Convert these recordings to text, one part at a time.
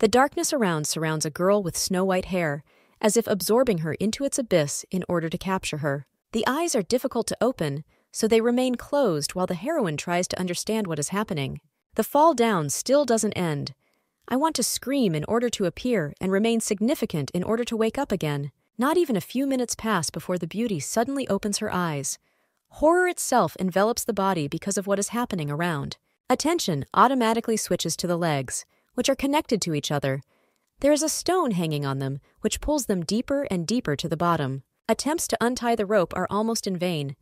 The darkness around surrounds a girl with snow white hair, as if absorbing her into its abyss in order to capture her. The eyes are difficult to open, so they remain closed while the heroine tries to understand what is happening. The fall down still doesn't end. I want to scream in order to appear and remain significant in order to wake up again. Not even a few minutes pass before the beauty suddenly opens her eyes. Horror itself envelops the body because of what is happening around. Attention automatically switches to the legs, which are connected to each other. There is a stone hanging on them, which pulls them deeper and deeper to the bottom. Attempts to untie the rope are almost in vain.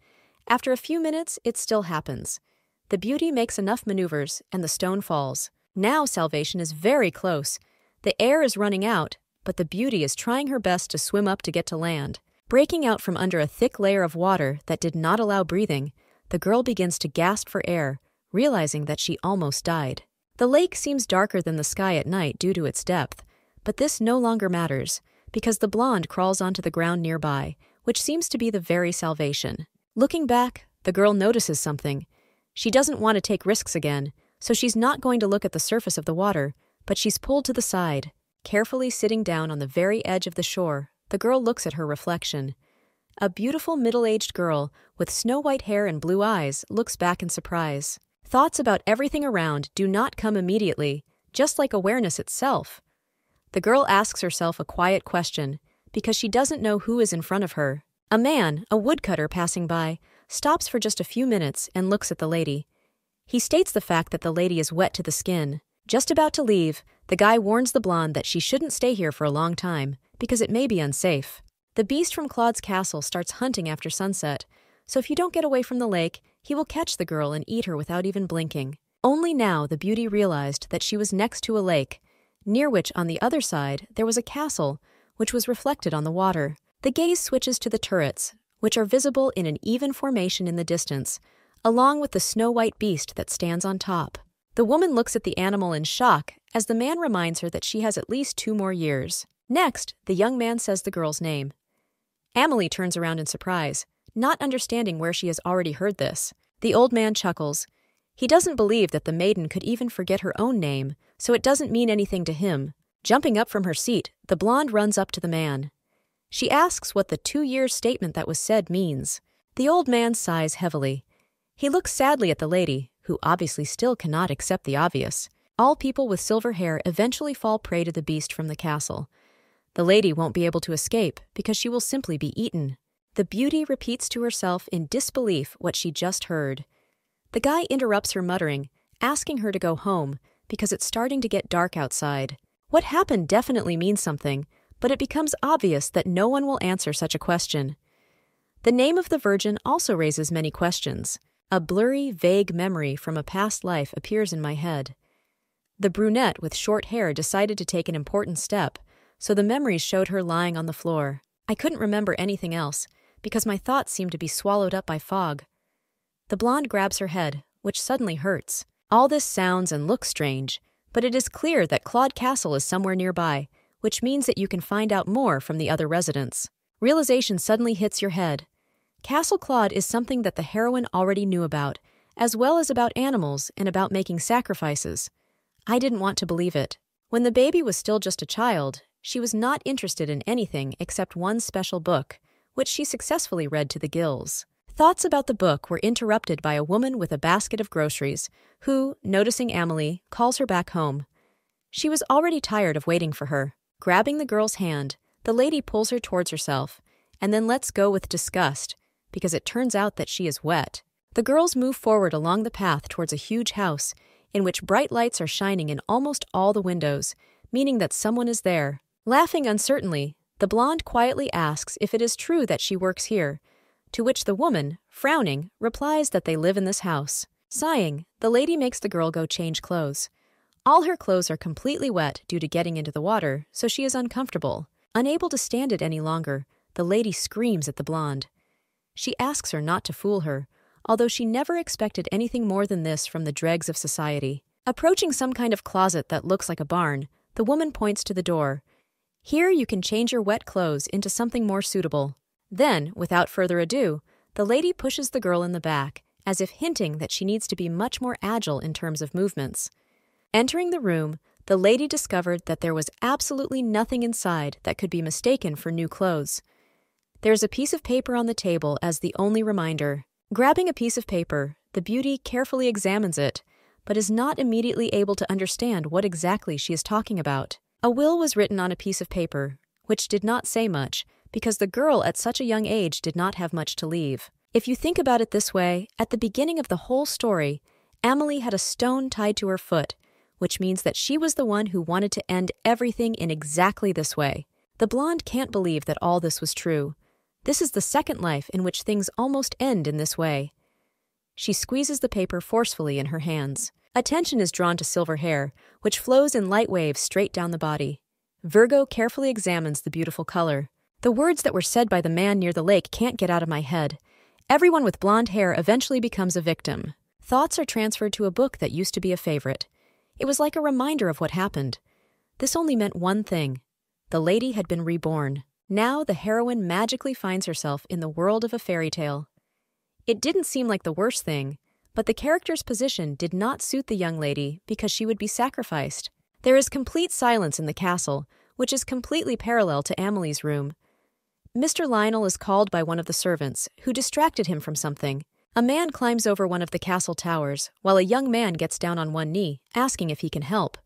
After a few minutes, it still happens. The beauty makes enough maneuvers, and the stone falls. Now salvation is very close. The air is running out, but the beauty is trying her best to swim up to get to land. Breaking out from under a thick layer of water that did not allow breathing, the girl begins to gasp for air, realizing that she almost died. The lake seems darker than the sky at night due to its depth, but this no longer matters, because the blonde crawls onto the ground nearby, which seems to be the very salvation. Looking back, the girl notices something. She doesn't want to take risks again, so she's not going to look at the surface of the water, but she's pulled to the side, Carefully sitting down on the very edge of the shore, the girl looks at her reflection. A beautiful middle aged girl with snow white hair and blue eyes looks back in surprise. Thoughts about everything around do not come immediately, just like awareness itself. The girl asks herself a quiet question because she doesn't know who is in front of her. A man, a woodcutter passing by, stops for just a few minutes and looks at the lady. He states the fact that the lady is wet to the skin. Just about to leave, the guy warns the blonde that she shouldn't stay here for a long time, because it may be unsafe. The beast from Claude's castle starts hunting after sunset, so if you don't get away from the lake, he will catch the girl and eat her without even blinking. Only now the beauty realized that she was next to a lake, near which on the other side there was a castle, which was reflected on the water. The gaze switches to the turrets, which are visible in an even formation in the distance, along with the snow white beast that stands on top. The woman looks at the animal in shock as the man reminds her that she has at least two more years. Next, the young man says the girl's name. Amelie turns around in surprise, not understanding where she has already heard this. The old man chuckles. He doesn't believe that the maiden could even forget her own name, so it doesn't mean anything to him. Jumping up from her seat, the blonde runs up to the man. She asks what the two years statement that was said means. The old man sighs heavily. He looks sadly at the lady, who obviously still cannot accept the obvious. All people with silver hair eventually fall prey to the beast from the castle. The lady won't be able to escape because she will simply be eaten. The beauty repeats to herself in disbelief what she just heard. The guy interrupts her muttering, asking her to go home because it's starting to get dark outside. What happened definitely means something, but it becomes obvious that no one will answer such a question. The name of the Virgin also raises many questions. A blurry, vague memory from a past life appears in my head. The brunette with short hair decided to take an important step, so the memories showed her lying on the floor. I couldn't remember anything else, because my thoughts seem to be swallowed up by fog. The blonde grabs her head, which suddenly hurts. All this sounds and looks strange, but it is clear that Claude Castle is somewhere nearby, which means that you can find out more from the other residents. Realization suddenly hits your head. Castle Claude is something that the heroine already knew about, as well as about animals and about making sacrifices. I didn't want to believe it. When the baby was still just a child, she was not interested in anything except one special book, which she successfully read to the gills. Thoughts about the book were interrupted by a woman with a basket of groceries, who, noticing Amelie, calls her back home. She was already tired of waiting for her. Grabbing the girl's hand, the lady pulls her towards herself, and then lets go with disgust because it turns out that she is wet. The girls move forward along the path towards a huge house in which bright lights are shining in almost all the windows, meaning that someone is there. Laughing uncertainly, the blonde quietly asks if it is true that she works here, to which the woman, frowning, replies that they live in this house. Sighing, the lady makes the girl go change clothes. All her clothes are completely wet due to getting into the water, so she is uncomfortable. Unable to stand it any longer, the lady screams at the blonde. She asks her not to fool her, although she never expected anything more than this from the dregs of society. Approaching some kind of closet that looks like a barn, the woman points to the door. Here you can change your wet clothes into something more suitable. Then, without further ado, the lady pushes the girl in the back, as if hinting that she needs to be much more agile in terms of movements. Entering the room, the lady discovered that there was absolutely nothing inside that could be mistaken for new clothes. There's a piece of paper on the table as the only reminder. Grabbing a piece of paper, the beauty carefully examines it, but is not immediately able to understand what exactly she is talking about. A will was written on a piece of paper, which did not say much, because the girl at such a young age did not have much to leave. If you think about it this way, at the beginning of the whole story, Amelie had a stone tied to her foot, which means that she was the one who wanted to end everything in exactly this way. The blonde can't believe that all this was true. This is the second life in which things almost end in this way. She squeezes the paper forcefully in her hands. Attention is drawn to silver hair, which flows in light waves straight down the body. Virgo carefully examines the beautiful color. The words that were said by the man near the lake can't get out of my head. Everyone with blonde hair eventually becomes a victim. Thoughts are transferred to a book that used to be a favorite. It was like a reminder of what happened. This only meant one thing the lady had been reborn. Now the heroine magically finds herself in the world of a fairy tale. It didn't seem like the worst thing, but the character's position did not suit the young lady because she would be sacrificed. There is complete silence in the castle, which is completely parallel to Amelie's room. Mr. Lionel is called by one of the servants, who distracted him from something. A man climbs over one of the castle towers, while a young man gets down on one knee, asking if he can help.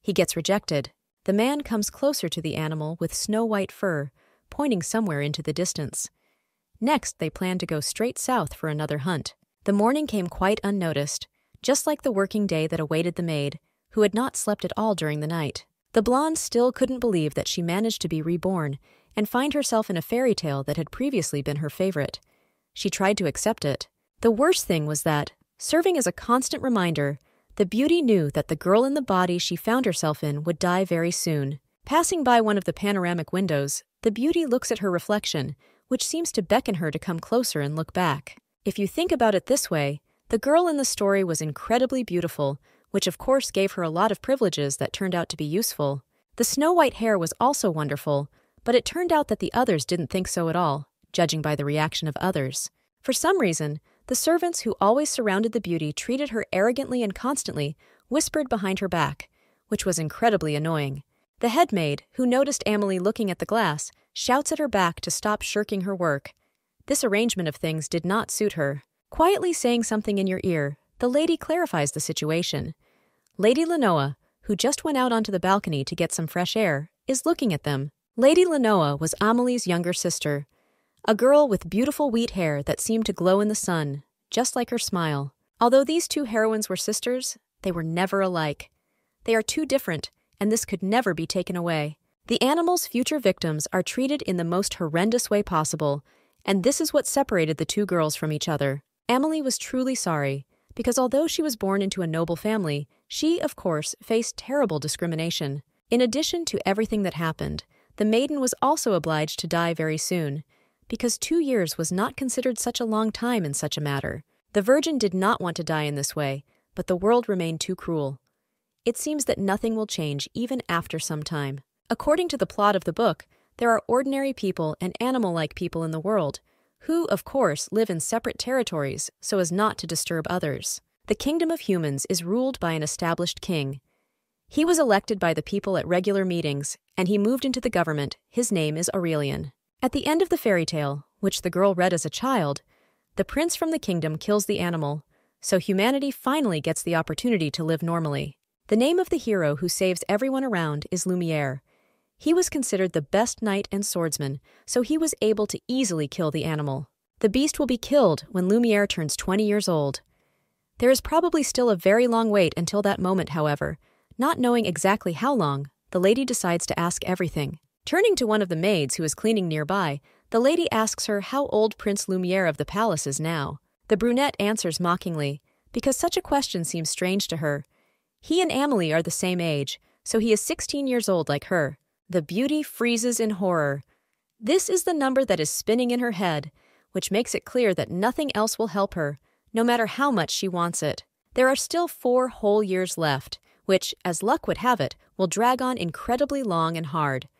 He gets rejected. The man comes closer to the animal with snow white fur, pointing somewhere into the distance. Next, they plan to go straight south for another hunt. The morning came quite unnoticed, just like the working day that awaited the maid, who had not slept at all during the night. The blonde still couldn't believe that she managed to be reborn and find herself in a fairy tale that had previously been her favorite. She tried to accept it, the worst thing was that, serving as a constant reminder, the beauty knew that the girl in the body she found herself in would die very soon. Passing by one of the panoramic windows, the beauty looks at her reflection, which seems to beckon her to come closer and look back. If you think about it this way, the girl in the story was incredibly beautiful, which of course gave her a lot of privileges that turned out to be useful. The snow white hair was also wonderful, but it turned out that the others didn't think so at all, judging by the reaction of others. For some reason, the servants who always surrounded the beauty treated her arrogantly and constantly, whispered behind her back, which was incredibly annoying. The head maid, who noticed Amelie looking at the glass, shouts at her back to stop shirking her work. This arrangement of things did not suit her. Quietly saying something in your ear, the lady clarifies the situation. Lady Lenoa, who just went out onto the balcony to get some fresh air, is looking at them. Lady Lenoa was Amelie's younger sister, a girl with beautiful wheat hair that seemed to glow in the sun, just like her smile. Although these two heroines were sisters, they were never alike. They are too different, and this could never be taken away. The animal's future victims are treated in the most horrendous way possible, and this is what separated the two girls from each other. Emily was truly sorry, because although she was born into a noble family, she, of course, faced terrible discrimination. In addition to everything that happened, the maiden was also obliged to die very soon, because two years was not considered such a long time in such a matter. The Virgin did not want to die in this way, but the world remained too cruel. It seems that nothing will change even after some time. According to the plot of the book, there are ordinary people and animal like people in the world, who, of course, live in separate territories so as not to disturb others. The kingdom of humans is ruled by an established king. He was elected by the people at regular meetings, and he moved into the government. His name is Aurelian. At the end of the fairy tale, which the girl read as a child, the prince from the kingdom kills the animal, so humanity finally gets the opportunity to live normally. The name of the hero who saves everyone around is Lumiere. He was considered the best knight and swordsman, so he was able to easily kill the animal. The beast will be killed when Lumiere turns 20 years old. There is probably still a very long wait until that moment, however. Not knowing exactly how long, the lady decides to ask everything. Turning to one of the maids who is cleaning nearby, the lady asks her how old Prince Lumiere of the palace is now. The brunette answers mockingly, because such a question seems strange to her. He and Amelie are the same age, so he is 16 years old like her. The beauty freezes in horror. This is the number that is spinning in her head, which makes it clear that nothing else will help her, no matter how much she wants it. There are still four whole years left, which, as luck would have it, will drag on incredibly long and hard.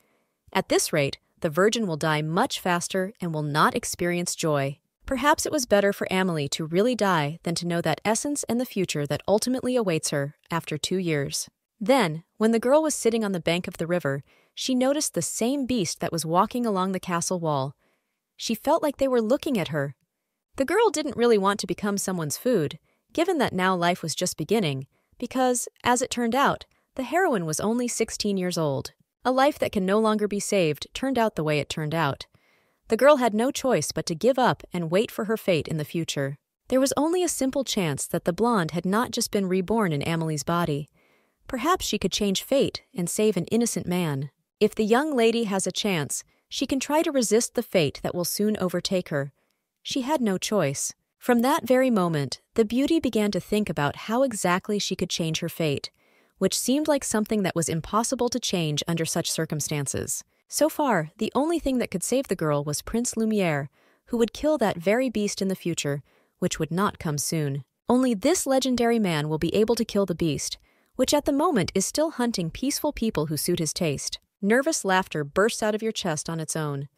At this rate, the virgin will die much faster and will not experience joy. Perhaps it was better for Amelie to really die than to know that essence and the future that ultimately awaits her after two years. Then, when the girl was sitting on the bank of the river, she noticed the same beast that was walking along the castle wall. She felt like they were looking at her. The girl didn't really want to become someone's food, given that now life was just beginning, because, as it turned out, the heroine was only 16 years old. A life that can no longer be saved turned out the way it turned out. The girl had no choice but to give up and wait for her fate in the future. There was only a simple chance that the blonde had not just been reborn in Amelie's body. Perhaps she could change fate and save an innocent man. If the young lady has a chance, she can try to resist the fate that will soon overtake her. She had no choice. From that very moment, the beauty began to think about how exactly she could change her fate, which seemed like something that was impossible to change under such circumstances. So far, the only thing that could save the girl was Prince Lumiere, who would kill that very beast in the future, which would not come soon. Only this legendary man will be able to kill the beast, which at the moment is still hunting peaceful people who suit his taste. Nervous laughter bursts out of your chest on its own.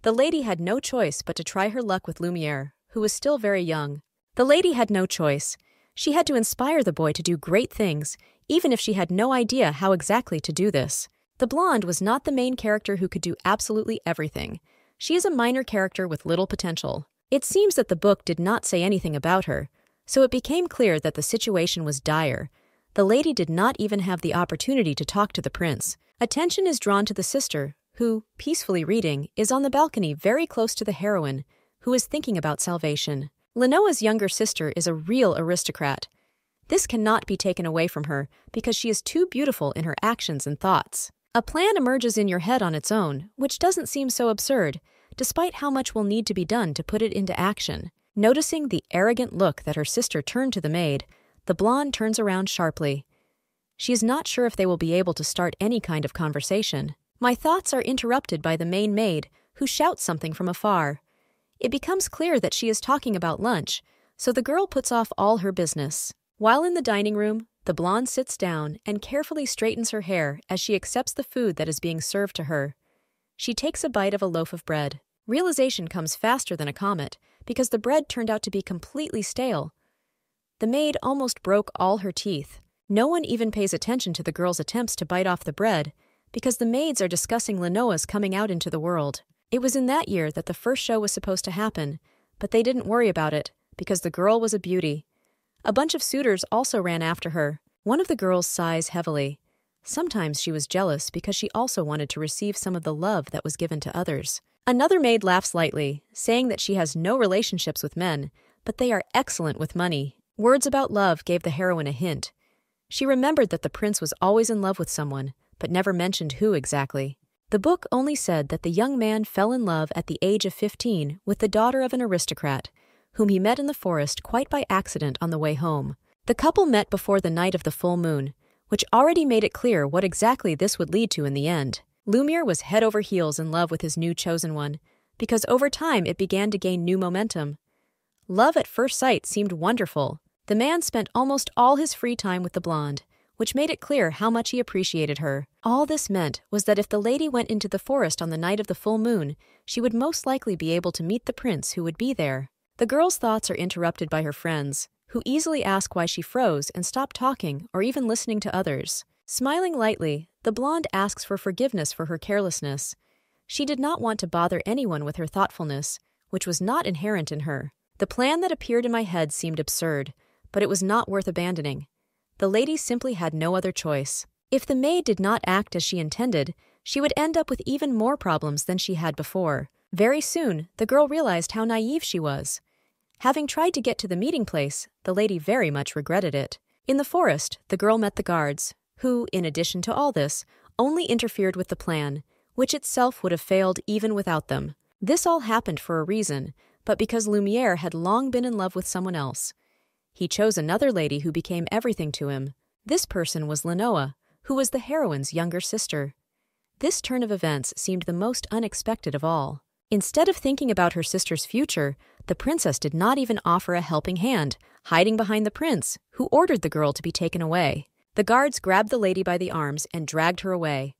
The lady had no choice but to try her luck with Lumiere, who was still very young. The lady had no choice. She had to inspire the boy to do great things, even if she had no idea how exactly to do this. The blonde was not the main character who could do absolutely everything. She is a minor character with little potential. It seems that the book did not say anything about her, so it became clear that the situation was dire. The lady did not even have the opportunity to talk to the prince. Attention is drawn to the sister, who, peacefully reading, is on the balcony very close to the heroine, who is thinking about salvation. Lenoa's younger sister is a real aristocrat. This cannot be taken away from her because she is too beautiful in her actions and thoughts. A plan emerges in your head on its own, which doesn't seem so absurd, despite how much will need to be done to put it into action. Noticing the arrogant look that her sister turned to the maid, the blonde turns around sharply. She is not sure if they will be able to start any kind of conversation. My thoughts are interrupted by the main maid, who shouts something from afar. It becomes clear that she is talking about lunch, so the girl puts off all her business. While in the dining room, the blonde sits down and carefully straightens her hair as she accepts the food that is being served to her. She takes a bite of a loaf of bread. Realization comes faster than a comet because the bread turned out to be completely stale. The maid almost broke all her teeth. No one even pays attention to the girl's attempts to bite off the bread because the maids are discussing Lenoa's coming out into the world. It was in that year that the first show was supposed to happen, but they didn't worry about it because the girl was a beauty. A bunch of suitors also ran after her. One of the girls sighs heavily. Sometimes she was jealous because she also wanted to receive some of the love that was given to others. Another maid laughs lightly, saying that she has no relationships with men, but they are excellent with money. Words about love gave the heroine a hint. She remembered that the prince was always in love with someone, but never mentioned who exactly. The book only said that the young man fell in love at the age of 15 with the daughter of an aristocrat, whom he met in the forest quite by accident on the way home. The couple met before the night of the full moon, which already made it clear what exactly this would lead to in the end. Lumiere was head over heels in love with his new chosen one, because over time it began to gain new momentum. Love at first sight seemed wonderful. The man spent almost all his free time with the blonde, which made it clear how much he appreciated her. All this meant was that if the lady went into the forest on the night of the full moon, she would most likely be able to meet the prince who would be there. The girl's thoughts are interrupted by her friends, who easily ask why she froze and stopped talking or even listening to others. Smiling lightly, the blonde asks for forgiveness for her carelessness. She did not want to bother anyone with her thoughtfulness, which was not inherent in her. The plan that appeared in my head seemed absurd, but it was not worth abandoning. The lady simply had no other choice. If the maid did not act as she intended, she would end up with even more problems than she had before. Very soon, the girl realized how naive she was. Having tried to get to the meeting place, the lady very much regretted it. In the forest, the girl met the guards, who, in addition to all this, only interfered with the plan, which itself would have failed even without them. This all happened for a reason, but because Lumiere had long been in love with someone else. He chose another lady who became everything to him. This person was Lenoa, who was the heroine's younger sister. This turn of events seemed the most unexpected of all. Instead of thinking about her sister's future, the princess did not even offer a helping hand, hiding behind the prince, who ordered the girl to be taken away. The guards grabbed the lady by the arms and dragged her away.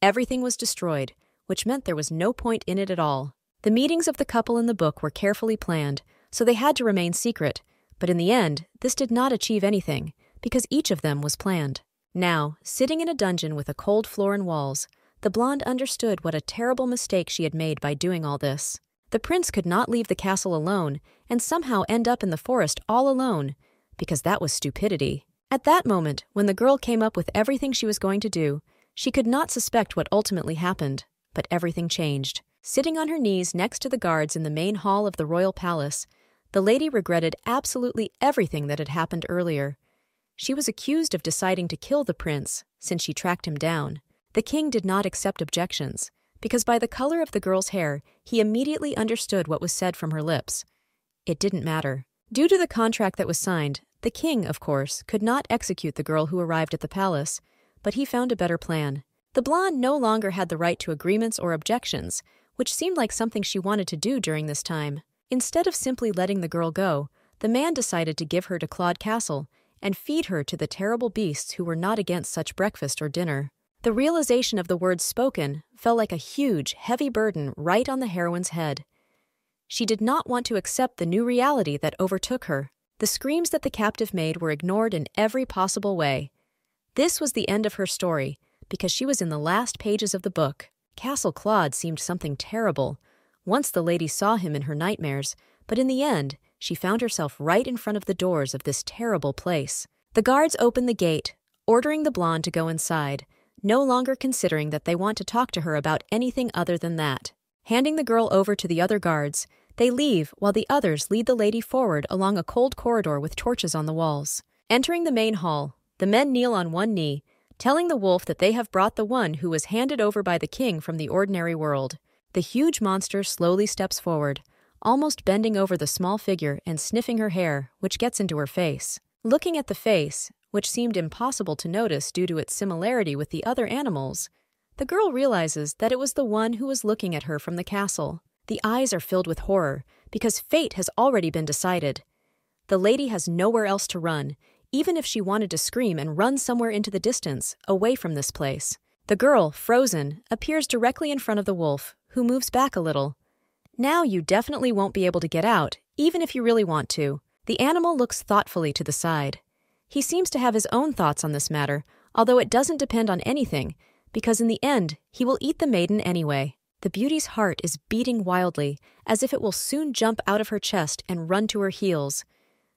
Everything was destroyed, which meant there was no point in it at all. The meetings of the couple in the book were carefully planned, so they had to remain secret, but in the end, this did not achieve anything, because each of them was planned. Now, sitting in a dungeon with a cold floor and walls, the blonde understood what a terrible mistake she had made by doing all this. The prince could not leave the castle alone and somehow end up in the forest all alone, because that was stupidity. At that moment, when the girl came up with everything she was going to do, she could not suspect what ultimately happened, but everything changed. Sitting on her knees next to the guards in the main hall of the royal palace, the lady regretted absolutely everything that had happened earlier. She was accused of deciding to kill the prince, since she tracked him down. The king did not accept objections, because by the color of the girl's hair, he immediately understood what was said from her lips. It didn't matter. Due to the contract that was signed, the king, of course, could not execute the girl who arrived at the palace, but he found a better plan. The blonde no longer had the right to agreements or objections, which seemed like something she wanted to do during this time. Instead of simply letting the girl go, the man decided to give her to Claude Castle and feed her to the terrible beasts who were not against such breakfast or dinner. The realization of the words spoken fell like a huge, heavy burden right on the heroine's head. She did not want to accept the new reality that overtook her. The screams that the captive made were ignored in every possible way. This was the end of her story, because she was in the last pages of the book. Castle Claude seemed something terrible. Once the lady saw him in her nightmares, but in the end, she found herself right in front of the doors of this terrible place. The guards open the gate, ordering the blonde to go inside, no longer considering that they want to talk to her about anything other than that. Handing the girl over to the other guards, they leave while the others lead the lady forward along a cold corridor with torches on the walls. Entering the main hall, the men kneel on one knee, telling the wolf that they have brought the one who was handed over by the king from the ordinary world. The huge monster slowly steps forward, almost bending over the small figure and sniffing her hair, which gets into her face. Looking at the face, which seemed impossible to notice due to its similarity with the other animals, the girl realizes that it was the one who was looking at her from the castle. The eyes are filled with horror, because fate has already been decided. The lady has nowhere else to run, even if she wanted to scream and run somewhere into the distance, away from this place. The girl, frozen, appears directly in front of the wolf, who moves back a little. Now you definitely won't be able to get out, even if you really want to. The animal looks thoughtfully to the side. He seems to have his own thoughts on this matter, although it doesn't depend on anything, because in the end, he will eat the maiden anyway. The beauty's heart is beating wildly, as if it will soon jump out of her chest and run to her heels.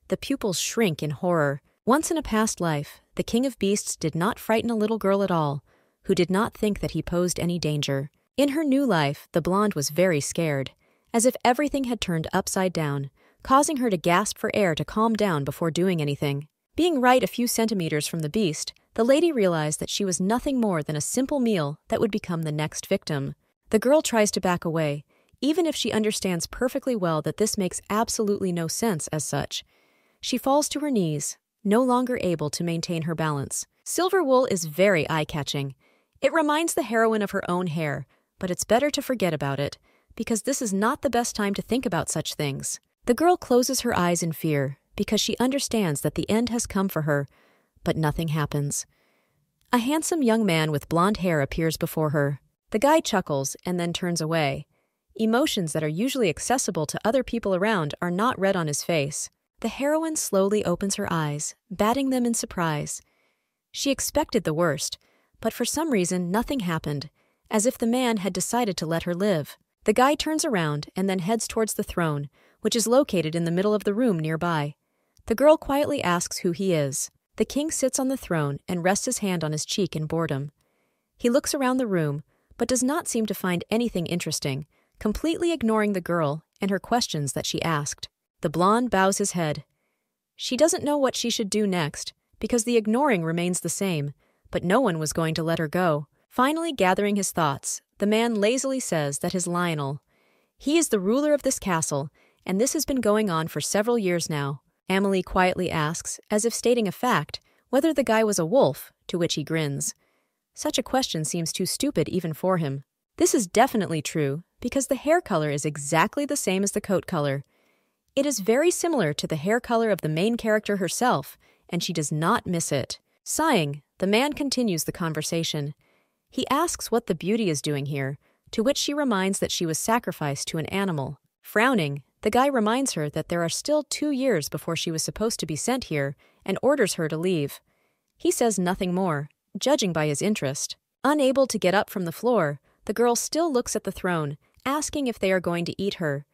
The pupils shrink in horror. Once in a past life, the king of beasts did not frighten a little girl at all, who did not think that he posed any danger. In her new life, the blonde was very scared, as if everything had turned upside down, causing her to gasp for air to calm down before doing anything. Being right a few centimeters from the beast, the lady realized that she was nothing more than a simple meal that would become the next victim. The girl tries to back away, even if she understands perfectly well that this makes absolutely no sense as such. She falls to her knees, no longer able to maintain her balance. Silver wool is very eye catching. It reminds the heroine of her own hair, but it's better to forget about it, because this is not the best time to think about such things. The girl closes her eyes in fear, because she understands that the end has come for her, but nothing happens. A handsome young man with blonde hair appears before her. The guy chuckles and then turns away. Emotions that are usually accessible to other people around are not read on his face. The heroine slowly opens her eyes, batting them in surprise. She expected the worst, but for some reason nothing happened, as if the man had decided to let her live. The guy turns around and then heads towards the throne, which is located in the middle of the room nearby. The girl quietly asks who he is. The king sits on the throne and rests his hand on his cheek in boredom. He looks around the room, but does not seem to find anything interesting, completely ignoring the girl and her questions that she asked. The blonde bows his head. She doesn't know what she should do next, because the ignoring remains the same, but no one was going to let her go. Finally, gathering his thoughts, the man lazily says that his Lionel. He is the ruler of this castle, and this has been going on for several years now. Amelie quietly asks, as if stating a fact, whether the guy was a wolf, to which he grins. Such a question seems too stupid even for him. This is definitely true, because the hair color is exactly the same as the coat color. It is very similar to the hair color of the main character herself, and she does not miss it. Sighing, the man continues the conversation. He asks what the beauty is doing here, to which she reminds that she was sacrificed to an animal. Frowning, the guy reminds her that there are still two years before she was supposed to be sent here and orders her to leave. He says nothing more, judging by his interest. Unable to get up from the floor, the girl still looks at the throne, asking if they are going to eat her.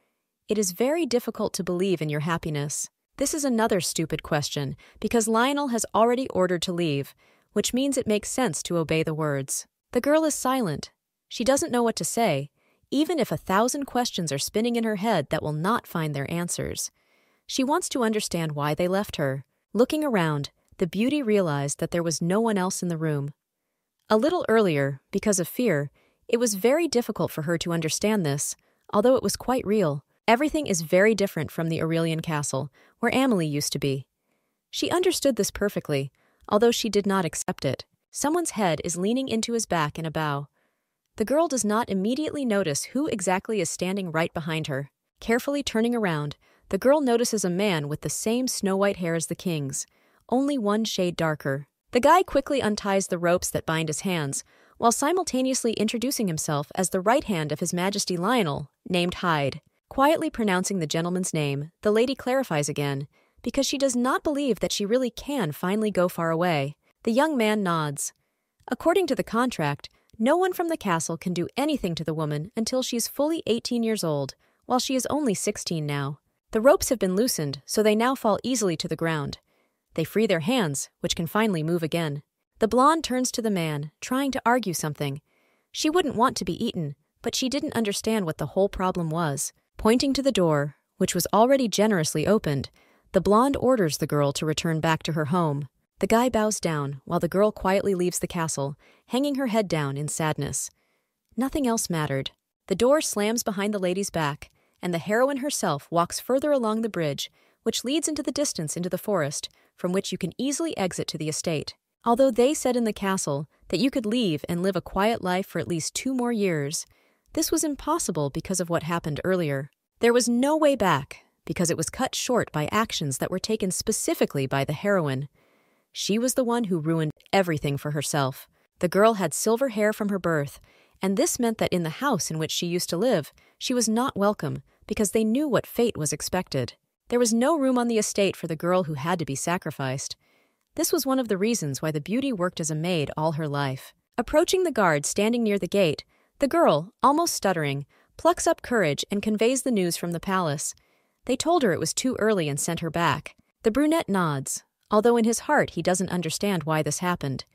It is very difficult to believe in your happiness. This is another stupid question, because Lionel has already ordered to leave, which means it makes sense to obey the words. The girl is silent. She doesn't know what to say, even if a thousand questions are spinning in her head that will not find their answers. She wants to understand why they left her. Looking around, the beauty realized that there was no one else in the room. A little earlier, because of fear, it was very difficult for her to understand this, although it was quite real. Everything is very different from the Aurelian castle, where Amelie used to be. She understood this perfectly, although she did not accept it. Someone's head is leaning into his back in a bow. The girl does not immediately notice who exactly is standing right behind her. Carefully turning around, the girl notices a man with the same snow white hair as the king's, only one shade darker. The guy quickly unties the ropes that bind his hands, while simultaneously introducing himself as the right hand of His Majesty Lionel, named Hyde. Quietly pronouncing the gentleman's name, the lady clarifies again, because she does not believe that she really can finally go far away. The young man nods. According to the contract, no one from the castle can do anything to the woman until she is fully 18 years old, while she is only 16 now. The ropes have been loosened, so they now fall easily to the ground. They free their hands, which can finally move again. The blonde turns to the man, trying to argue something. She wouldn't want to be eaten, but she didn't understand what the whole problem was. Pointing to the door, which was already generously opened, the blonde orders the girl to return back to her home. The guy bows down while the girl quietly leaves the castle, hanging her head down in sadness. Nothing else mattered. The door slams behind the lady's back, and the heroine herself walks further along the bridge, which leads into the distance into the forest, from which you can easily exit to the estate. Although they said in the castle that you could leave and live a quiet life for at least two more years, this was impossible because of what happened earlier. There was no way back, because it was cut short by actions that were taken specifically by the heroine. She was the one who ruined everything for herself. The girl had silver hair from her birth, and this meant that in the house in which she used to live, she was not welcome because they knew what fate was expected. There was no room on the estate for the girl who had to be sacrificed. This was one of the reasons why the beauty worked as a maid all her life. Approaching the guard standing near the gate, the girl, almost stuttering, plucks up courage and conveys the news from the palace. They told her it was too early and sent her back. The brunette nods, although in his heart he doesn't understand why this happened.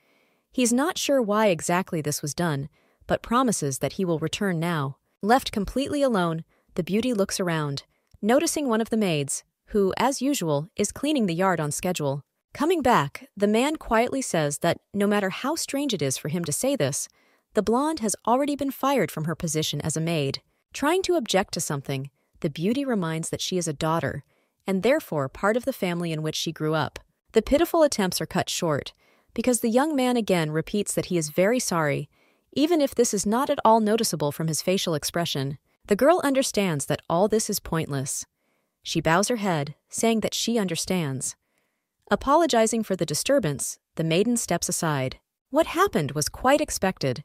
He's not sure why exactly this was done, but promises that he will return now. Left completely alone, the beauty looks around, noticing one of the maids, who, as usual, is cleaning the yard on schedule. Coming back, the man quietly says that no matter how strange it is for him to say this, the blonde has already been fired from her position as a maid. Trying to object to something, the beauty reminds that she is a daughter, and therefore part of the family in which she grew up. The pitiful attempts are cut short, because the young man again repeats that he is very sorry, even if this is not at all noticeable from his facial expression. The girl understands that all this is pointless. She bows her head, saying that she understands. Apologizing for the disturbance, the maiden steps aside. What happened was quite expected.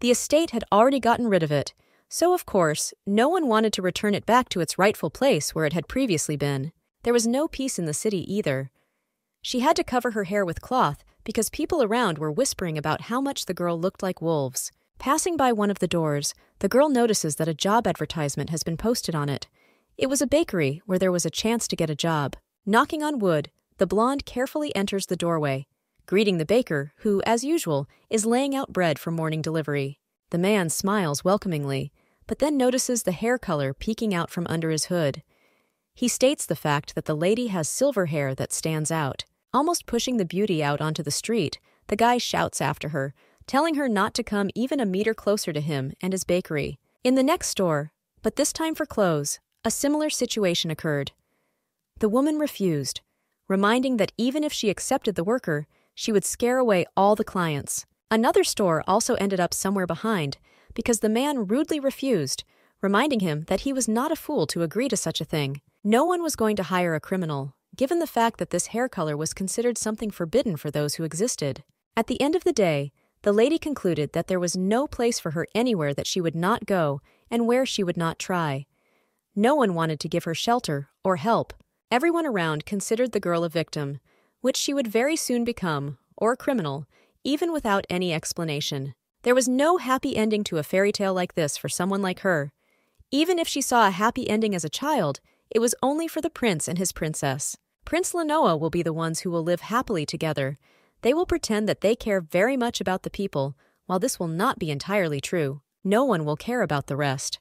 The estate had already gotten rid of it, so of course, no one wanted to return it back to its rightful place where it had previously been. There was no peace in the city either. She had to cover her hair with cloth because people around were whispering about how much the girl looked like wolves. Passing by one of the doors, the girl notices that a job advertisement has been posted on it. It was a bakery where there was a chance to get a job. Knocking on wood, the blonde carefully enters the doorway, greeting the baker, who, as usual, is laying out bread for morning delivery. The man smiles welcomingly, but then notices the hair color peeking out from under his hood. He states the fact that the lady has silver hair that stands out. Almost pushing the beauty out onto the street, the guy shouts after her, telling her not to come even a meter closer to him and his bakery. In the next store, but this time for clothes, a similar situation occurred. The woman refused, reminding that even if she accepted the worker, she would scare away all the clients. Another store also ended up somewhere behind because the man rudely refused, reminding him that he was not a fool to agree to such a thing. No one was going to hire a criminal, given the fact that this hair color was considered something forbidden for those who existed. At the end of the day, the lady concluded that there was no place for her anywhere that she would not go and where she would not try. No one wanted to give her shelter or help. Everyone around considered the girl a victim, which she would very soon become or a criminal, even without any explanation. There was no happy ending to a fairy tale like this for someone like her. Even if she saw a happy ending as a child, it was only for the prince and his princess. Prince Lenoa will be the ones who will live happily together. They will pretend that they care very much about the people, while this will not be entirely true. No one will care about the rest.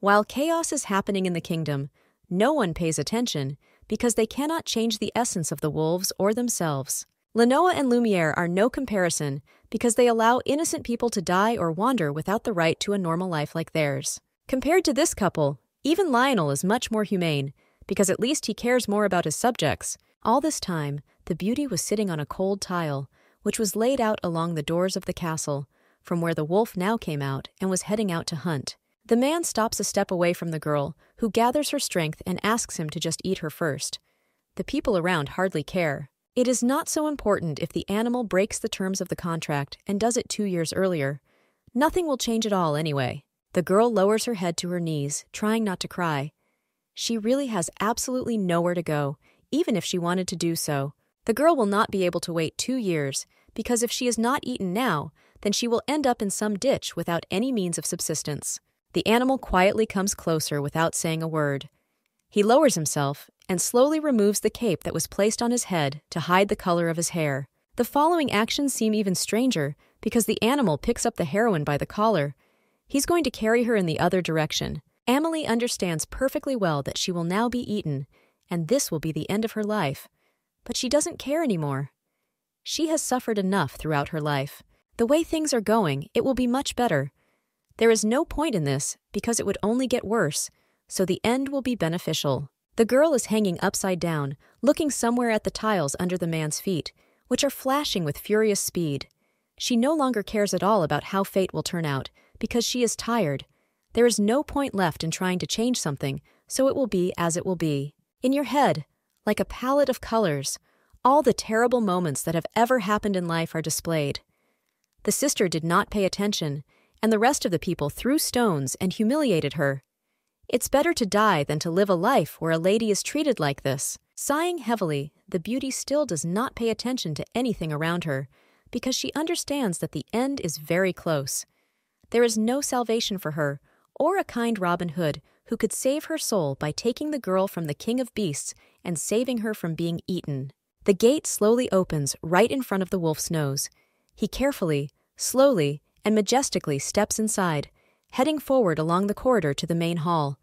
While chaos is happening in the kingdom, no one pays attention because they cannot change the essence of the wolves or themselves. Lenoa and Lumiere are no comparison because they allow innocent people to die or wander without the right to a normal life like theirs. Compared to this couple, even Lionel is much more humane because at least he cares more about his subjects. All this time, the beauty was sitting on a cold tile, which was laid out along the doors of the castle, from where the wolf now came out and was heading out to hunt. The man stops a step away from the girl, who gathers her strength and asks him to just eat her first. The people around hardly care. It is not so important if the animal breaks the terms of the contract and does it two years earlier. Nothing will change at all anyway. The girl lowers her head to her knees, trying not to cry. She really has absolutely nowhere to go, even if she wanted to do so. The girl will not be able to wait two years, because if she is not eaten now, then she will end up in some ditch without any means of subsistence. The animal quietly comes closer without saying a word. He lowers himself and slowly removes the cape that was placed on his head to hide the color of his hair. The following actions seem even stranger because the animal picks up the heroine by the collar. He's going to carry her in the other direction. Amelie understands perfectly well that she will now be eaten, and this will be the end of her life. But she doesn't care anymore. She has suffered enough throughout her life. The way things are going, it will be much better. There is no point in this because it would only get worse, so the end will be beneficial. The girl is hanging upside down, looking somewhere at the tiles under the man's feet, which are flashing with furious speed. She no longer cares at all about how fate will turn out because she is tired there is no point left in trying to change something, so it will be as it will be. In your head, like a palette of colors, all the terrible moments that have ever happened in life are displayed. The sister did not pay attention, and the rest of the people threw stones and humiliated her. It's better to die than to live a life where a lady is treated like this. Sighing heavily, the beauty still does not pay attention to anything around her, because she understands that the end is very close. There is no salvation for her, or a kind Robin Hood who could save her soul by taking the girl from the king of beasts and saving her from being eaten. The gate slowly opens right in front of the wolf's nose. He carefully, slowly, and majestically steps inside, heading forward along the corridor to the main hall.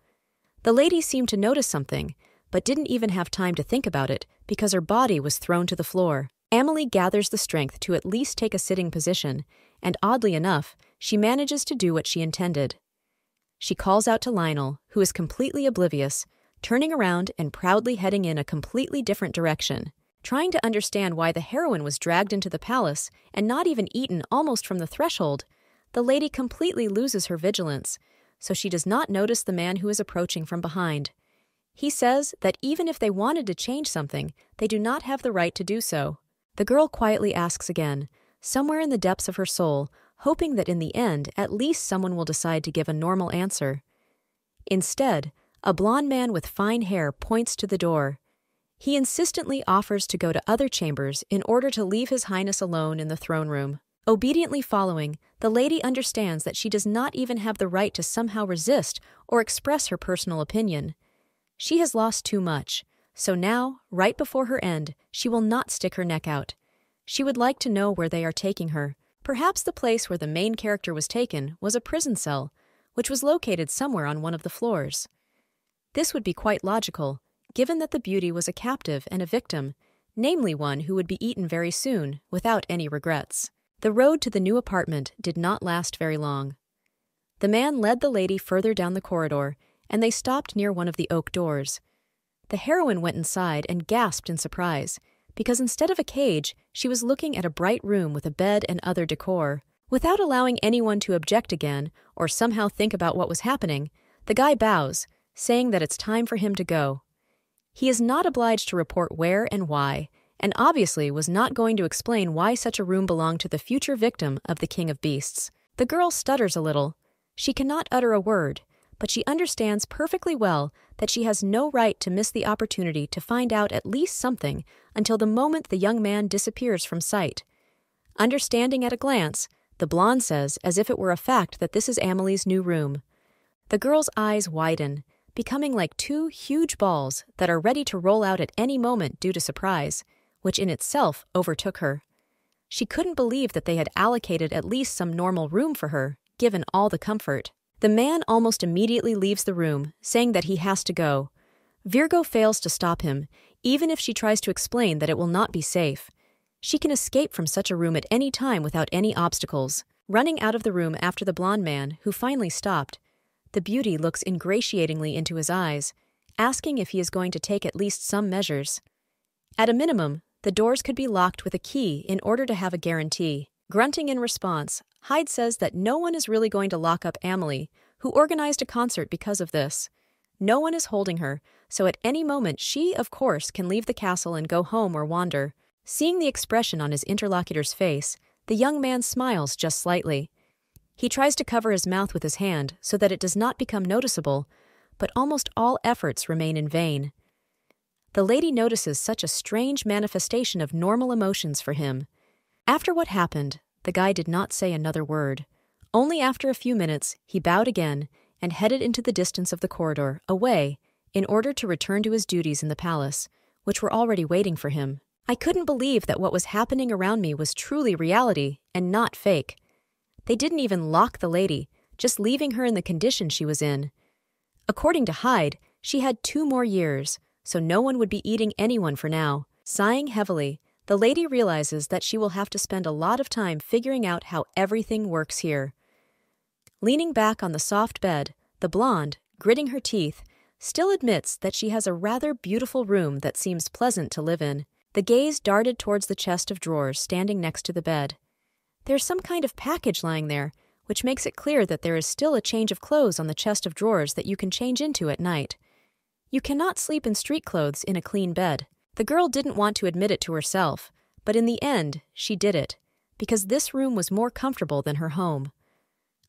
The lady seemed to notice something, but didn't even have time to think about it because her body was thrown to the floor. Amelie gathers the strength to at least take a sitting position, and oddly enough, she manages to do what she intended. She calls out to Lionel, who is completely oblivious, turning around and proudly heading in a completely different direction. Trying to understand why the heroine was dragged into the palace and not even eaten almost from the threshold, the lady completely loses her vigilance, so she does not notice the man who is approaching from behind. He says that even if they wanted to change something, they do not have the right to do so. The girl quietly asks again, somewhere in the depths of her soul, hoping that in the end at least someone will decide to give a normal answer. Instead, a blond man with fine hair points to the door. He insistently offers to go to other chambers in order to leave His Highness alone in the throne room. Obediently following, the lady understands that she does not even have the right to somehow resist or express her personal opinion. She has lost too much, so now, right before her end, she will not stick her neck out. She would like to know where they are taking her, Perhaps the place where the main character was taken was a prison cell, which was located somewhere on one of the floors. This would be quite logical, given that the beauty was a captive and a victim, namely one who would be eaten very soon, without any regrets. The road to the new apartment did not last very long. The man led the lady further down the corridor, and they stopped near one of the oak doors. The heroine went inside and gasped in surprise because instead of a cage, she was looking at a bright room with a bed and other decor. Without allowing anyone to object again or somehow think about what was happening, the guy bows, saying that it's time for him to go. He is not obliged to report where and why, and obviously was not going to explain why such a room belonged to the future victim of the King of Beasts. The girl stutters a little. She cannot utter a word, but she understands perfectly well that she has no right to miss the opportunity to find out at least something until the moment the young man disappears from sight. Understanding at a glance, the blonde says, as if it were a fact, that this is Amelie's new room. The girl's eyes widen, becoming like two huge balls that are ready to roll out at any moment due to surprise, which in itself overtook her. She couldn't believe that they had allocated at least some normal room for her, given all the comfort. The man almost immediately leaves the room, saying that he has to go. Virgo fails to stop him, even if she tries to explain that it will not be safe. She can escape from such a room at any time without any obstacles. Running out of the room after the blond man, who finally stopped, the beauty looks ingratiatingly into his eyes, asking if he is going to take at least some measures. At a minimum, the doors could be locked with a key in order to have a guarantee. Grunting in response, Hyde says that no one is really going to lock up Amelie, who organized a concert because of this. No one is holding her, so at any moment she, of course, can leave the castle and go home or wander. Seeing the expression on his interlocutor's face, the young man smiles just slightly. He tries to cover his mouth with his hand so that it does not become noticeable, but almost all efforts remain in vain. The lady notices such a strange manifestation of normal emotions for him. After what happened, the guy did not say another word. Only after a few minutes, he bowed again and headed into the distance of the corridor, away, in order to return to his duties in the palace, which were already waiting for him. I couldn't believe that what was happening around me was truly reality and not fake. They didn't even lock the lady, just leaving her in the condition she was in. According to Hyde, she had two more years, so no one would be eating anyone for now. Sighing heavily, the lady realizes that she will have to spend a lot of time figuring out how everything works here. Leaning back on the soft bed, the blonde, gritting her teeth, still admits that she has a rather beautiful room that seems pleasant to live in. The gaze darted towards the chest of drawers standing next to the bed. There's some kind of package lying there, which makes it clear that there is still a change of clothes on the chest of drawers that you can change into at night. You cannot sleep in street clothes in a clean bed. The girl didn't want to admit it to herself, but in the end, she did it, because this room was more comfortable than her home.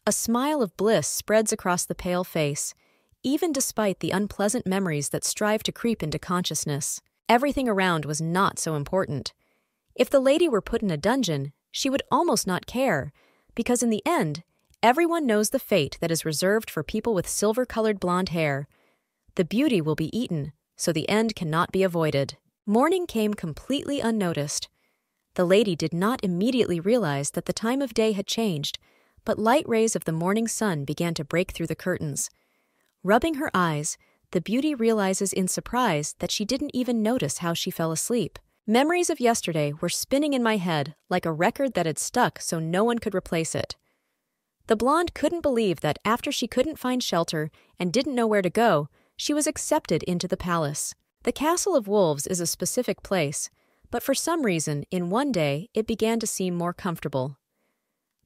A smile of bliss spreads across the pale face, even despite the unpleasant memories that strive to creep into consciousness. Everything around was not so important. If the lady were put in a dungeon, she would almost not care, because in the end, everyone knows the fate that is reserved for people with silver colored blonde hair. The beauty will be eaten, so the end cannot be avoided. Morning came completely unnoticed. The lady did not immediately realize that the time of day had changed, but light rays of the morning sun began to break through the curtains. Rubbing her eyes, the beauty realizes in surprise that she didn't even notice how she fell asleep. Memories of yesterday were spinning in my head like a record that had stuck so no one could replace it. The blonde couldn't believe that after she couldn't find shelter and didn't know where to go, she was accepted into the palace. The Castle of Wolves is a specific place, but for some reason, in one day, it began to seem more comfortable.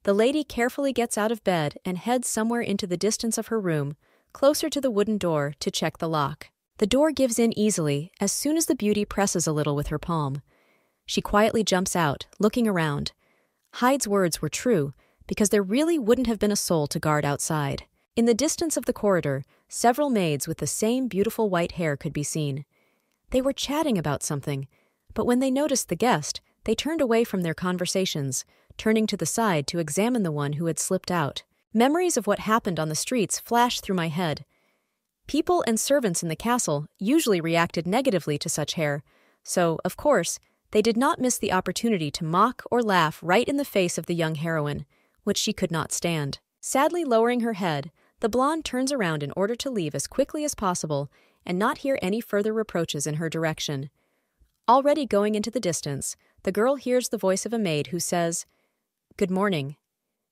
The lady carefully gets out of bed and heads somewhere into the distance of her room, closer to the wooden door, to check the lock. The door gives in easily as soon as the beauty presses a little with her palm. She quietly jumps out, looking around. Hyde's words were true, because there really wouldn't have been a soul to guard outside. In the distance of the corridor, several maids with the same beautiful white hair could be seen. They were chatting about something, but when they noticed the guest, they turned away from their conversations, turning to the side to examine the one who had slipped out. Memories of what happened on the streets flashed through my head. People and servants in the castle usually reacted negatively to such hair, so, of course, they did not miss the opportunity to mock or laugh right in the face of the young heroine, which she could not stand. Sadly lowering her head, the blonde turns around in order to leave as quickly as possible and not hear any further reproaches in her direction. Already going into the distance, the girl hears the voice of a maid who says, Good morning.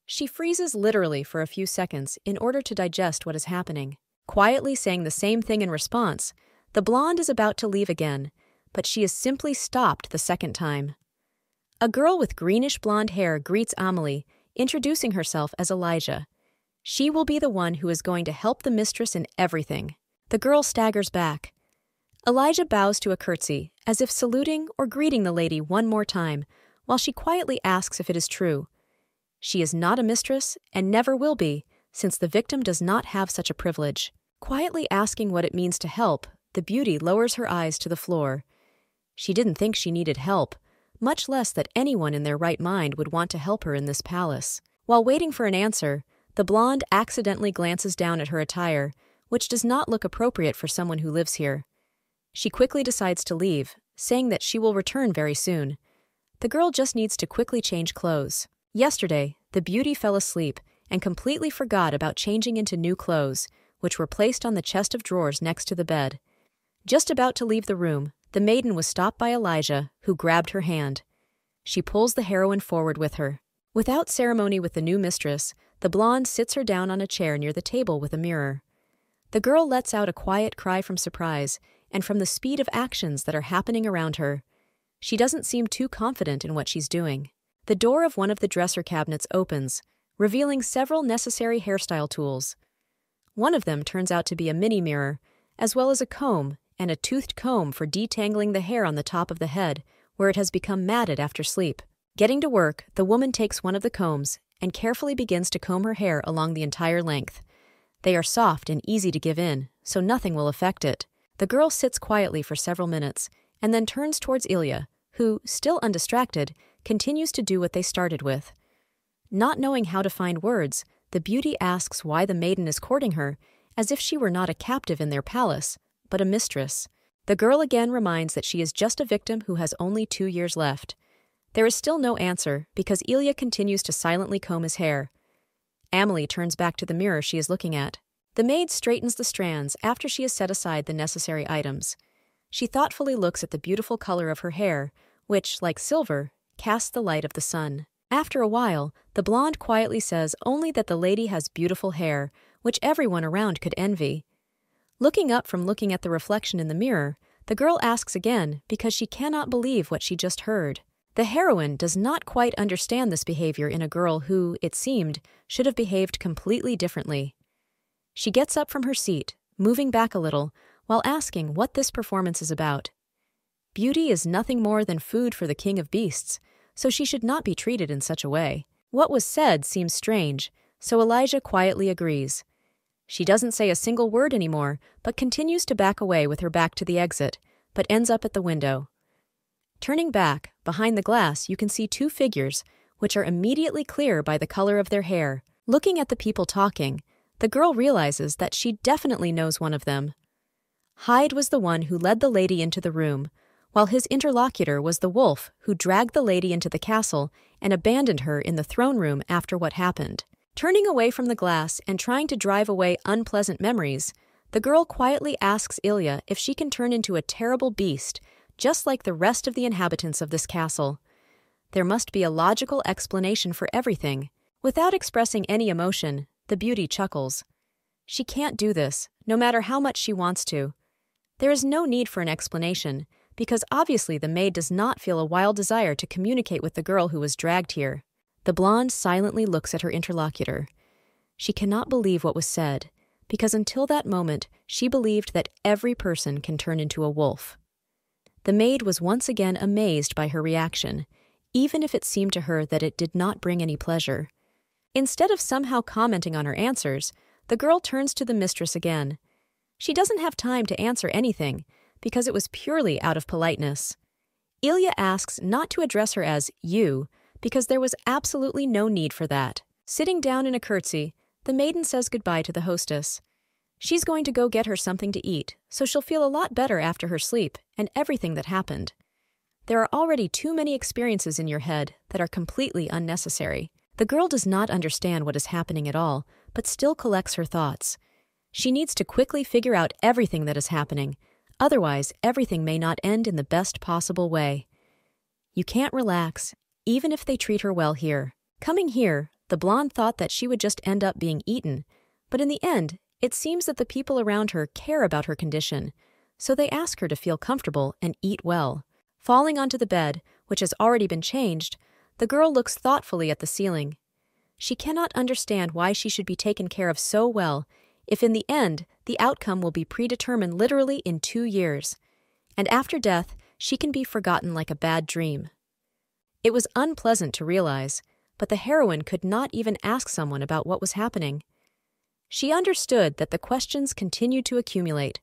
She freezes literally for a few seconds in order to digest what is happening. Quietly saying the same thing in response, the blonde is about to leave again, but she is simply stopped the second time. A girl with greenish blonde hair greets Amelie, introducing herself as Elijah. She will be the one who is going to help the mistress in everything. The girl staggers back. Elijah bows to a curtsy, as if saluting or greeting the lady one more time, while she quietly asks if it is true. She is not a mistress and never will be, since the victim does not have such a privilege. Quietly asking what it means to help, the beauty lowers her eyes to the floor. She didn't think she needed help, much less that anyone in their right mind would want to help her in this palace. While waiting for an answer, the blonde accidentally glances down at her attire, which does not look appropriate for someone who lives here. She quickly decides to leave, saying that she will return very soon. The girl just needs to quickly change clothes. Yesterday, the beauty fell asleep and completely forgot about changing into new clothes, which were placed on the chest of drawers next to the bed. Just about to leave the room, the maiden was stopped by Elijah, who grabbed her hand. She pulls the heroine forward with her. Without ceremony with the new mistress, the blonde sits her down on a chair near the table with a mirror. The girl lets out a quiet cry from surprise and from the speed of actions that are happening around her. She doesn't seem too confident in what she's doing. The door of one of the dresser cabinets opens, revealing several necessary hairstyle tools. One of them turns out to be a mini mirror, as well as a comb and a toothed comb for detangling the hair on the top of the head, where it has become matted after sleep. Getting to work, the woman takes one of the combs and carefully begins to comb her hair along the entire length. They are soft and easy to give in, so nothing will affect it. The girl sits quietly for several minutes and then turns towards Ilya, who, still undistracted, continues to do what they started with. Not knowing how to find words, the beauty asks why the maiden is courting her, as if she were not a captive in their palace, but a mistress. The girl again reminds that she is just a victim who has only two years left. There is still no answer because Ilya continues to silently comb his hair. Amelie turns back to the mirror she is looking at. The maid straightens the strands after she has set aside the necessary items. She thoughtfully looks at the beautiful color of her hair, which, like silver, casts the light of the sun. After a while, the blonde quietly says only that the lady has beautiful hair, which everyone around could envy. Looking up from looking at the reflection in the mirror, the girl asks again because she cannot believe what she just heard. The heroine does not quite understand this behavior in a girl who, it seemed, should have behaved completely differently. She gets up from her seat, moving back a little, while asking what this performance is about. Beauty is nothing more than food for the king of beasts, so she should not be treated in such a way. What was said seems strange, so Elijah quietly agrees. She doesn't say a single word anymore, but continues to back away with her back to the exit, but ends up at the window. Turning back, behind the glass, you can see two figures, which are immediately clear by the color of their hair. Looking at the people talking, the girl realizes that she definitely knows one of them. Hyde was the one who led the lady into the room, while his interlocutor was the wolf who dragged the lady into the castle and abandoned her in the throne room after what happened. Turning away from the glass and trying to drive away unpleasant memories, the girl quietly asks Ilya if she can turn into a terrible beast, just like the rest of the inhabitants of this castle. There must be a logical explanation for everything. Without expressing any emotion, the beauty chuckles. She can't do this, no matter how much she wants to. There is no need for an explanation, because obviously the maid does not feel a wild desire to communicate with the girl who was dragged here. The blonde silently looks at her interlocutor. She cannot believe what was said, because until that moment she believed that every person can turn into a wolf. The maid was once again amazed by her reaction, even if it seemed to her that it did not bring any pleasure. Instead of somehow commenting on her answers, the girl turns to the mistress again. She doesn't have time to answer anything, because it was purely out of politeness. Ilya asks not to address her as you, because there was absolutely no need for that. Sitting down in a curtsy, the maiden says goodbye to the hostess. She's going to go get her something to eat, so she'll feel a lot better after her sleep and everything that happened. There are already too many experiences in your head that are completely unnecessary. The girl does not understand what is happening at all, but still collects her thoughts. She needs to quickly figure out everything that is happening, otherwise, everything may not end in the best possible way. You can't relax, even if they treat her well here. Coming here, the blonde thought that she would just end up being eaten, but in the end, it seems that the people around her care about her condition, so they ask her to feel comfortable and eat well. Falling onto the bed, which has already been changed, the girl looks thoughtfully at the ceiling. She cannot understand why she should be taken care of so well if in the end the outcome will be predetermined literally in two years, and after death she can be forgotten like a bad dream. It was unpleasant to realize, but the heroine could not even ask someone about what was happening. She understood that the questions continued to accumulate,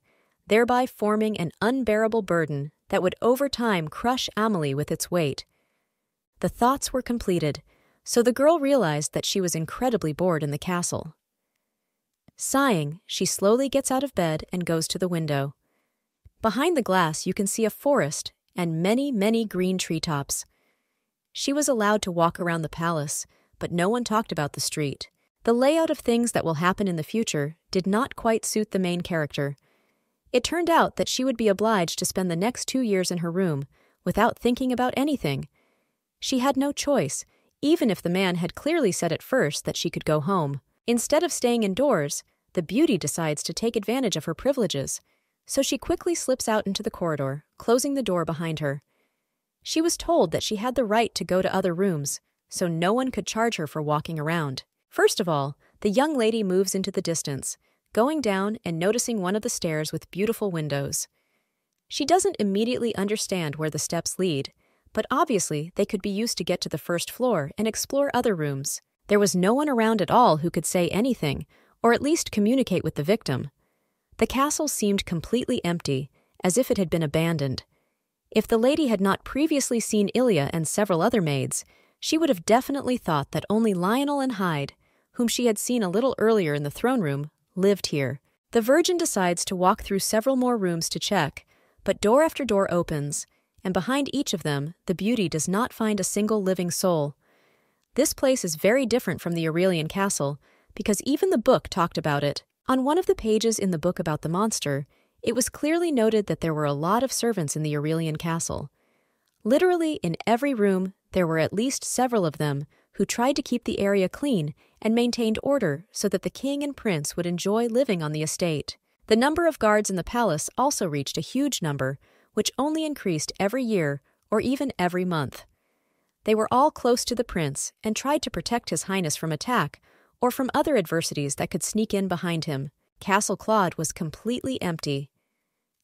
thereby forming an unbearable burden that would over time crush Amelie with its weight. The thoughts were completed, so the girl realized that she was incredibly bored in the castle. Sighing, she slowly gets out of bed and goes to the window. Behind the glass, you can see a forest and many, many green treetops. She was allowed to walk around the palace, but no one talked about the street. The layout of things that will happen in the future did not quite suit the main character. It turned out that she would be obliged to spend the next two years in her room without thinking about anything. She had no choice, even if the man had clearly said at first that she could go home. Instead of staying indoors, the beauty decides to take advantage of her privileges, so she quickly slips out into the corridor, closing the door behind her. She was told that she had the right to go to other rooms, so no one could charge her for walking around. First of all, the young lady moves into the distance, going down and noticing one of the stairs with beautiful windows. She doesn't immediately understand where the steps lead, but obviously they could be used to get to the first floor and explore other rooms. There was no one around at all who could say anything, or at least communicate with the victim. The castle seemed completely empty, as if it had been abandoned. If the lady had not previously seen Ilya and several other maids, she would have definitely thought that only Lionel and Hyde, whom she had seen a little earlier in the throne room, lived here. The Virgin decides to walk through several more rooms to check, but door after door opens, and behind each of them, the beauty does not find a single living soul. This place is very different from the Aurelian castle, because even the book talked about it. On one of the pages in the book about the monster, it was clearly noted that there were a lot of servants in the Aurelian castle. Literally, in every room, there were at least several of them who tried to keep the area clean and maintained order so that the king and prince would enjoy living on the estate. The number of guards in the palace also reached a huge number, which only increased every year or even every month. They were all close to the prince and tried to protect his highness from attack or from other adversities that could sneak in behind him. Castle Claude was completely empty.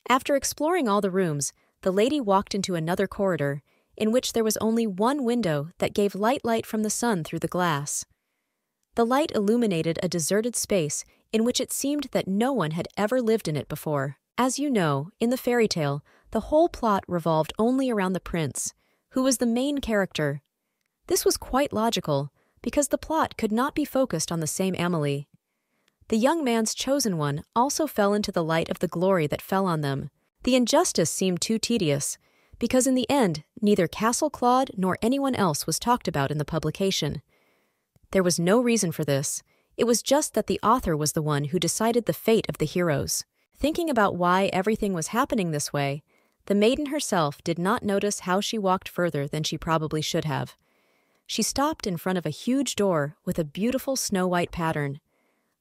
After exploring all the rooms, the lady walked into another corridor in which there was only one window that gave light light from the sun through the glass. The light illuminated a deserted space in which it seemed that no one had ever lived in it before. As you know, in the fairy tale, the whole plot revolved only around the prince, who was the main character. This was quite logical, because the plot could not be focused on the same Amelie. The young man's chosen one also fell into the light of the glory that fell on them. The injustice seemed too tedious, because in the end, neither Castle Claude nor anyone else was talked about in the publication. There was no reason for this. It was just that the author was the one who decided the fate of the heroes. Thinking about why everything was happening this way, the maiden herself did not notice how she walked further than she probably should have. She stopped in front of a huge door with a beautiful snow white pattern.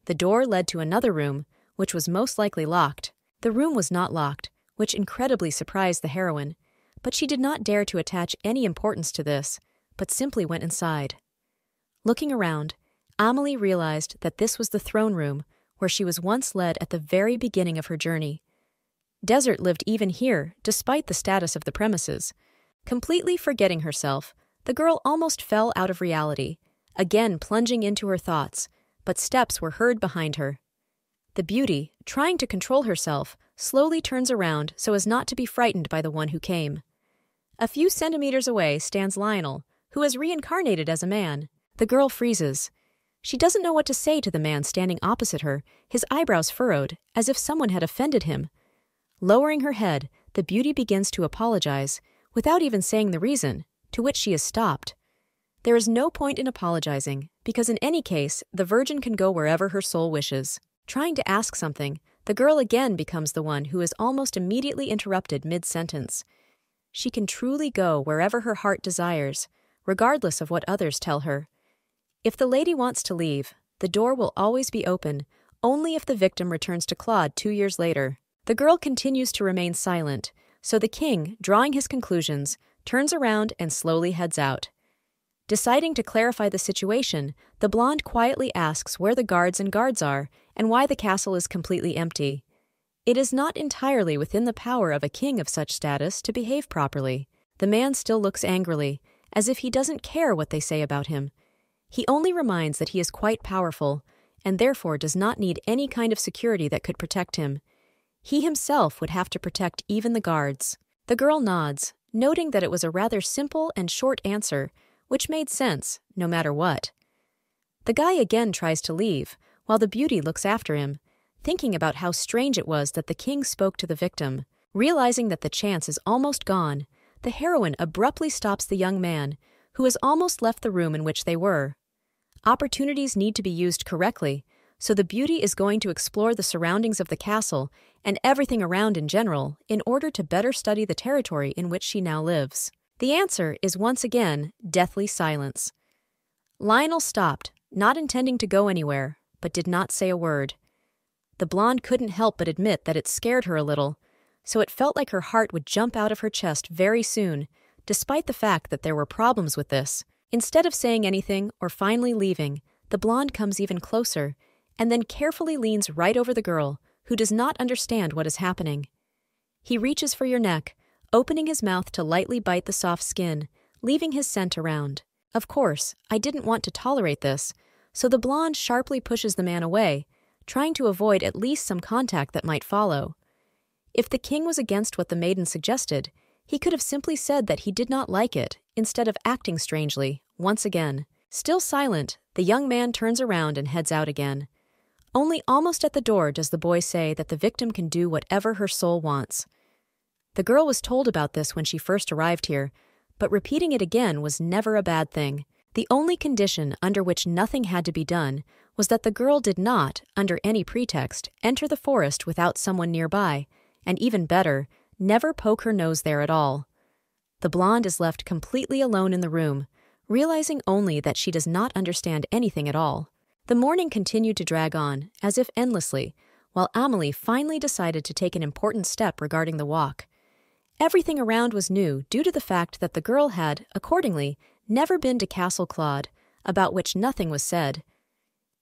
The door led to another room, which was most likely locked. The room was not locked, which incredibly surprised the heroine, but she did not dare to attach any importance to this, but simply went inside. Looking around, Amelie realized that this was the throne room where she was once led at the very beginning of her journey. Desert lived even here, despite the status of the premises. Completely forgetting herself, the girl almost fell out of reality, again plunging into her thoughts, but steps were heard behind her. The beauty, trying to control herself, slowly turns around so as not to be frightened by the one who came. A few centimeters away stands Lionel, who has reincarnated as a man. The girl freezes. She doesn't know what to say to the man standing opposite her, his eyebrows furrowed, as if someone had offended him. Lowering her head, the beauty begins to apologize, without even saying the reason, to which she is stopped. There is no point in apologizing, because in any case, the Virgin can go wherever her soul wishes. Trying to ask something, the girl again becomes the one who is almost immediately interrupted mid sentence. She can truly go wherever her heart desires, regardless of what others tell her. If the lady wants to leave, the door will always be open, only if the victim returns to Claude two years later. The girl continues to remain silent, so the king, drawing his conclusions, turns around and slowly heads out. Deciding to clarify the situation, the blonde quietly asks where the guards and guards are and why the castle is completely empty. It is not entirely within the power of a king of such status to behave properly. The man still looks angrily, as if he doesn't care what they say about him. He only reminds that he is quite powerful, and therefore does not need any kind of security that could protect him. He himself would have to protect even the guards. The girl nods, noting that it was a rather simple and short answer, which made sense, no matter what. The guy again tries to leave, while the beauty looks after him, thinking about how strange it was that the king spoke to the victim. Realizing that the chance is almost gone, the heroine abruptly stops the young man, who has almost left the room in which they were. Opportunities need to be used correctly, so the beauty is going to explore the surroundings of the castle and everything around in general in order to better study the territory in which she now lives. The answer is once again deathly silence. Lionel stopped, not intending to go anywhere, but did not say a word. The blonde couldn't help but admit that it scared her a little, so it felt like her heart would jump out of her chest very soon, despite the fact that there were problems with this. Instead of saying anything or finally leaving, the blonde comes even closer and then carefully leans right over the girl, who does not understand what is happening. He reaches for your neck, opening his mouth to lightly bite the soft skin, leaving his scent around. Of course, I didn't want to tolerate this, so the blonde sharply pushes the man away, trying to avoid at least some contact that might follow. If the king was against what the maiden suggested, he could have simply said that he did not like it, instead of acting strangely, once again. Still silent, the young man turns around and heads out again. Only almost at the door does the boy say that the victim can do whatever her soul wants. The girl was told about this when she first arrived here, but repeating it again was never a bad thing. The only condition under which nothing had to be done was that the girl did not, under any pretext, enter the forest without someone nearby, and even better, never poke her nose there at all. The blonde is left completely alone in the room, realizing only that she does not understand anything at all. The morning continued to drag on, as if endlessly, while Amelie finally decided to take an important step regarding the walk. Everything around was new due to the fact that the girl had, accordingly, never been to Castle Claude, about which nothing was said.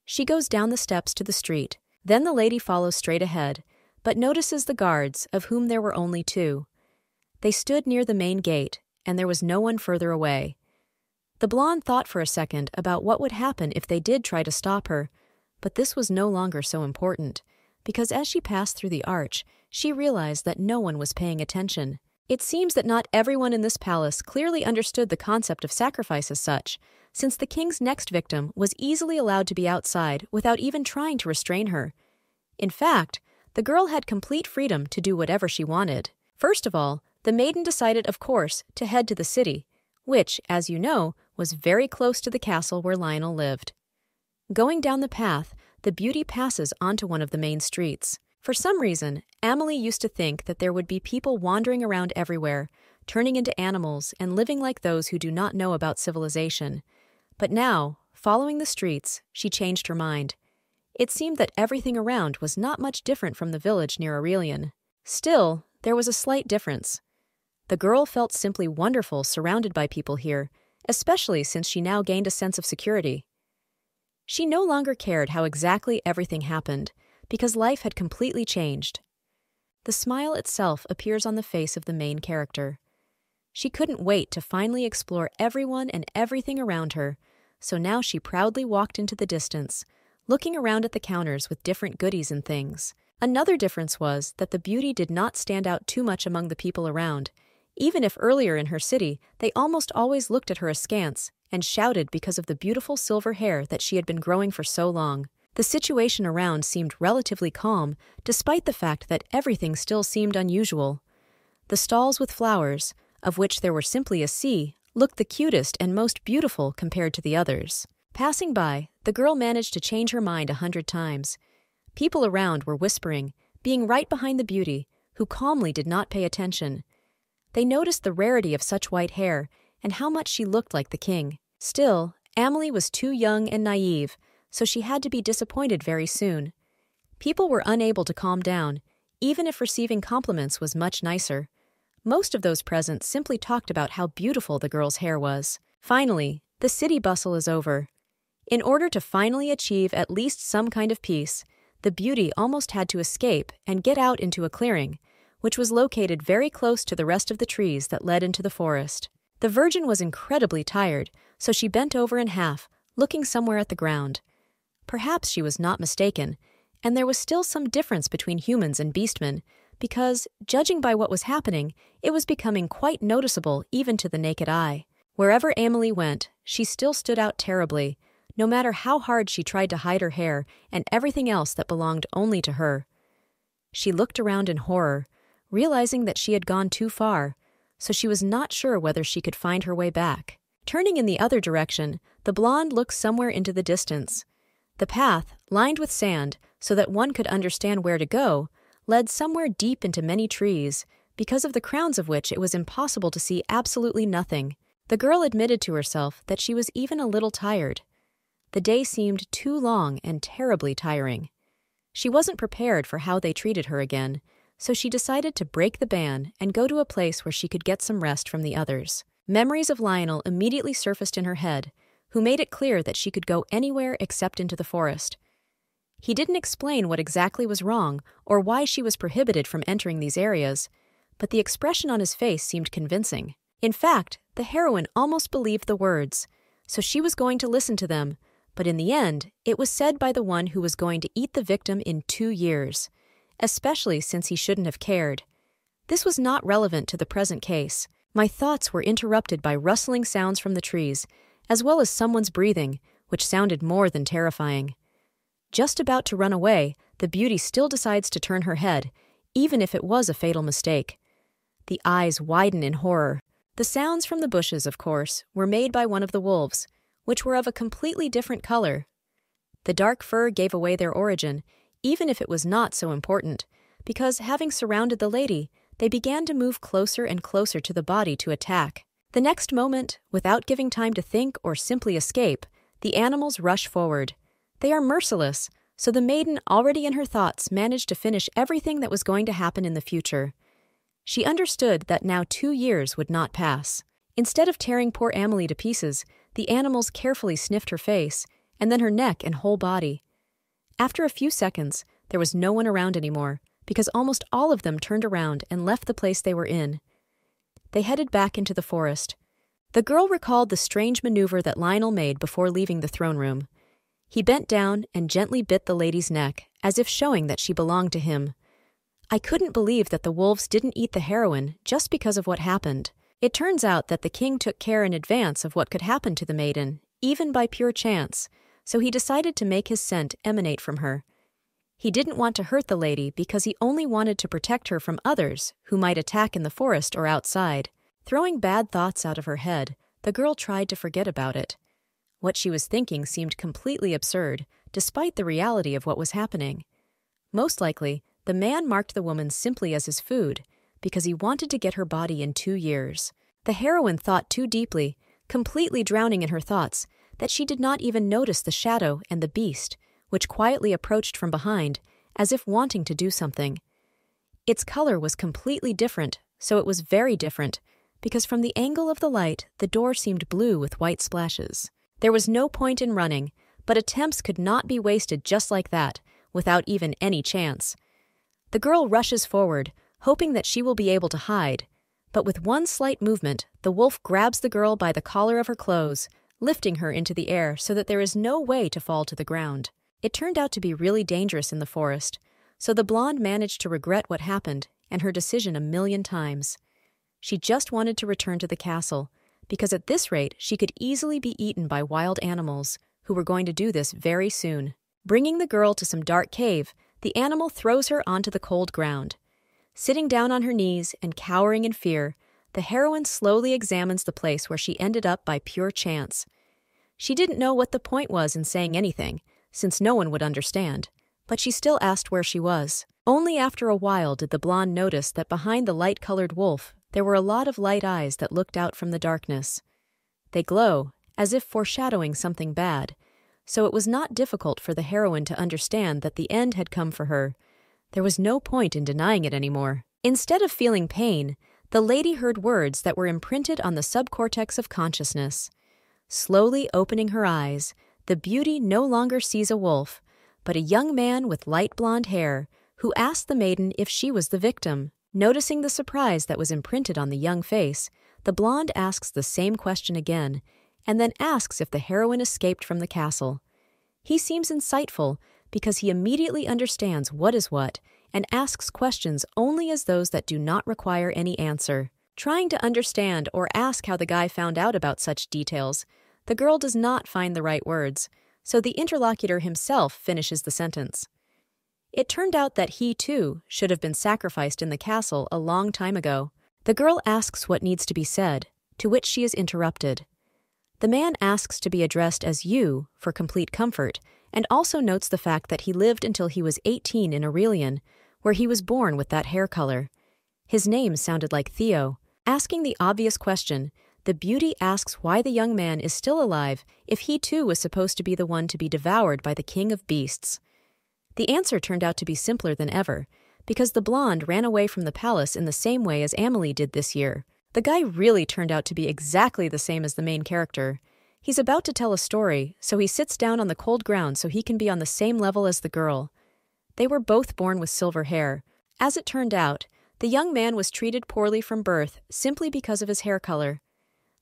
She goes down the steps to the street, then the lady follows straight ahead, but notices the guards, of whom there were only two. They stood near the main gate, and there was no one further away. The blonde thought for a second about what would happen if they did try to stop her, but this was no longer so important, because as she passed through the arch, she realized that no one was paying attention. It seems that not everyone in this palace clearly understood the concept of sacrifice as such, since the king's next victim was easily allowed to be outside without even trying to restrain her. In fact, the girl had complete freedom to do whatever she wanted. First of all, the maiden decided, of course, to head to the city, which, as you know, was very close to the castle where Lionel lived. Going down the path, the beauty passes onto one of the main streets. For some reason, Amelie used to think that there would be people wandering around everywhere, turning into animals and living like those who do not know about civilization. But now, following the streets, she changed her mind. It seemed that everything around was not much different from the village near Aurelian. Still, there was a slight difference. The girl felt simply wonderful surrounded by people here, especially since she now gained a sense of security. She no longer cared how exactly everything happened, because life had completely changed. The smile itself appears on the face of the main character. She couldn't wait to finally explore everyone and everything around her, so now she proudly walked into the distance, looking around at the counters with different goodies and things. Another difference was that the beauty did not stand out too much among the people around, even if earlier in her city they almost always looked at her askance and shouted because of the beautiful silver hair that she had been growing for so long. The situation around seemed relatively calm, despite the fact that everything still seemed unusual. The stalls with flowers, of which there were simply a sea, looked the cutest and most beautiful compared to the others. Passing by, the girl managed to change her mind a hundred times. People around were whispering, being right behind the beauty, who calmly did not pay attention. They noticed the rarity of such white hair and how much she looked like the king. Still, Amelie was too young and naive, so she had to be disappointed very soon. People were unable to calm down, even if receiving compliments was much nicer. Most of those present simply talked about how beautiful the girl's hair was. Finally, the city bustle is over, in order to finally achieve at least some kind of peace, the beauty almost had to escape and get out into a clearing, which was located very close to the rest of the trees that led into the forest. The Virgin was incredibly tired, so she bent over in half, looking somewhere at the ground. Perhaps she was not mistaken, and there was still some difference between humans and beastmen, because, judging by what was happening, it was becoming quite noticeable even to the naked eye. Wherever Amelie went, she still stood out terribly, no matter how hard she tried to hide her hair and everything else that belonged only to her. She looked around in horror, realizing that she had gone too far, so she was not sure whether she could find her way back. Turning in the other direction, the blonde looked somewhere into the distance. The path, lined with sand so that one could understand where to go, led somewhere deep into many trees, because of the crowns of which it was impossible to see absolutely nothing. The girl admitted to herself that she was even a little tired. The day seemed too long and terribly tiring. She wasn't prepared for how they treated her again, so she decided to break the ban and go to a place where she could get some rest from the others. Memories of Lionel immediately surfaced in her head, who made it clear that she could go anywhere except into the forest. He didn't explain what exactly was wrong or why she was prohibited from entering these areas, but the expression on his face seemed convincing. In fact, the heroine almost believed the words, so she was going to listen to them, but in the end, it was said by the one who was going to eat the victim in two years, especially since he shouldn't have cared. This was not relevant to the present case. My thoughts were interrupted by rustling sounds from the trees, as well as someone's breathing, which sounded more than terrifying. Just about to run away, the beauty still decides to turn her head, even if it was a fatal mistake. The eyes widen in horror. The sounds from the bushes, of course, were made by one of the wolves, which were of a completely different color. The dark fur gave away their origin, even if it was not so important, because having surrounded the lady, they began to move closer and closer to the body to attack. The next moment, without giving time to think or simply escape, the animals rush forward. They are merciless, so the maiden, already in her thoughts, managed to finish everything that was going to happen in the future. She understood that now two years would not pass. Instead of tearing poor Amelie to pieces, the animals carefully sniffed her face, and then her neck and whole body. After a few seconds, there was no one around anymore, because almost all of them turned around and left the place they were in. They headed back into the forest. The girl recalled the strange maneuver that Lionel made before leaving the throne room. He bent down and gently bit the lady's neck, as if showing that she belonged to him. I couldn't believe that the wolves didn't eat the heroine just because of what happened. It turns out that the king took care in advance of what could happen to the maiden, even by pure chance, so he decided to make his scent emanate from her. He didn't want to hurt the lady because he only wanted to protect her from others who might attack in the forest or outside. Throwing bad thoughts out of her head, the girl tried to forget about it. What she was thinking seemed completely absurd, despite the reality of what was happening. Most likely, the man marked the woman simply as his food, because he wanted to get her body in two years. The heroine thought too deeply, completely drowning in her thoughts, that she did not even notice the shadow and the beast, which quietly approached from behind, as if wanting to do something. Its color was completely different, so it was very different, because from the angle of the light, the door seemed blue with white splashes. There was no point in running, but attempts could not be wasted just like that, without even any chance. The girl rushes forward, hoping that she will be able to hide, but with one slight movement, the wolf grabs the girl by the collar of her clothes, lifting her into the air so that there is no way to fall to the ground. It turned out to be really dangerous in the forest, so the blonde managed to regret what happened and her decision a million times. She just wanted to return to the castle, because at this rate she could easily be eaten by wild animals, who were going to do this very soon. Bringing the girl to some dark cave, the animal throws her onto the cold ground. Sitting down on her knees and cowering in fear, the heroine slowly examines the place where she ended up by pure chance. She didn't know what the point was in saying anything, since no one would understand, but she still asked where she was. Only after a while did the blonde notice that behind the light colored wolf there were a lot of light eyes that looked out from the darkness. They glow, as if foreshadowing something bad, so it was not difficult for the heroine to understand that the end had come for her. There was no point in denying it anymore. Instead of feeling pain, the lady heard words that were imprinted on the subcortex of consciousness. Slowly opening her eyes, the beauty no longer sees a wolf, but a young man with light blonde hair who asked the maiden if she was the victim. Noticing the surprise that was imprinted on the young face, the blonde asks the same question again and then asks if the heroine escaped from the castle. He seems insightful because he immediately understands what is what and asks questions only as those that do not require any answer. Trying to understand or ask how the guy found out about such details, The girl does not find the right words, so the interlocutor himself finishes the sentence. It turned out that he, too, should have been sacrificed in the castle a long time ago. The girl asks what needs to be said, to which she is interrupted. The man asks to be addressed as you for complete comfort, and also notes the fact that he lived until he was 18 in Aurelian, where he was born with that hair color. His name sounded like Theo. Asking the obvious question, the beauty asks why the young man is still alive if he too was supposed to be the one to be devoured by the king of beasts. The answer turned out to be simpler than ever, because the blonde ran away from the palace in the same way as Amelie did this year. The guy really turned out to be exactly the same as the main character. He's about to tell a story, so he sits down on the cold ground so he can be on the same level as the girl. They were both born with silver hair. As it turned out, the young man was treated poorly from birth simply because of his hair color.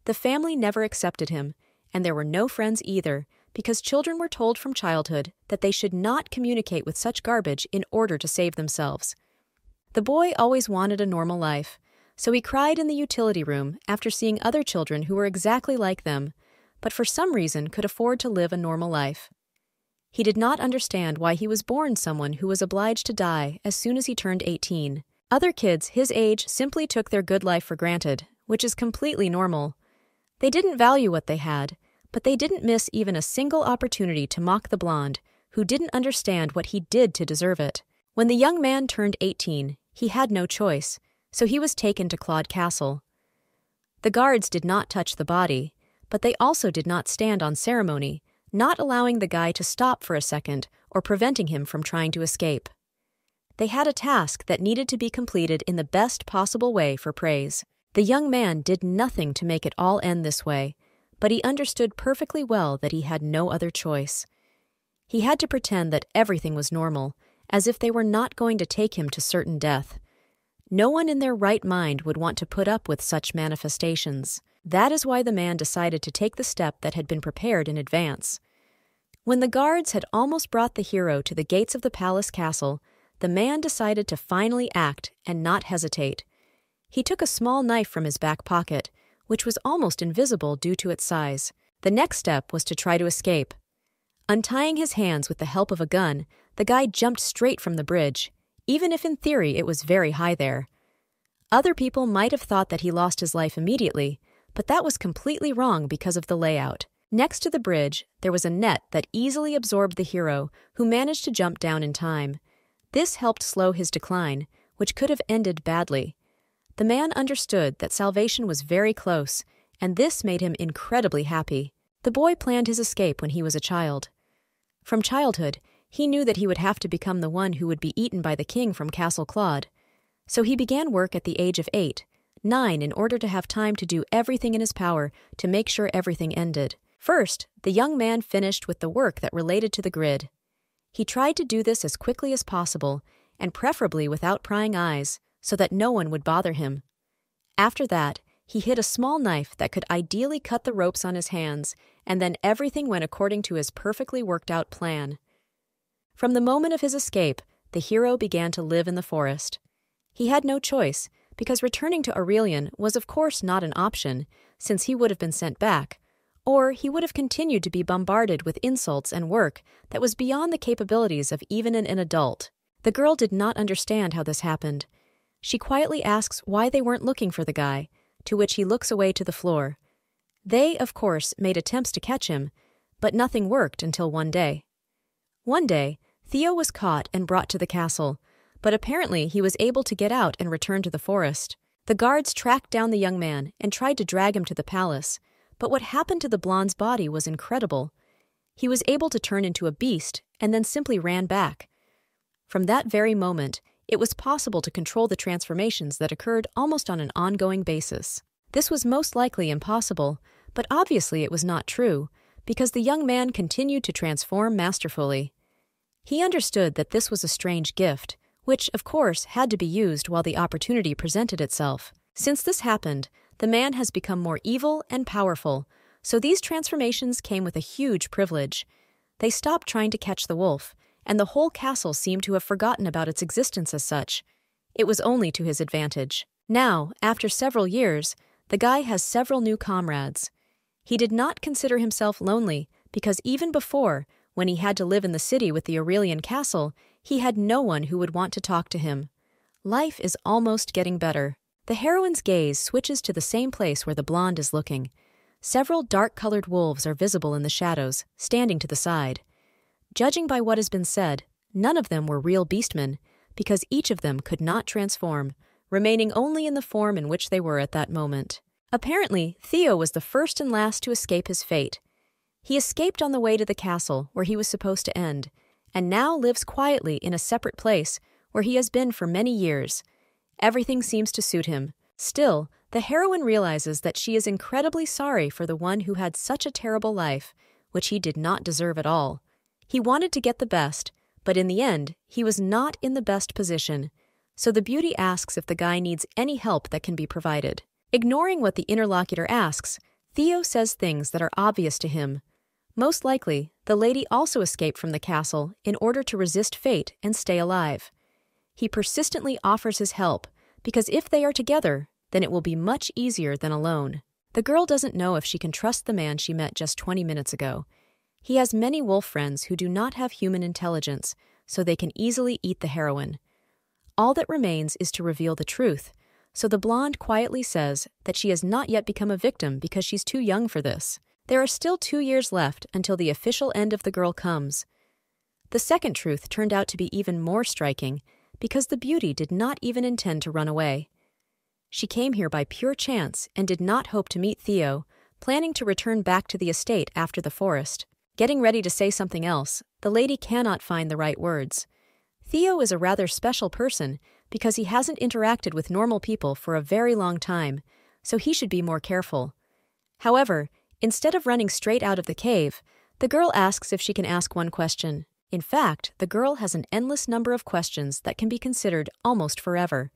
The family never accepted him, and there were no friends either, because children were told from childhood that they should not communicate with such garbage in order to save themselves. The boy always wanted a normal life, so he cried in the utility room after seeing other children who were exactly like them, but for some reason could afford to live a normal life. He did not understand why he was born someone who was obliged to die as soon as he turned 18. Other kids his age simply took their good life for granted, which is completely normal. They didn't value what they had, but they didn't miss even a single opportunity to mock the blonde, who didn't understand what he did to deserve it. When the young man turned 18, he had no choice so he was taken to Claude Castle. The guards did not touch the body, but they also did not stand on ceremony, not allowing the guy to stop for a second or preventing him from trying to escape. They had a task that needed to be completed in the best possible way for praise. The young man did nothing to make it all end this way, but he understood perfectly well that he had no other choice. He had to pretend that everything was normal, as if they were not going to take him to certain death. No one in their right mind would want to put up with such manifestations. That is why the man decided to take the step that had been prepared in advance. When the guards had almost brought the hero to the gates of the palace castle, the man decided to finally act and not hesitate. He took a small knife from his back pocket, which was almost invisible due to its size. The next step was to try to escape. Untying his hands with the help of a gun, the guy jumped straight from the bridge even if in theory it was very high there. Other people might have thought that he lost his life immediately, but that was completely wrong because of the layout. Next to the bridge, there was a net that easily absorbed the hero, who managed to jump down in time. This helped slow his decline, which could have ended badly. The man understood that salvation was very close, and this made him incredibly happy. The boy planned his escape when he was a child. From childhood, he knew that he would have to become the one who would be eaten by the king from Castle Claude. So he began work at the age of eight, nine in order to have time to do everything in his power to make sure everything ended. First, the young man finished with the work that related to the grid. He tried to do this as quickly as possible, and preferably without prying eyes, so that no one would bother him. After that, he hid a small knife that could ideally cut the ropes on his hands, and then everything went according to his perfectly worked out plan. From the moment of his escape, the hero began to live in the forest. He had no choice, because returning to Aurelian was of course not an option, since he would have been sent back, or he would have continued to be bombarded with insults and work that was beyond the capabilities of even an, an adult. The girl did not understand how this happened. She quietly asks why they weren't looking for the guy, to which he looks away to the floor. They, of course, made attempts to catch him, but nothing worked until one day. One day, Theo was caught and brought to the castle, but apparently he was able to get out and return to the forest. The guards tracked down the young man and tried to drag him to the palace, but what happened to the blonde's body was incredible. He was able to turn into a beast and then simply ran back. From that very moment, it was possible to control the transformations that occurred almost on an ongoing basis. This was most likely impossible, but obviously it was not true, because the young man continued to transform masterfully. He understood that this was a strange gift, which, of course, had to be used while the opportunity presented itself. Since this happened, the man has become more evil and powerful, so these transformations came with a huge privilege. They stopped trying to catch the wolf, and the whole castle seemed to have forgotten about its existence as such. It was only to his advantage. Now, after several years, the guy has several new comrades. He did not consider himself lonely because even before, when he had to live in the city with the Aurelian castle, he had no one who would want to talk to him. Life is almost getting better. The heroine's gaze switches to the same place where the blonde is looking. Several dark colored wolves are visible in the shadows, standing to the side. Judging by what has been said, none of them were real beastmen, because each of them could not transform, remaining only in the form in which they were at that moment. Apparently, Theo was the first and last to escape his fate. He escaped on the way to the castle where he was supposed to end, and now lives quietly in a separate place where he has been for many years. Everything seems to suit him. Still, the heroine realizes that she is incredibly sorry for the one who had such a terrible life, which he did not deserve at all. He wanted to get the best, but in the end, he was not in the best position. So the beauty asks if the guy needs any help that can be provided. Ignoring what the interlocutor asks, Theo says things that are obvious to him. Most likely, the lady also escaped from the castle in order to resist fate and stay alive. He persistently offers his help, because if they are together, then it will be much easier than alone. The girl doesn't know if she can trust the man she met just 20 minutes ago. He has many wolf friends who do not have human intelligence, so they can easily eat the heroine. All that remains is to reveal the truth, so the blonde quietly says that she has not yet become a victim because she's too young for this. There are still two years left until the official end of the girl comes. The second truth turned out to be even more striking because the beauty did not even intend to run away. She came here by pure chance and did not hope to meet Theo, planning to return back to the estate after the forest. Getting ready to say something else, the lady cannot find the right words. Theo is a rather special person because he hasn't interacted with normal people for a very long time, so he should be more careful. However, instead of running straight out of the cave, the girl asks if she can ask one question. In fact, the girl has an endless number of questions that can be considered almost forever.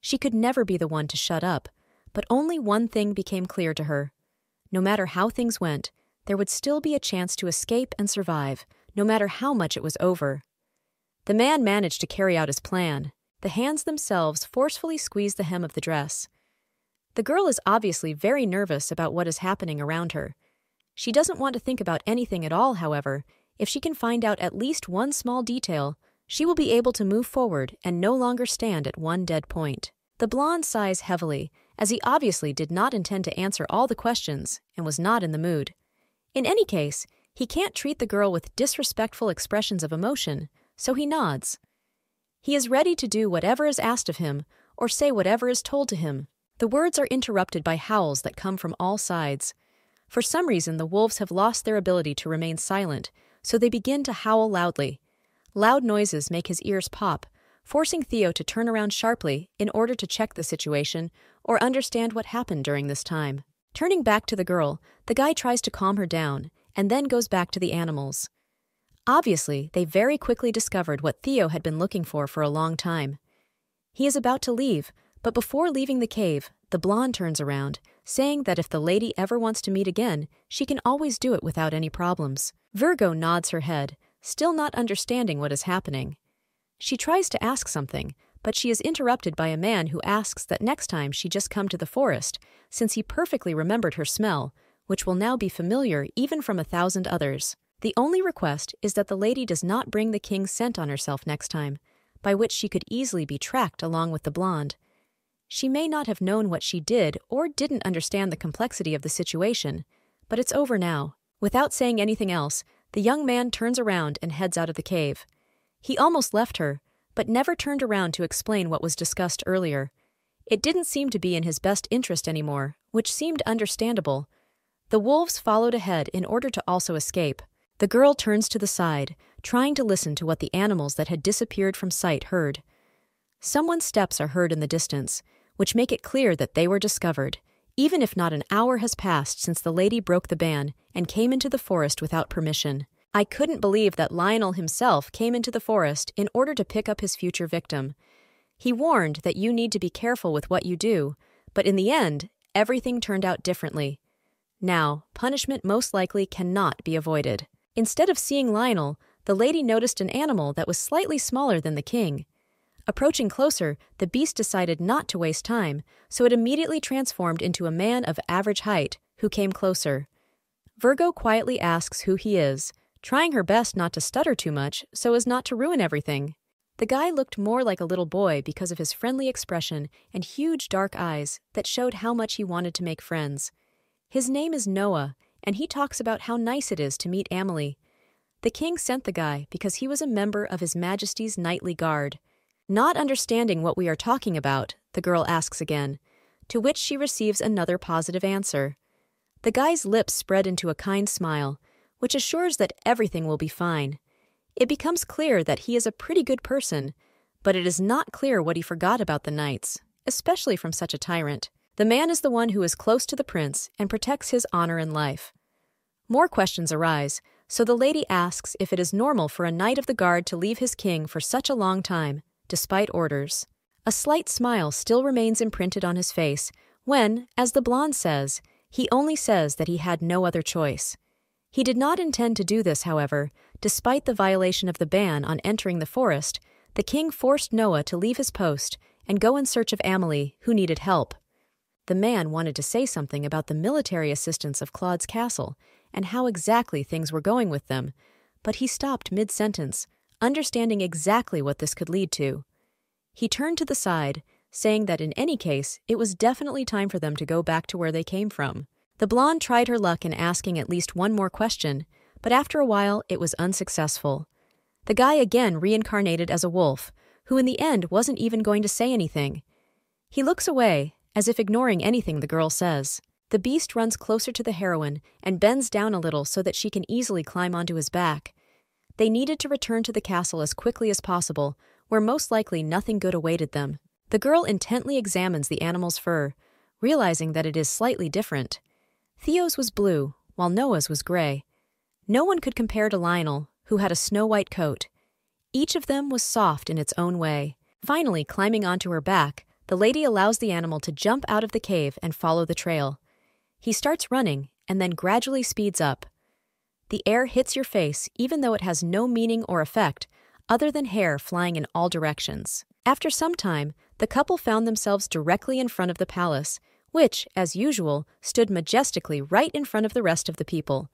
She could never be the one to shut up, but only one thing became clear to her. No matter how things went, there would still be a chance to escape and survive, no matter how much it was over. The man managed to carry out his plan, the hands themselves forcefully squeeze the hem of the dress. The girl is obviously very nervous about what is happening around her. She doesn't want to think about anything at all, however. If she can find out at least one small detail, she will be able to move forward and no longer stand at one dead point. The blonde sighs heavily, as he obviously did not intend to answer all the questions and was not in the mood. In any case, he can't treat the girl with disrespectful expressions of emotion, so he nods. He is ready to do whatever is asked of him or say whatever is told to him. The words are interrupted by howls that come from all sides. For some reason, the wolves have lost their ability to remain silent, so they begin to howl loudly. Loud noises make his ears pop, forcing Theo to turn around sharply in order to check the situation or understand what happened during this time. Turning back to the girl, the guy tries to calm her down and then goes back to the animals. Obviously, they very quickly discovered what Theo had been looking for for a long time. He is about to leave, but before leaving the cave, the blonde turns around, saying that if the lady ever wants to meet again, she can always do it without any problems. Virgo nods her head, still not understanding what is happening. She tries to ask something, but she is interrupted by a man who asks that next time she just come to the forest, since he perfectly remembered her smell, which will now be familiar even from a thousand others. The only request is that the lady does not bring the king's scent on herself next time, by which she could easily be tracked along with the blonde. She may not have known what she did or didn't understand the complexity of the situation, but it's over now. Without saying anything else, the young man turns around and heads out of the cave. He almost left her, but never turned around to explain what was discussed earlier. It didn't seem to be in his best interest anymore, which seemed understandable. The wolves followed ahead in order to also escape. The girl turns to the side, trying to listen to what the animals that had disappeared from sight heard. Someone's steps are heard in the distance, which make it clear that they were discovered, even if not an hour has passed since the lady broke the ban and came into the forest without permission. I couldn't believe that Lionel himself came into the forest in order to pick up his future victim. He warned that you need to be careful with what you do, but in the end, everything turned out differently. Now, punishment most likely cannot be avoided. Instead of seeing Lionel, the lady noticed an animal that was slightly smaller than the king. Approaching closer, the beast decided not to waste time, so it immediately transformed into a man of average height, who came closer. Virgo quietly asks who he is, trying her best not to stutter too much so as not to ruin everything. The guy looked more like a little boy because of his friendly expression and huge dark eyes that showed how much he wanted to make friends. His name is Noah, and he talks about how nice it is to meet Amelie. The king sent the guy because he was a member of His Majesty's Knightly Guard. Not understanding what we are talking about, the girl asks again, to which she receives another positive answer. The guy's lips spread into a kind smile, which assures that everything will be fine. It becomes clear that he is a pretty good person, but it is not clear what he forgot about the knights, especially from such a tyrant. The man is the one who is close to the prince and protects his honor and life. More questions arise, so the lady asks if it is normal for a knight of the guard to leave his king for such a long time, despite orders. A slight smile still remains imprinted on his face when, as the blonde says, he only says that he had no other choice. He did not intend to do this, however. Despite the violation of the ban on entering the forest, the king forced Noah to leave his post and go in search of Amelie, who needed help. The man wanted to say something about the military assistance of Claude's castle and how exactly things were going with them, but he stopped mid sentence, understanding exactly what this could lead to. He turned to the side, saying that in any case, it was definitely time for them to go back to where they came from. The blonde tried her luck in asking at least one more question, but after a while it was unsuccessful. The guy again reincarnated as a wolf, who in the end wasn't even going to say anything. He looks away, as if ignoring anything the girl says. The beast runs closer to the heroine and bends down a little so that she can easily climb onto his back. They needed to return to the castle as quickly as possible, where most likely nothing good awaited them. The girl intently examines the animal's fur, realizing that it is slightly different. Theo's was blue, while Noah's was gray. No one could compare to Lionel, who had a snow white coat. Each of them was soft in its own way. Finally, climbing onto her back, the lady allows the animal to jump out of the cave and follow the trail. He starts running and then gradually speeds up. The air hits your face even though it has no meaning or effect other than hair flying in all directions. After some time, the couple found themselves directly in front of the palace, which, as usual, stood majestically right in front of the rest of the people.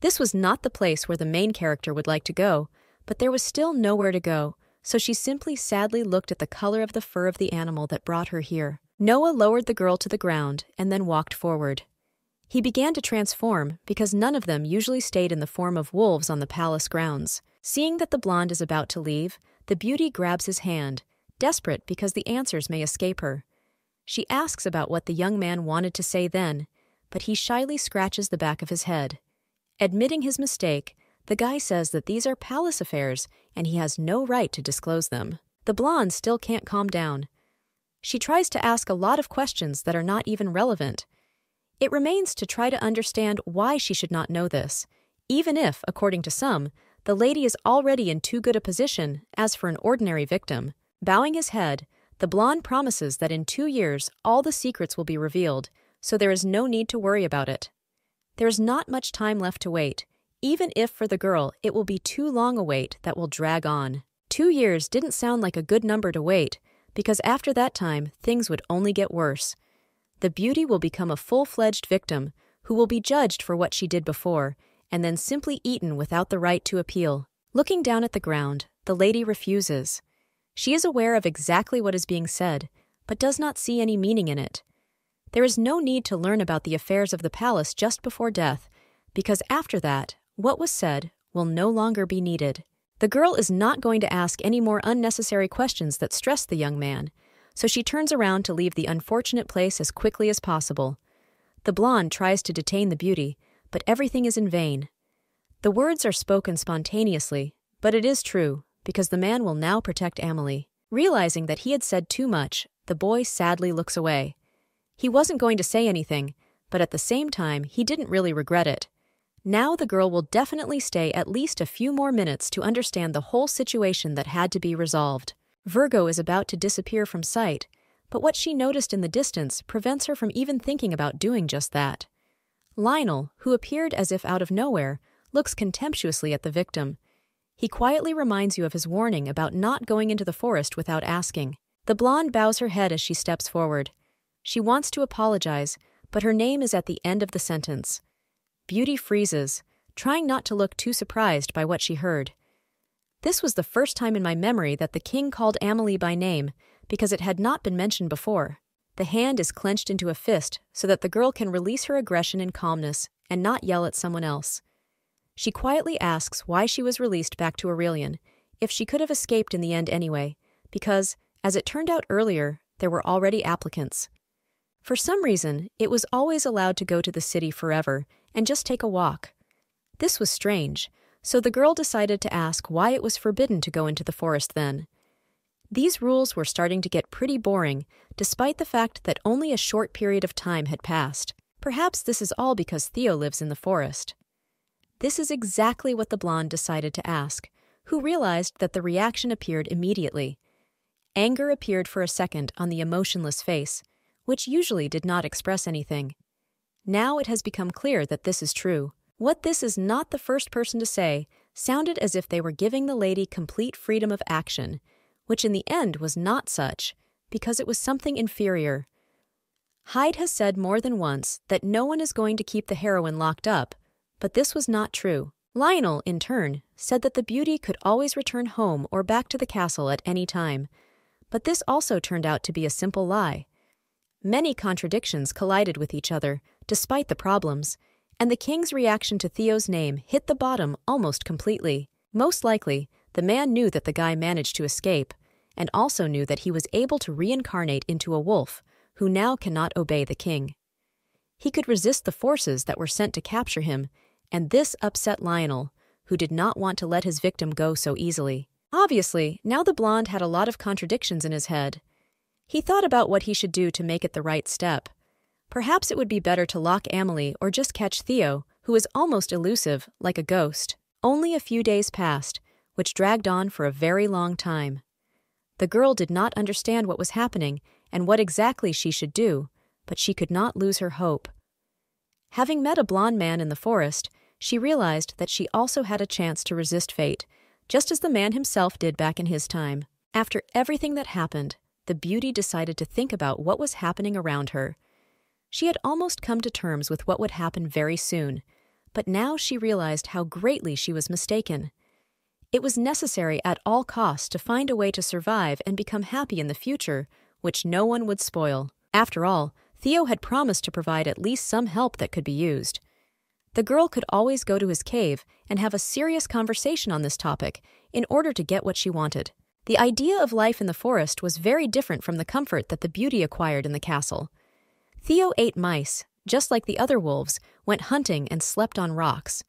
This was not the place where the main character would like to go, but there was still nowhere to go, so she simply sadly looked at the color of the fur of the animal that brought her here. Noah lowered the girl to the ground and then walked forward. He began to transform because none of them usually stayed in the form of wolves on the palace grounds. Seeing that the blonde is about to leave, the beauty grabs his hand, desperate because the answers may escape her. She asks about what the young man wanted to say then, but he shyly scratches the back of his head. Admitting his mistake, the guy says that these are palace affairs and he has no right to disclose them. The blonde still can't calm down. She tries to ask a lot of questions that are not even relevant. It remains to try to understand why she should not know this, even if, according to some, the lady is already in too good a position as for an ordinary victim. Bowing his head, the blonde promises that in two years all the secrets will be revealed, so there is no need to worry about it. There is not much time left to wait, even if for the girl it will be too long a wait that will drag on. Two years didn't sound like a good number to wait, because after that time things would only get worse. The beauty will become a full fledged victim who will be judged for what she did before and then simply eaten without the right to appeal. Looking down at the ground, the lady refuses. She is aware of exactly what is being said, but does not see any meaning in it. There is no need to learn about the affairs of the palace just before death, because after that, what was said will no longer be needed. The girl is not going to ask any more unnecessary questions that stress the young man, so she turns around to leave the unfortunate place as quickly as possible. The blonde tries to detain the beauty, but everything is in vain. The words are spoken spontaneously, but it is true, because the man will now protect Amelie. Realizing that he had said too much, the boy sadly looks away. He wasn't going to say anything, but at the same time, he didn't really regret it. Now the girl will definitely stay at least a few more minutes to understand the whole situation that had to be resolved. Virgo is about to disappear from sight, but what she noticed in the distance prevents her from even thinking about doing just that. Lionel, who appeared as if out of nowhere, looks contemptuously at the victim he quietly reminds you of his warning about not going into the forest without asking. The blonde bows her head as she steps forward. She wants to apologize, but her name is at the end of the sentence. Beauty freezes, trying not to look too surprised by what she heard. This was the first time in my memory that the king called Amelie by name, because it had not been mentioned before. The hand is clenched into a fist so that the girl can release her aggression in calmness and not yell at someone else. She quietly asks why she was released back to Aurelian, if she could have escaped in the end anyway, because, as it turned out earlier, there were already applicants. For some reason, it was always allowed to go to the city forever and just take a walk. This was strange, so the girl decided to ask why it was forbidden to go into the forest then. These rules were starting to get pretty boring, despite the fact that only a short period of time had passed. Perhaps this is all because Theo lives in the forest. This is exactly what the blonde decided to ask, who realized that the reaction appeared immediately. Anger appeared for a second on the emotionless face, which usually did not express anything. Now it has become clear that this is true. What this is not the first person to say sounded as if they were giving the lady complete freedom of action, which in the end was not such, because it was something inferior. Hyde has said more than once that no one is going to keep the heroine locked up, but this was not true. Lionel, in turn, said that the beauty could always return home or back to the castle at any time, but this also turned out to be a simple lie. Many contradictions collided with each other, despite the problems, and the king's reaction to Theo's name hit the bottom almost completely. Most likely, the man knew that the guy managed to escape, and also knew that he was able to reincarnate into a wolf, who now cannot obey the king. He could resist the forces that were sent to capture him, and this upset Lionel, who did not want to let his victim go so easily. Obviously, now the blonde had a lot of contradictions in his head. He thought about what he should do to make it the right step. Perhaps it would be better to lock Amelie or just catch Theo, who was almost elusive, like a ghost. Only a few days passed, which dragged on for a very long time. The girl did not understand what was happening and what exactly she should do, but she could not lose her hope. Having met a blond man in the forest, she realized that she also had a chance to resist fate, just as the man himself did back in his time. After everything that happened, the beauty decided to think about what was happening around her she had almost come to terms with what would happen very soon, but now she realized how greatly she was mistaken. It was necessary at all costs to find a way to survive and become happy in the future, which no one would spoil. After all, Theo had promised to provide at least some help that could be used. The girl could always go to his cave and have a serious conversation on this topic in order to get what she wanted. The idea of life in the forest was very different from the comfort that the beauty acquired in the castle. Theo ate mice, just like the other wolves, went hunting and slept on rocks.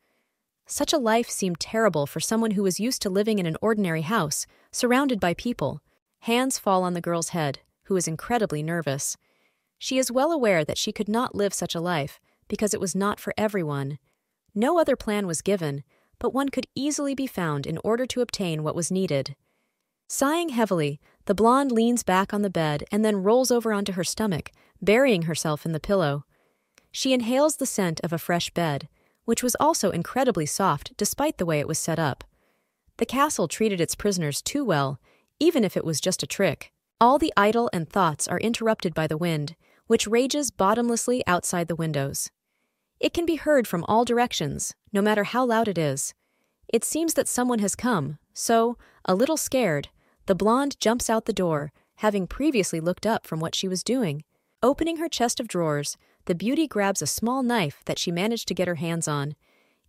Such a life seemed terrible for someone who was used to living in an ordinary house, surrounded by people. Hands fall on the girl's head, who is incredibly nervous. She is well aware that she could not live such a life, because it was not for everyone. No other plan was given, but one could easily be found in order to obtain what was needed. Sighing heavily, the blonde leans back on the bed and then rolls over onto her stomach, burying herself in the pillow. She inhales the scent of a fresh bed, which was also incredibly soft despite the way it was set up. The castle treated its prisoners too well, even if it was just a trick. All the idle and thoughts are interrupted by the wind, which rages bottomlessly outside the windows. It can be heard from all directions, no matter how loud it is. It seems that someone has come, so, a little scared, the blonde jumps out the door, having previously looked up from what she was doing. Opening her chest of drawers, the beauty grabs a small knife that she managed to get her hands on.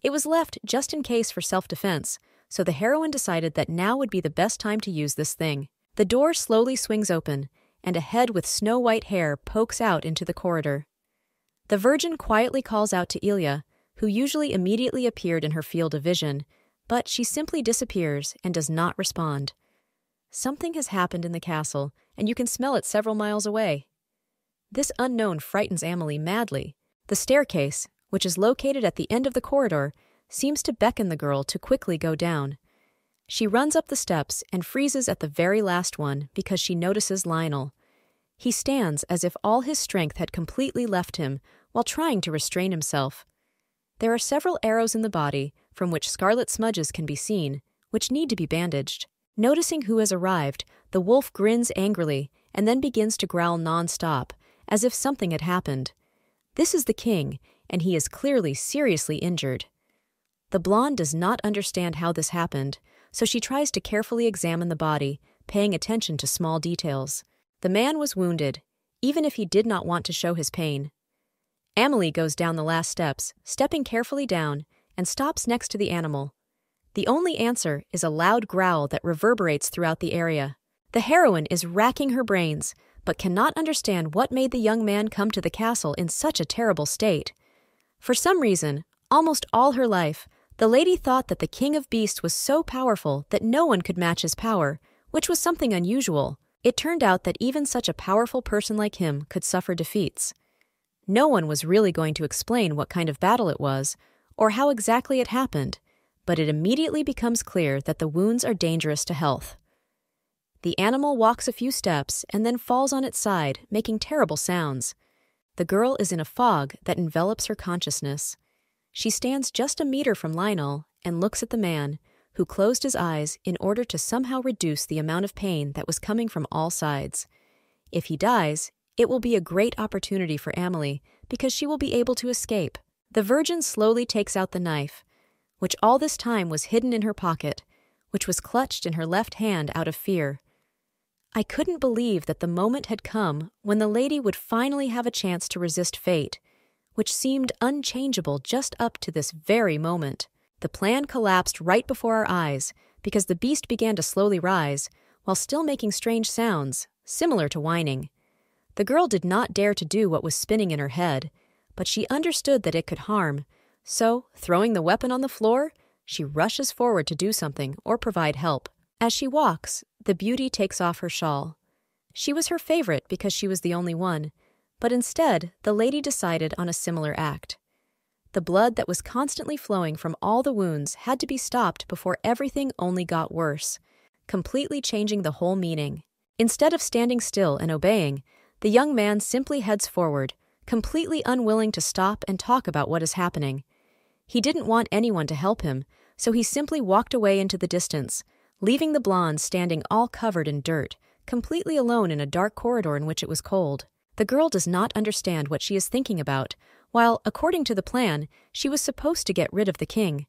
It was left just in case for self defense, so the heroine decided that now would be the best time to use this thing. The door slowly swings open, and a head with snow white hair pokes out into the corridor. The Virgin quietly calls out to Ilya, who usually immediately appeared in her field of vision, but she simply disappears and does not respond. Something has happened in the castle, and you can smell it several miles away. This unknown frightens Amelie madly. The staircase, which is located at the end of the corridor, seems to beckon the girl to quickly go down. She runs up the steps and freezes at the very last one because she notices Lionel. He stands as if all his strength had completely left him while trying to restrain himself. There are several arrows in the body from which scarlet smudges can be seen, which need to be bandaged. Noticing who has arrived, the wolf grins angrily and then begins to growl nonstop, as if something had happened. This is the king, and he is clearly seriously injured. The blonde does not understand how this happened, so she tries to carefully examine the body, paying attention to small details. The man was wounded, even if he did not want to show his pain. Amelie goes down the last steps, stepping carefully down, and stops next to the animal. The only answer is a loud growl that reverberates throughout the area. The heroine is racking her brains, but cannot understand what made the young man come to the castle in such a terrible state. For some reason, almost all her life, the lady thought that the king of beasts was so powerful that no one could match his power, which was something unusual. It turned out that even such a powerful person like him could suffer defeats. No one was really going to explain what kind of battle it was, or how exactly it happened, but it immediately becomes clear that the wounds are dangerous to health. The animal walks a few steps and then falls on its side, making terrible sounds. The girl is in a fog that envelops her consciousness. She stands just a meter from Lionel and looks at the man, who closed his eyes in order to somehow reduce the amount of pain that was coming from all sides. If he dies, it will be a great opportunity for Amelie because she will be able to escape. The Virgin slowly takes out the knife, which all this time was hidden in her pocket, which was clutched in her left hand out of fear. I couldn't believe that the moment had come when the lady would finally have a chance to resist fate, which seemed unchangeable just up to this very moment. The plan collapsed right before our eyes because the beast began to slowly rise, while still making strange sounds, similar to whining. The girl did not dare to do what was spinning in her head, but she understood that it could harm, so, throwing the weapon on the floor, she rushes forward to do something or provide help. As she walks, the beauty takes off her shawl. She was her favorite because she was the only one, but instead, the lady decided on a similar act. The blood that was constantly flowing from all the wounds had to be stopped before everything only got worse, completely changing the whole meaning. Instead of standing still and obeying, the young man simply heads forward, completely unwilling to stop and talk about what is happening. He didn't want anyone to help him, so he simply walked away into the distance, leaving the blonde standing all covered in dirt, completely alone in a dark corridor in which it was cold. The girl does not understand what she is thinking about, while, according to the plan, she was supposed to get rid of the king.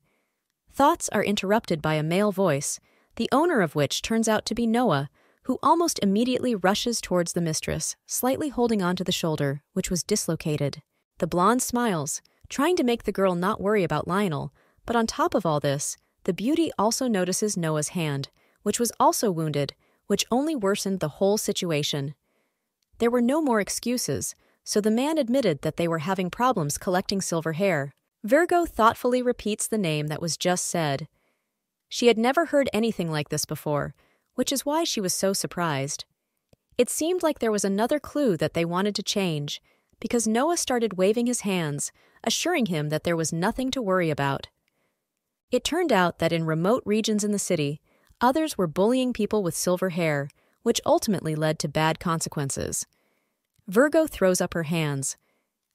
Thoughts are interrupted by a male voice, the owner of which turns out to be Noah, who almost immediately rushes towards the mistress, slightly holding onto the shoulder, which was dislocated. The blonde smiles, trying to make the girl not worry about Lionel, but on top of all this, the beauty also notices Noah's hand, which was also wounded, which only worsened the whole situation. There were no more excuses, so the man admitted that they were having problems collecting silver hair. Virgo thoughtfully repeats the name that was just said. She had never heard anything like this before, which is why she was so surprised. It seemed like there was another clue that they wanted to change, because Noah started waving his hands, assuring him that there was nothing to worry about. It turned out that in remote regions in the city, others were bullying people with silver hair, which ultimately led to bad consequences. Virgo throws up her hands.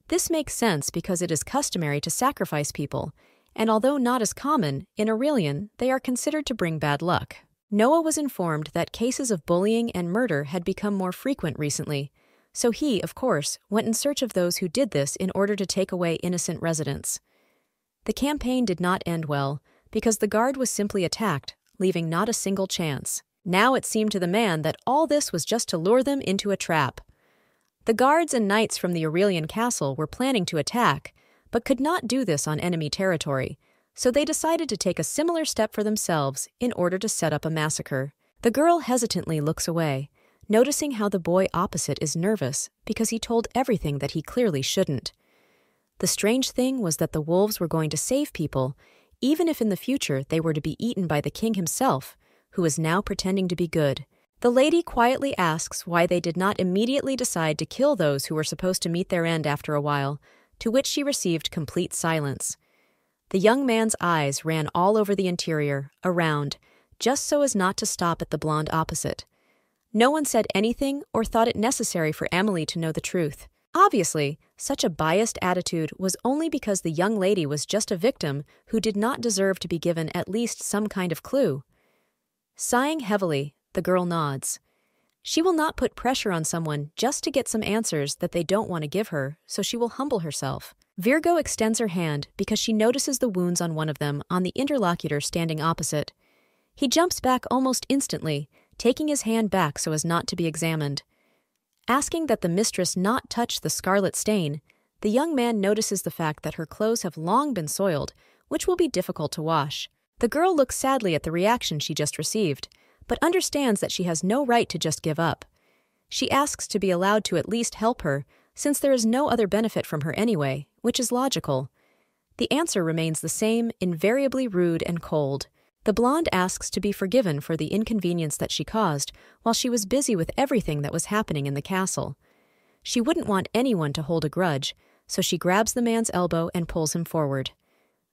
This makes sense because it is customary to sacrifice people, and although not as common, in Aurelian, they are considered to bring bad luck. Noah was informed that cases of bullying and murder had become more frequent recently, so he, of course, went in search of those who did this in order to take away innocent residents. The campaign did not end well, because the guard was simply attacked, leaving not a single chance. Now it seemed to the man that all this was just to lure them into a trap. The guards and knights from the Aurelian castle were planning to attack, but could not do this on enemy territory, so they decided to take a similar step for themselves in order to set up a massacre. The girl hesitantly looks away, noticing how the boy opposite is nervous because he told everything that he clearly shouldn't. The strange thing was that the wolves were going to save people, even if in the future they were to be eaten by the king himself, who is now pretending to be good. The lady quietly asks why they did not immediately decide to kill those who were supposed to meet their end after a while, to which she received complete silence. The young man's eyes ran all over the interior, around, just so as not to stop at the blonde opposite. No one said anything or thought it necessary for Emily to know the truth. Obviously, such a biased attitude was only because the young lady was just a victim who did not deserve to be given at least some kind of clue. Sighing heavily, the girl nods. She will not put pressure on someone just to get some answers that they don't want to give her, so she will humble herself. Virgo extends her hand because she notices the wounds on one of them on the interlocutor standing opposite. He jumps back almost instantly, taking his hand back so as not to be examined. Asking that the mistress not touch the scarlet stain, the young man notices the fact that her clothes have long been soiled, which will be difficult to wash. The girl looks sadly at the reaction she just received, but understands that she has no right to just give up. She asks to be allowed to at least help her, since there is no other benefit from her anyway, which is logical. The answer remains the same, invariably rude and cold. The blonde asks to be forgiven for the inconvenience that she caused while she was busy with everything that was happening in the castle. She wouldn't want anyone to hold a grudge, so she grabs the man's elbow and pulls him forward.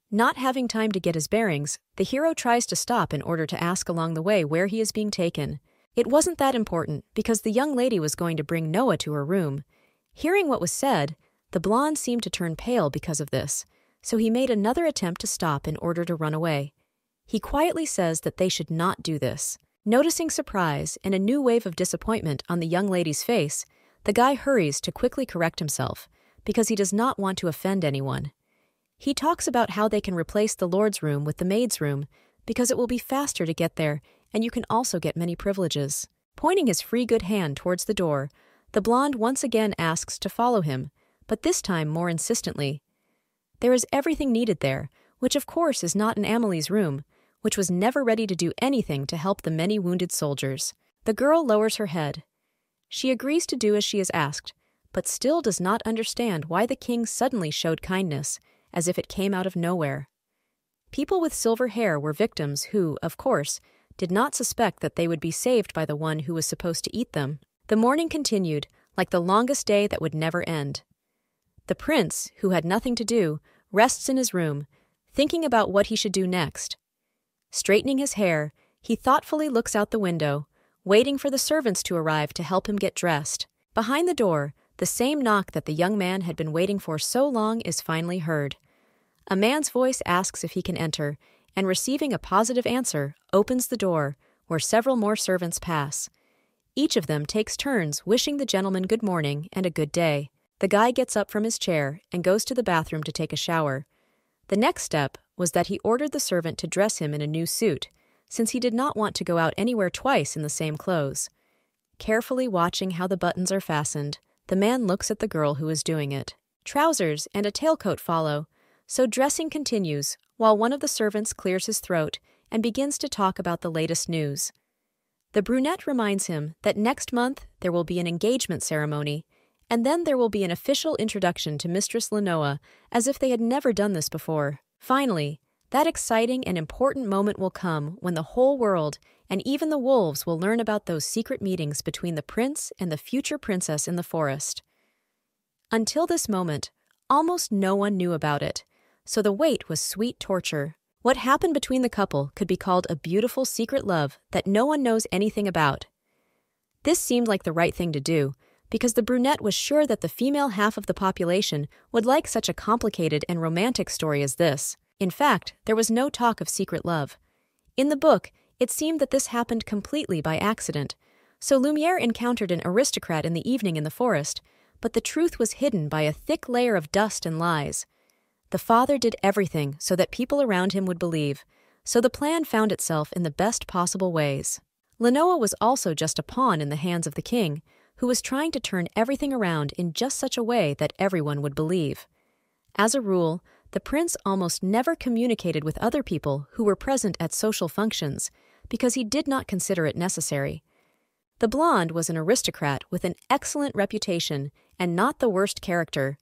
Not having time to get his bearings, the hero tries to stop in order to ask along the way where he is being taken. It wasn't that important because the young lady was going to bring Noah to her room. Hearing what was said, the blonde seemed to turn pale because of this, so he made another attempt to stop in order to run away. He quietly says that they should not do this. Noticing surprise and a new wave of disappointment on the young lady's face, the guy hurries to quickly correct himself because he does not want to offend anyone. He talks about how they can replace the Lord's room with the maid's room because it will be faster to get there and you can also get many privileges. Pointing his free good hand towards the door, the blonde once again asks to follow him, but this time more insistently. There is everything needed there, which of course is not in Amelie's room, which was never ready to do anything to help the many wounded soldiers. The girl lowers her head. She agrees to do as she is asked, but still does not understand why the king suddenly showed kindness as if it came out of nowhere. People with silver hair were victims who, of course, did not suspect that they would be saved by the one who was supposed to eat them. The morning continued, like the longest day that would never end. The prince, who had nothing to do, rests in his room, thinking about what he should do next. Straightening his hair, he thoughtfully looks out the window, waiting for the servants to arrive to help him get dressed. Behind the door, the same knock that the young man had been waiting for so long is finally heard. A man's voice asks if he can enter, and receiving a positive answer, opens the door, where several more servants pass. Each of them takes turns wishing the gentleman good morning and a good day. The guy gets up from his chair and goes to the bathroom to take a shower. The next step was that he ordered the servant to dress him in a new suit, since he did not want to go out anywhere twice in the same clothes. Carefully watching how the buttons are fastened, the man looks at the girl who is doing it. Trousers and a tailcoat follow, so dressing continues while one of the servants clears his throat and begins to talk about the latest news. The brunette reminds him that next month there will be an engagement ceremony, and then there will be an official introduction to Mistress Lenoa as if they had never done this before. Finally, that exciting and important moment will come when the whole world and even the wolves will learn about those secret meetings between the prince and the future princess in the forest. Until this moment, almost no one knew about it, so the wait was sweet torture. What happened between the couple could be called a beautiful secret love that no one knows anything about. This seemed like the right thing to do, because the brunette was sure that the female half of the population would like such a complicated and romantic story as this. In fact, there was no talk of secret love. In the book, it seemed that this happened completely by accident. So Lumiere encountered an aristocrat in the evening in the forest, but the truth was hidden by a thick layer of dust and lies. The father did everything so that people around him would believe, so the plan found itself in the best possible ways. Lenoa was also just a pawn in the hands of the king, who was trying to turn everything around in just such a way that everyone would believe. As a rule, the prince almost never communicated with other people who were present at social functions because he did not consider it necessary. The blonde was an aristocrat with an excellent reputation and not the worst character,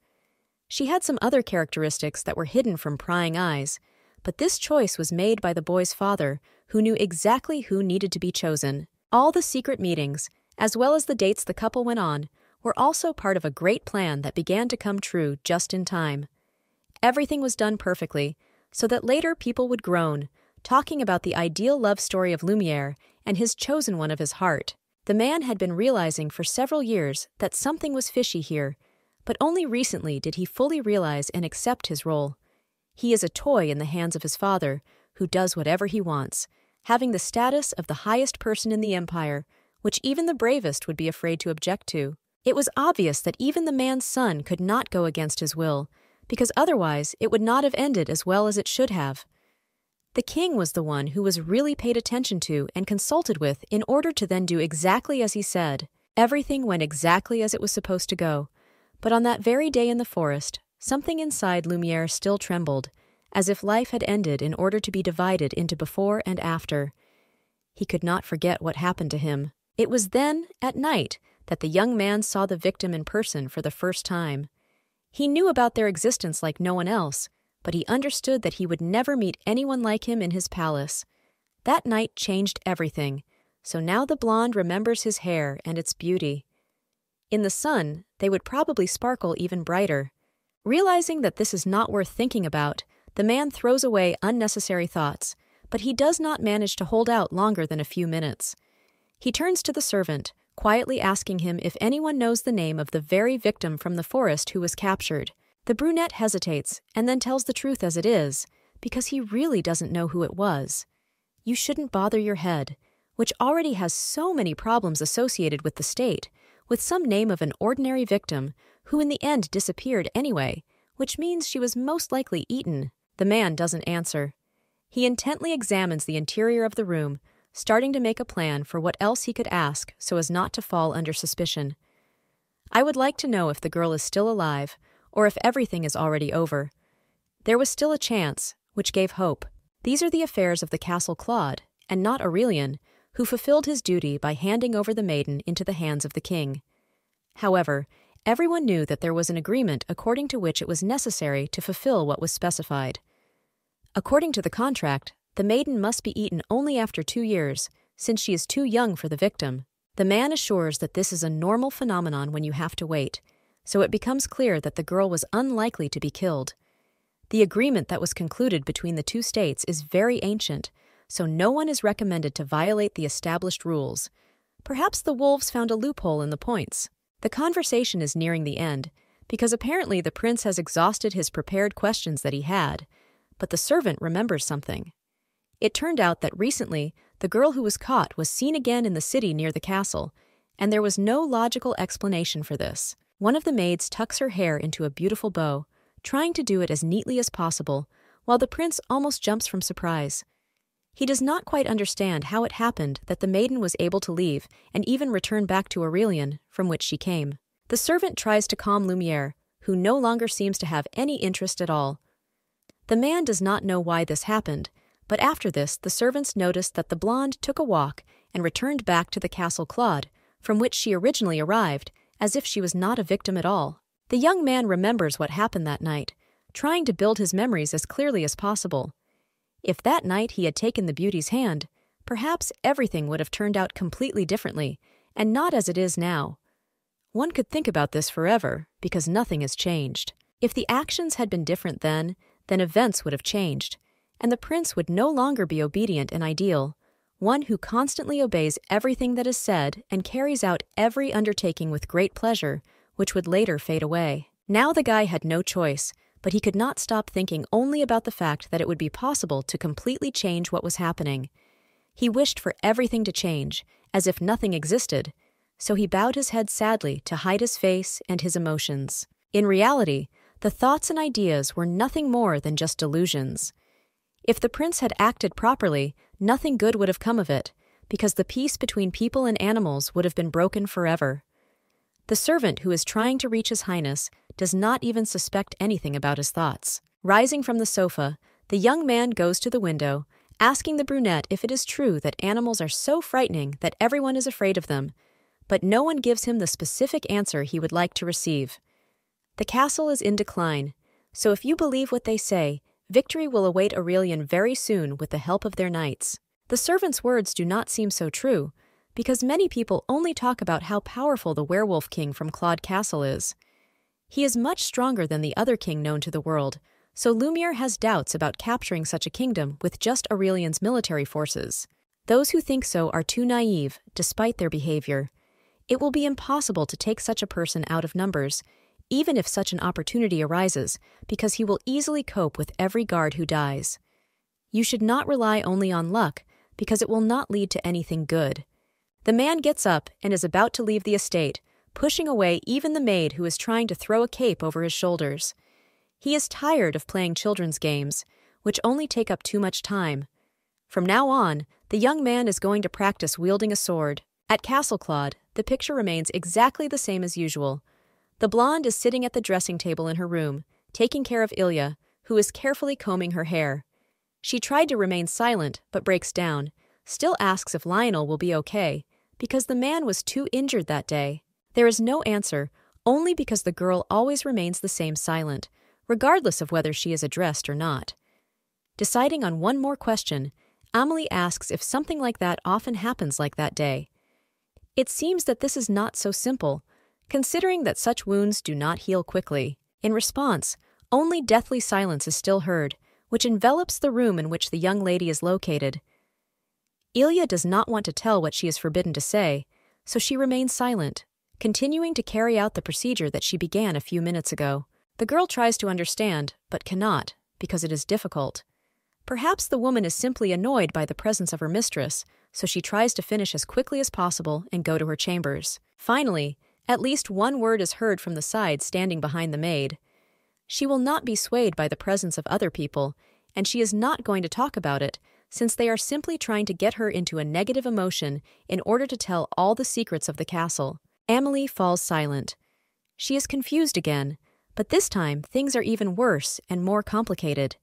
she had some other characteristics that were hidden from prying eyes, but this choice was made by the boy's father, who knew exactly who needed to be chosen. All the secret meetings, as well as the dates the couple went on, were also part of a great plan that began to come true just in time. Everything was done perfectly, so that later people would groan, talking about the ideal love story of Lumiere and his chosen one of his heart. The man had been realizing for several years that something was fishy here, but only recently did he fully realize and accept his role. He is a toy in the hands of his father, who does whatever he wants, having the status of the highest person in the empire, which even the bravest would be afraid to object to. It was obvious that even the man's son could not go against his will, because otherwise it would not have ended as well as it should have. The king was the one who was really paid attention to and consulted with in order to then do exactly as he said. Everything went exactly as it was supposed to go. But on that very day in the forest, something inside Lumiere still trembled, as if life had ended in order to be divided into before and after. He could not forget what happened to him. It was then, at night, that the young man saw the victim in person for the first time. He knew about their existence like no one else, but he understood that he would never meet anyone like him in his palace. That night changed everything, so now the blonde remembers his hair and its beauty. In the sun, they would probably sparkle even brighter. Realizing that this is not worth thinking about, the man throws away unnecessary thoughts, but he does not manage to hold out longer than a few minutes. He turns to the servant, quietly asking him if anyone knows the name of the very victim from the forest who was captured. The brunette hesitates and then tells the truth as it is, because he really doesn't know who it was. You shouldn't bother your head, which already has so many problems associated with the state, with some name of an ordinary victim who in the end disappeared anyway, which means she was most likely eaten. The man doesn't answer. He intently examines the interior of the room, starting to make a plan for what else he could ask so as not to fall under suspicion. I would like to know if the girl is still alive, or if everything is already over. There was still a chance, which gave hope. These are the affairs of the Castle Claude, and not Aurelian, who fulfilled his duty by handing over the maiden into the hands of the king. However, everyone knew that there was an agreement according to which it was necessary to fulfill what was specified. According to the contract, the maiden must be eaten only after two years, since she is too young for the victim. The man assures that this is a normal phenomenon when you have to wait, so it becomes clear that the girl was unlikely to be killed. The agreement that was concluded between the two states is very ancient, so no one is recommended to violate the established rules. Perhaps the wolves found a loophole in the points. The conversation is nearing the end, because apparently the prince has exhausted his prepared questions that he had, but the servant remembers something. It turned out that recently the girl who was caught was seen again in the city near the castle, and there was no logical explanation for this. One of the maids tucks her hair into a beautiful bow, trying to do it as neatly as possible, while the prince almost jumps from surprise. He does not quite understand how it happened that the maiden was able to leave and even return back to Aurelian, from which she came. The servant tries to calm Lumiere, who no longer seems to have any interest at all. The man does not know why this happened, but after this the servants noticed that the blonde took a walk and returned back to the Castle Claude, from which she originally arrived, as if she was not a victim at all. The young man remembers what happened that night, trying to build his memories as clearly as possible. If that night he had taken the beauty's hand, perhaps everything would have turned out completely differently, and not as it is now. One could think about this forever, because nothing has changed. If the actions had been different then, then events would have changed, and the prince would no longer be obedient and ideal, one who constantly obeys everything that is said and carries out every undertaking with great pleasure, which would later fade away. Now the guy had no choice, but he could not stop thinking only about the fact that it would be possible to completely change what was happening. He wished for everything to change, as if nothing existed, so he bowed his head sadly to hide his face and his emotions. In reality, the thoughts and ideas were nothing more than just delusions. If the prince had acted properly, nothing good would have come of it, because the peace between people and animals would have been broken forever. The servant who is trying to reach His Highness does not even suspect anything about his thoughts. Rising from the sofa, the young man goes to the window, asking the brunette if it is true that animals are so frightening that everyone is afraid of them, but no one gives him the specific answer he would like to receive. The castle is in decline, so if you believe what they say, Victory will await Aurelian very soon with the help of their knights. The servant's words do not seem so true, because many people only talk about how powerful the werewolf king from Claude Castle is. He is much stronger than the other king known to the world, so Lumiere has doubts about capturing such a kingdom with just Aurelian's military forces. Those who think so are too naive, despite their behavior. It will be impossible to take such a person out of numbers, even if such an opportunity arises, because he will easily cope with every guard who dies. You should not rely only on luck, because it will not lead to anything good. The man gets up and is about to leave the estate, pushing away even the maid who is trying to throw a cape over his shoulders. He is tired of playing children's games, which only take up too much time. From now on, the young man is going to practice wielding a sword. At Castle Claude, the picture remains exactly the same as usual. The blonde is sitting at the dressing table in her room, taking care of Ilya, who is carefully combing her hair. She tried to remain silent, but breaks down, still asks if Lionel will be okay, because the man was too injured that day. There is no answer, only because the girl always remains the same silent, regardless of whether she is addressed or not. Deciding on one more question, Amelie asks if something like that often happens like that day. It seems that this is not so simple, considering that such wounds do not heal quickly. In response, only deathly silence is still heard, which envelops the room in which the young lady is located. Ilya does not want to tell what she is forbidden to say, so she remains silent, continuing to carry out the procedure that she began a few minutes ago. The girl tries to understand, but cannot, because it is difficult. Perhaps the woman is simply annoyed by the presence of her mistress, so she tries to finish as quickly as possible and go to her chambers. Finally, at least one word is heard from the side standing behind the maid. She will not be swayed by the presence of other people, and she is not going to talk about it, since they are simply trying to get her into a negative emotion in order to tell all the secrets of the castle. Amelie falls silent. She is confused again, but this time things are even worse and more complicated.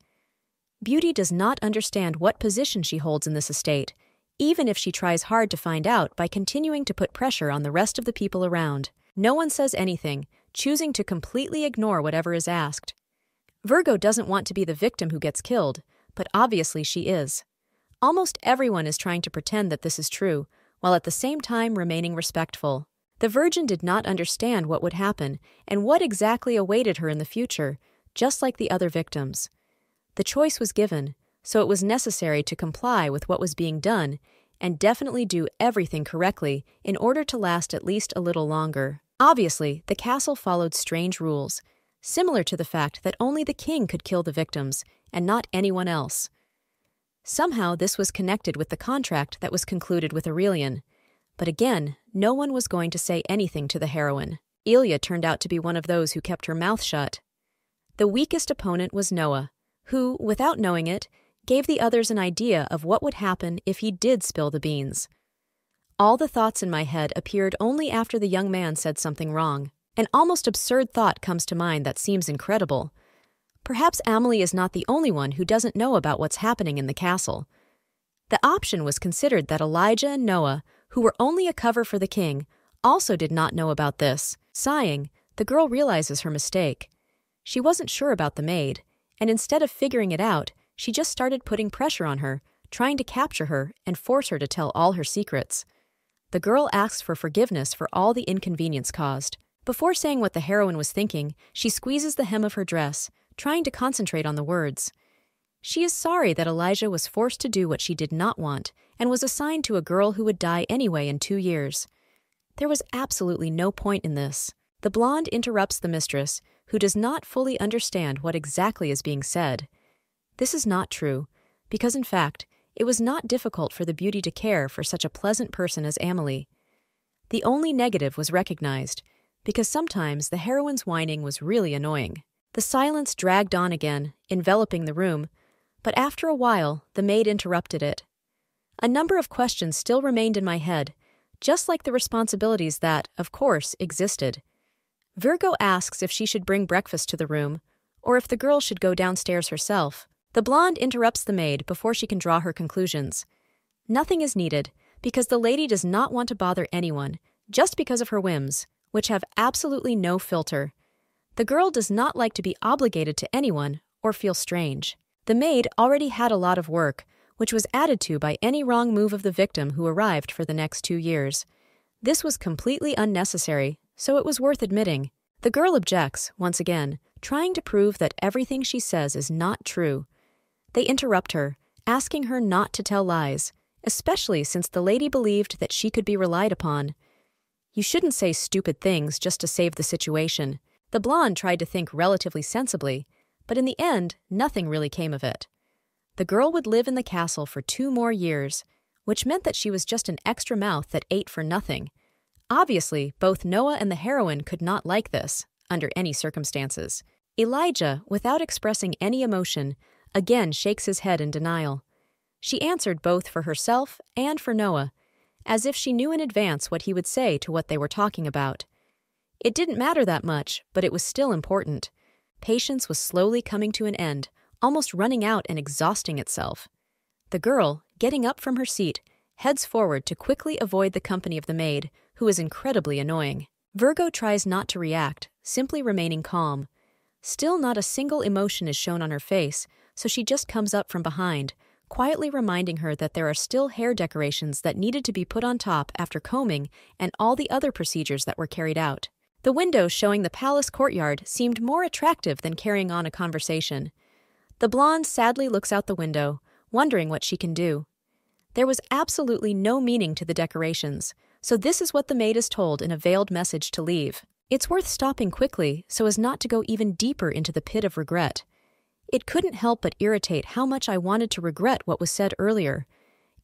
Beauty does not understand what position she holds in this estate, even if she tries hard to find out by continuing to put pressure on the rest of the people around. No one says anything, choosing to completely ignore whatever is asked. Virgo doesn't want to be the victim who gets killed, but obviously she is. Almost everyone is trying to pretend that this is true, while at the same time remaining respectful. The Virgin did not understand what would happen and what exactly awaited her in the future, just like the other victims. The choice was given, so it was necessary to comply with what was being done and definitely do everything correctly in order to last at least a little longer. Obviously, the castle followed strange rules, similar to the fact that only the king could kill the victims and not anyone else. Somehow, this was connected with the contract that was concluded with Aurelian. But again, no one was going to say anything to the heroine. Ilya turned out to be one of those who kept her mouth shut. The weakest opponent was Noah, who, without knowing it, gave the others an idea of what would happen if he did spill the beans. All the thoughts in my head appeared only after the young man said something wrong. An almost absurd thought comes to mind that seems incredible. Perhaps Amelie is not the only one who doesn't know about what's happening in the castle. The option was considered that Elijah and Noah, who were only a cover for the king, also did not know about this. Sighing, the girl realizes her mistake. She wasn't sure about the maid, and instead of figuring it out, she just started putting pressure on her, trying to capture her and force her to tell all her secrets. The girl asks for forgiveness for all the inconvenience caused. Before saying what the heroine was thinking, she squeezes the hem of her dress, trying to concentrate on the words. She is sorry that Elijah was forced to do what she did not want and was assigned to a girl who would die anyway in two years. There was absolutely no point in this. The blonde interrupts the mistress, who does not fully understand what exactly is being said. This is not true, because in fact, it was not difficult for the beauty to care for such a pleasant person as Amelie. The only negative was recognized, because sometimes the heroine's whining was really annoying. The silence dragged on again, enveloping the room, but after a while, the maid interrupted it. A number of questions still remained in my head, just like the responsibilities that, of course, existed. Virgo asks if she should bring breakfast to the room, or if the girl should go downstairs herself. The blonde interrupts the maid before she can draw her conclusions. Nothing is needed, because the lady does not want to bother anyone, just because of her whims, which have absolutely no filter. The girl does not like to be obligated to anyone or feel strange. The maid already had a lot of work, which was added to by any wrong move of the victim who arrived for the next two years. This was completely unnecessary, so it was worth admitting. The girl objects, once again, trying to prove that everything she says is not true. They interrupt her, asking her not to tell lies, especially since the lady believed that she could be relied upon. You shouldn't say stupid things just to save the situation. The blonde tried to think relatively sensibly, but in the end, nothing really came of it. The girl would live in the castle for two more years, which meant that she was just an extra mouth that ate for nothing. Obviously, both Noah and the heroine could not like this, under any circumstances. Elijah, without expressing any emotion, again shakes his head in denial. She answered both for herself and for Noah, as if she knew in advance what he would say to what they were talking about. It didn't matter that much, but it was still important. Patience was slowly coming to an end, almost running out and exhausting itself. The girl, getting up from her seat, heads forward to quickly avoid the company of the maid, who is incredibly annoying. Virgo tries not to react, simply remaining calm. Still not a single emotion is shown on her face, so she just comes up from behind, quietly reminding her that there are still hair decorations that needed to be put on top after combing and all the other procedures that were carried out. The window showing the palace courtyard seemed more attractive than carrying on a conversation. The blonde sadly looks out the window, wondering what she can do. There was absolutely no meaning to the decorations, so this is what the maid is told in a veiled message to leave. It's worth stopping quickly so as not to go even deeper into the pit of regret. It couldn't help but irritate how much I wanted to regret what was said earlier.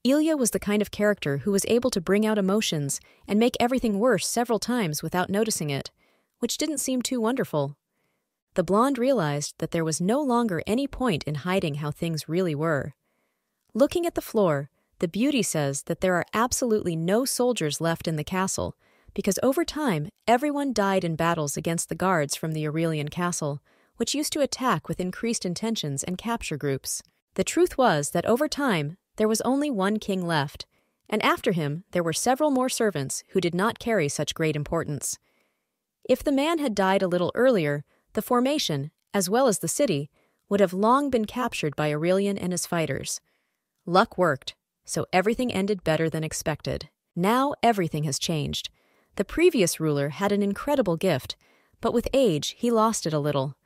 Ilya was the kind of character who was able to bring out emotions and make everything worse several times without noticing it, which didn't seem too wonderful. The blonde realized that there was no longer any point in hiding how things really were. Looking at the floor, the beauty says that there are absolutely no soldiers left in the castle, because over time everyone died in battles against the guards from the Aurelian castle, which used to attack with increased intentions and capture groups. The truth was that over time there was only one king left, and after him there were several more servants who did not carry such great importance. If the man had died a little earlier, the formation, as well as the city, would have long been captured by Aurelian and his fighters. Luck worked, so everything ended better than expected. Now everything has changed. The previous ruler had an incredible gift, but with age he lost it a little.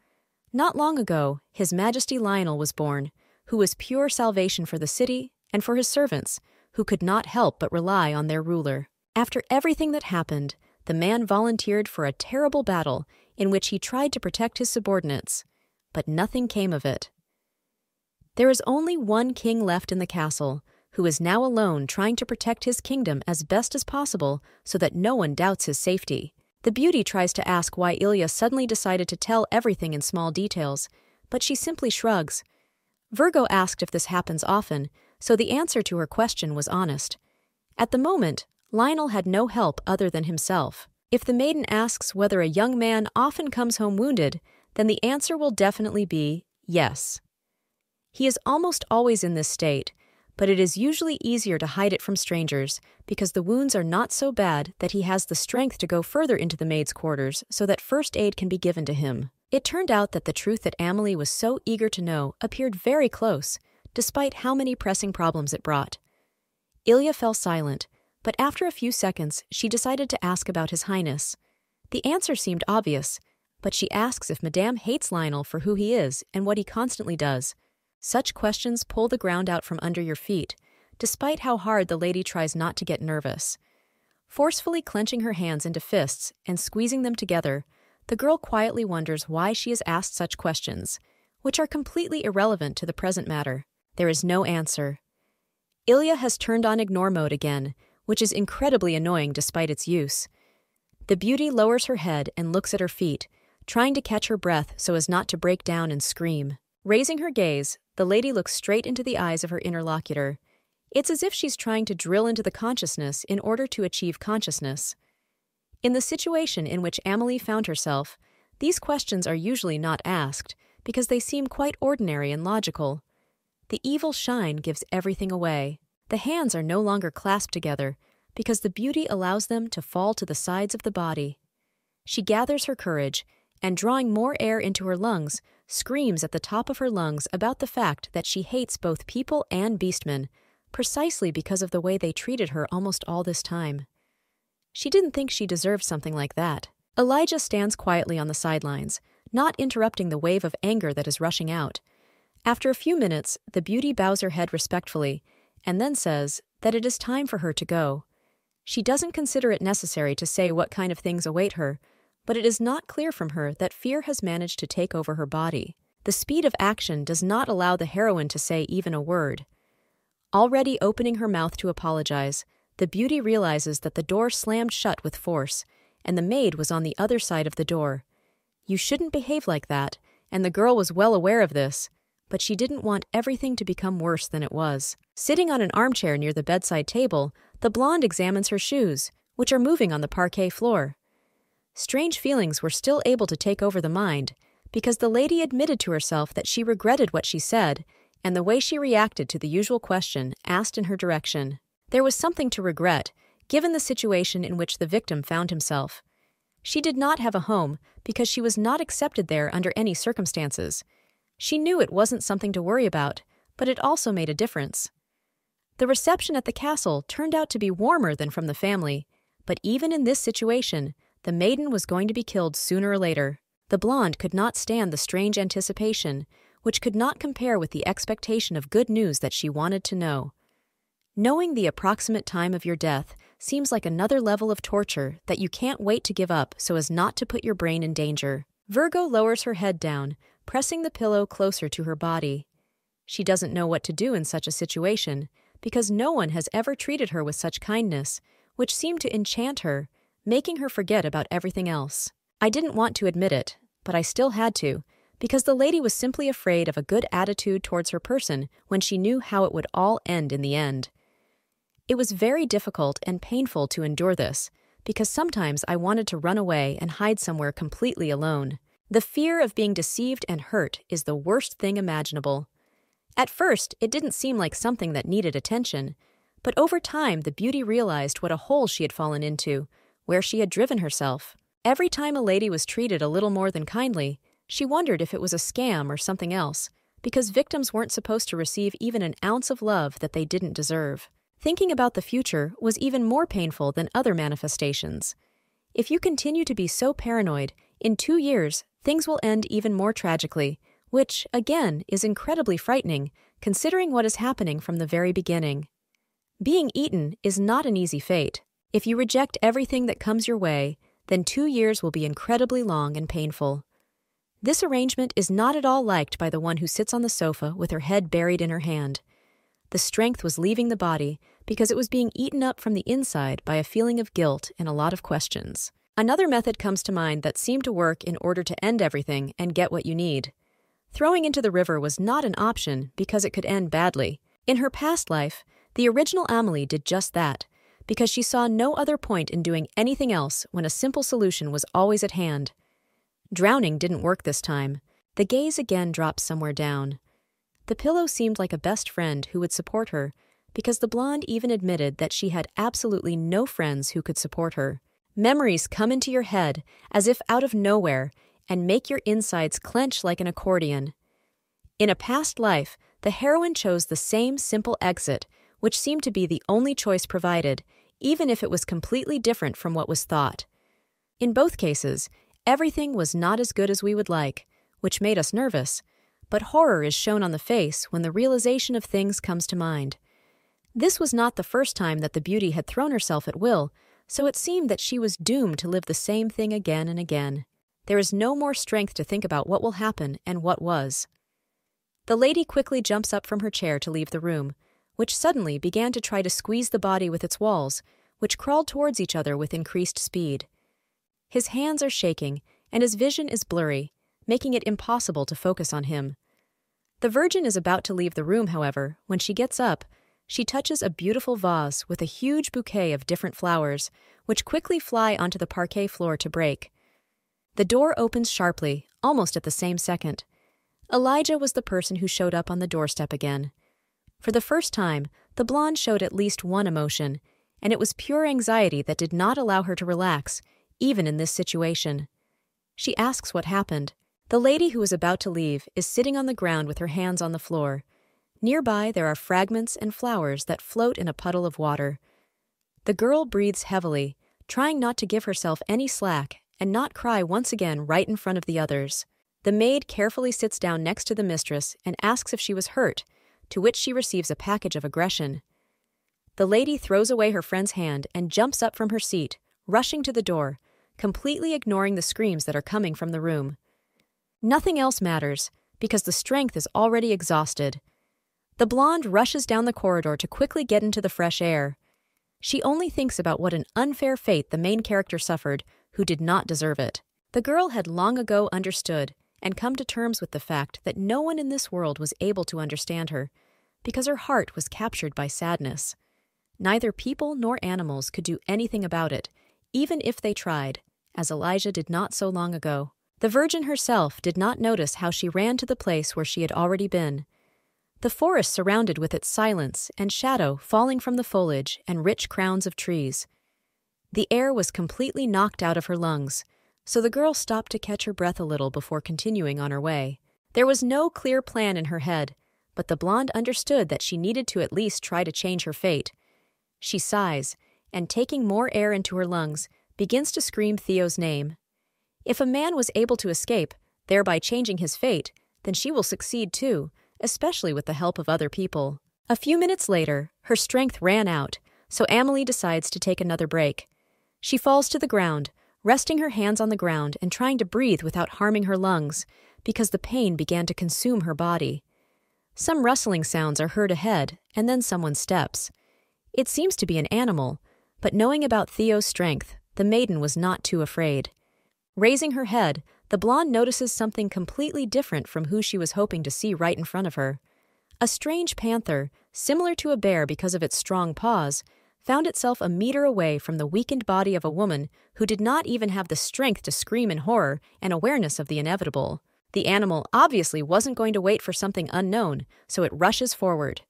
Not long ago, His Majesty Lionel was born, who was pure salvation for the city and for his servants, who could not help but rely on their ruler. After everything that happened, the man volunteered for a terrible battle in which he tried to protect his subordinates, but nothing came of it. There is only one king left in the castle, who is now alone trying to protect his kingdom as best as possible so that no one doubts his safety. The beauty tries to ask why Ilya suddenly decided to tell everything in small details, but she simply shrugs. Virgo asked if this happens often, so the answer to her question was honest. At the moment, Lionel had no help other than himself. If the maiden asks whether a young man often comes home wounded, then the answer will definitely be yes. He is almost always in this state, but it is usually easier to hide it from strangers because the wounds are not so bad that he has the strength to go further into the maid's quarters so that first aid can be given to him. It turned out that the truth that Amelie was so eager to know appeared very close, despite how many pressing problems it brought. Ilya fell silent, but after a few seconds she decided to ask about His Highness. The answer seemed obvious, but she asks if Madame hates Lionel for who he is and what he constantly does. Such questions pull the ground out from under your feet, despite how hard the lady tries not to get nervous. Forcefully clenching her hands into fists and squeezing them together, the girl quietly wonders why she is asked such questions, which are completely irrelevant to the present matter. There is no answer. Ilya has turned on ignore mode again, which is incredibly annoying despite its use. The beauty lowers her head and looks at her feet, trying to catch her breath so as not to break down and scream. Raising her gaze, the lady looks straight into the eyes of her interlocutor. It's as if she's trying to drill into the consciousness in order to achieve consciousness. In the situation in which Amelie found herself, these questions are usually not asked because they seem quite ordinary and logical. The evil shine gives everything away. The hands are no longer clasped together because the beauty allows them to fall to the sides of the body. She gathers her courage and, drawing more air into her lungs, screams at the top of her lungs about the fact that she hates both people and beastmen, precisely because of the way they treated her almost all this time. She didn't think she deserved something like that. Elijah stands quietly on the sidelines, not interrupting the wave of anger that is rushing out. After a few minutes, the beauty bows her head respectfully and then says that it is time for her to go. She doesn't consider it necessary to say what kind of things await her, but it is not clear from her that fear has managed to take over her body. The speed of action does not allow the heroine to say even a word. Already opening her mouth to apologize, the beauty realizes that the door slammed shut with force, and the maid was on the other side of the door. You shouldn't behave like that, and the girl was well aware of this, but she didn't want everything to become worse than it was. Sitting on an armchair near the bedside table, the blonde examines her shoes, which are moving on the parquet floor. Strange feelings were still able to take over the mind, because the lady admitted to herself that she regretted what she said and the way she reacted to the usual question asked in her direction. There was something to regret, given the situation in which the victim found himself. She did not have a home because she was not accepted there under any circumstances. She knew it wasn't something to worry about, but it also made a difference. The reception at the castle turned out to be warmer than from the family, but even in this situation, the maiden was going to be killed sooner or later. The blonde could not stand the strange anticipation, which could not compare with the expectation of good news that she wanted to know. Knowing the approximate time of your death seems like another level of torture that you can't wait to give up so as not to put your brain in danger. Virgo lowers her head down, pressing the pillow closer to her body. She doesn't know what to do in such a situation because no one has ever treated her with such kindness, which seemed to enchant her, making her forget about everything else. I didn't want to admit it, but I still had to, because the lady was simply afraid of a good attitude towards her person when she knew how it would all end in the end. It was very difficult and painful to endure this, because sometimes I wanted to run away and hide somewhere completely alone. The fear of being deceived and hurt is the worst thing imaginable. At first, it didn't seem like something that needed attention, but over time the beauty realized what a hole she had fallen into, where she had driven herself. Every time a lady was treated a little more than kindly, she wondered if it was a scam or something else, because victims weren't supposed to receive even an ounce of love that they didn't deserve. Thinking about the future was even more painful than other manifestations. If you continue to be so paranoid, in two years, things will end even more tragically, which, again, is incredibly frightening, considering what is happening from the very beginning. Being eaten is not an easy fate. If you reject everything that comes your way, then two years will be incredibly long and painful. This arrangement is not at all liked by the one who sits on the sofa with her head buried in her hand. The strength was leaving the body because it was being eaten up from the inside by a feeling of guilt and a lot of questions. Another method comes to mind that seemed to work in order to end everything and get what you need. Throwing into the river was not an option because it could end badly. In her past life, the original Amelie did just that, because she saw no other point in doing anything else when a simple solution was always at hand. Drowning didn't work this time. The gaze again dropped somewhere down. The pillow seemed like a best friend who would support her, because the blonde even admitted that she had absolutely no friends who could support her. Memories come into your head as if out of nowhere and make your insides clench like an accordion. In a past life, the heroine chose the same simple exit, which seemed to be the only choice provided, even if it was completely different from what was thought. In both cases, Everything was not as good as we would like, which made us nervous, but horror is shown on the face when the realization of things comes to mind. This was not the first time that the beauty had thrown herself at will, so it seemed that she was doomed to live the same thing again and again. There is no more strength to think about what will happen and what was. The lady quickly jumps up from her chair to leave the room, which suddenly began to try to squeeze the body with its walls, which crawled towards each other with increased speed. His hands are shaking, and his vision is blurry, making it impossible to focus on him. The Virgin is about to leave the room, however, when she gets up, she touches a beautiful vase with a huge bouquet of different flowers, which quickly fly onto the parquet floor to break. The door opens sharply, almost at the same second. Elijah was the person who showed up on the doorstep again. For the first time, the blonde showed at least one emotion, and it was pure anxiety that did not allow her to relax, even in this situation. She asks what happened. The lady who is about to leave is sitting on the ground with her hands on the floor. Nearby, there are fragments and flowers that float in a puddle of water. The girl breathes heavily, trying not to give herself any slack and not cry once again right in front of the others. The maid carefully sits down next to the mistress and asks if she was hurt, to which she receives a package of aggression. The lady throws away her friend's hand and jumps up from her seat, rushing to the door, completely ignoring the screams that are coming from the room. Nothing else matters, because the strength is already exhausted. The blonde rushes down the corridor to quickly get into the fresh air. She only thinks about what an unfair fate the main character suffered, who did not deserve it. The girl had long ago understood, and come to terms with the fact that no one in this world was able to understand her, because her heart was captured by sadness. Neither people nor animals could do anything about it, even if they tried, as Elijah did not so long ago. The Virgin herself did not notice how she ran to the place where she had already been. The forest surrounded with its silence and shadow falling from the foliage and rich crowns of trees. The air was completely knocked out of her lungs, so the girl stopped to catch her breath a little before continuing on her way. There was no clear plan in her head, but the blonde understood that she needed to at least try to change her fate. She sighs, and taking more air into her lungs, begins to scream Theo's name. If a man was able to escape, thereby changing his fate, then she will succeed too, especially with the help of other people. A few minutes later, her strength ran out, so Amelie decides to take another break. She falls to the ground, resting her hands on the ground and trying to breathe without harming her lungs, because the pain began to consume her body. Some rustling sounds are heard ahead, and then someone steps. It seems to be an animal, but knowing about Theo's strength, the maiden was not too afraid. Raising her head, the blonde notices something completely different from who she was hoping to see right in front of her. A strange panther, similar to a bear because of its strong paws, found itself a meter away from the weakened body of a woman who did not even have the strength to scream in horror and awareness of the inevitable. The animal obviously wasn't going to wait for something unknown, so it rushes forward.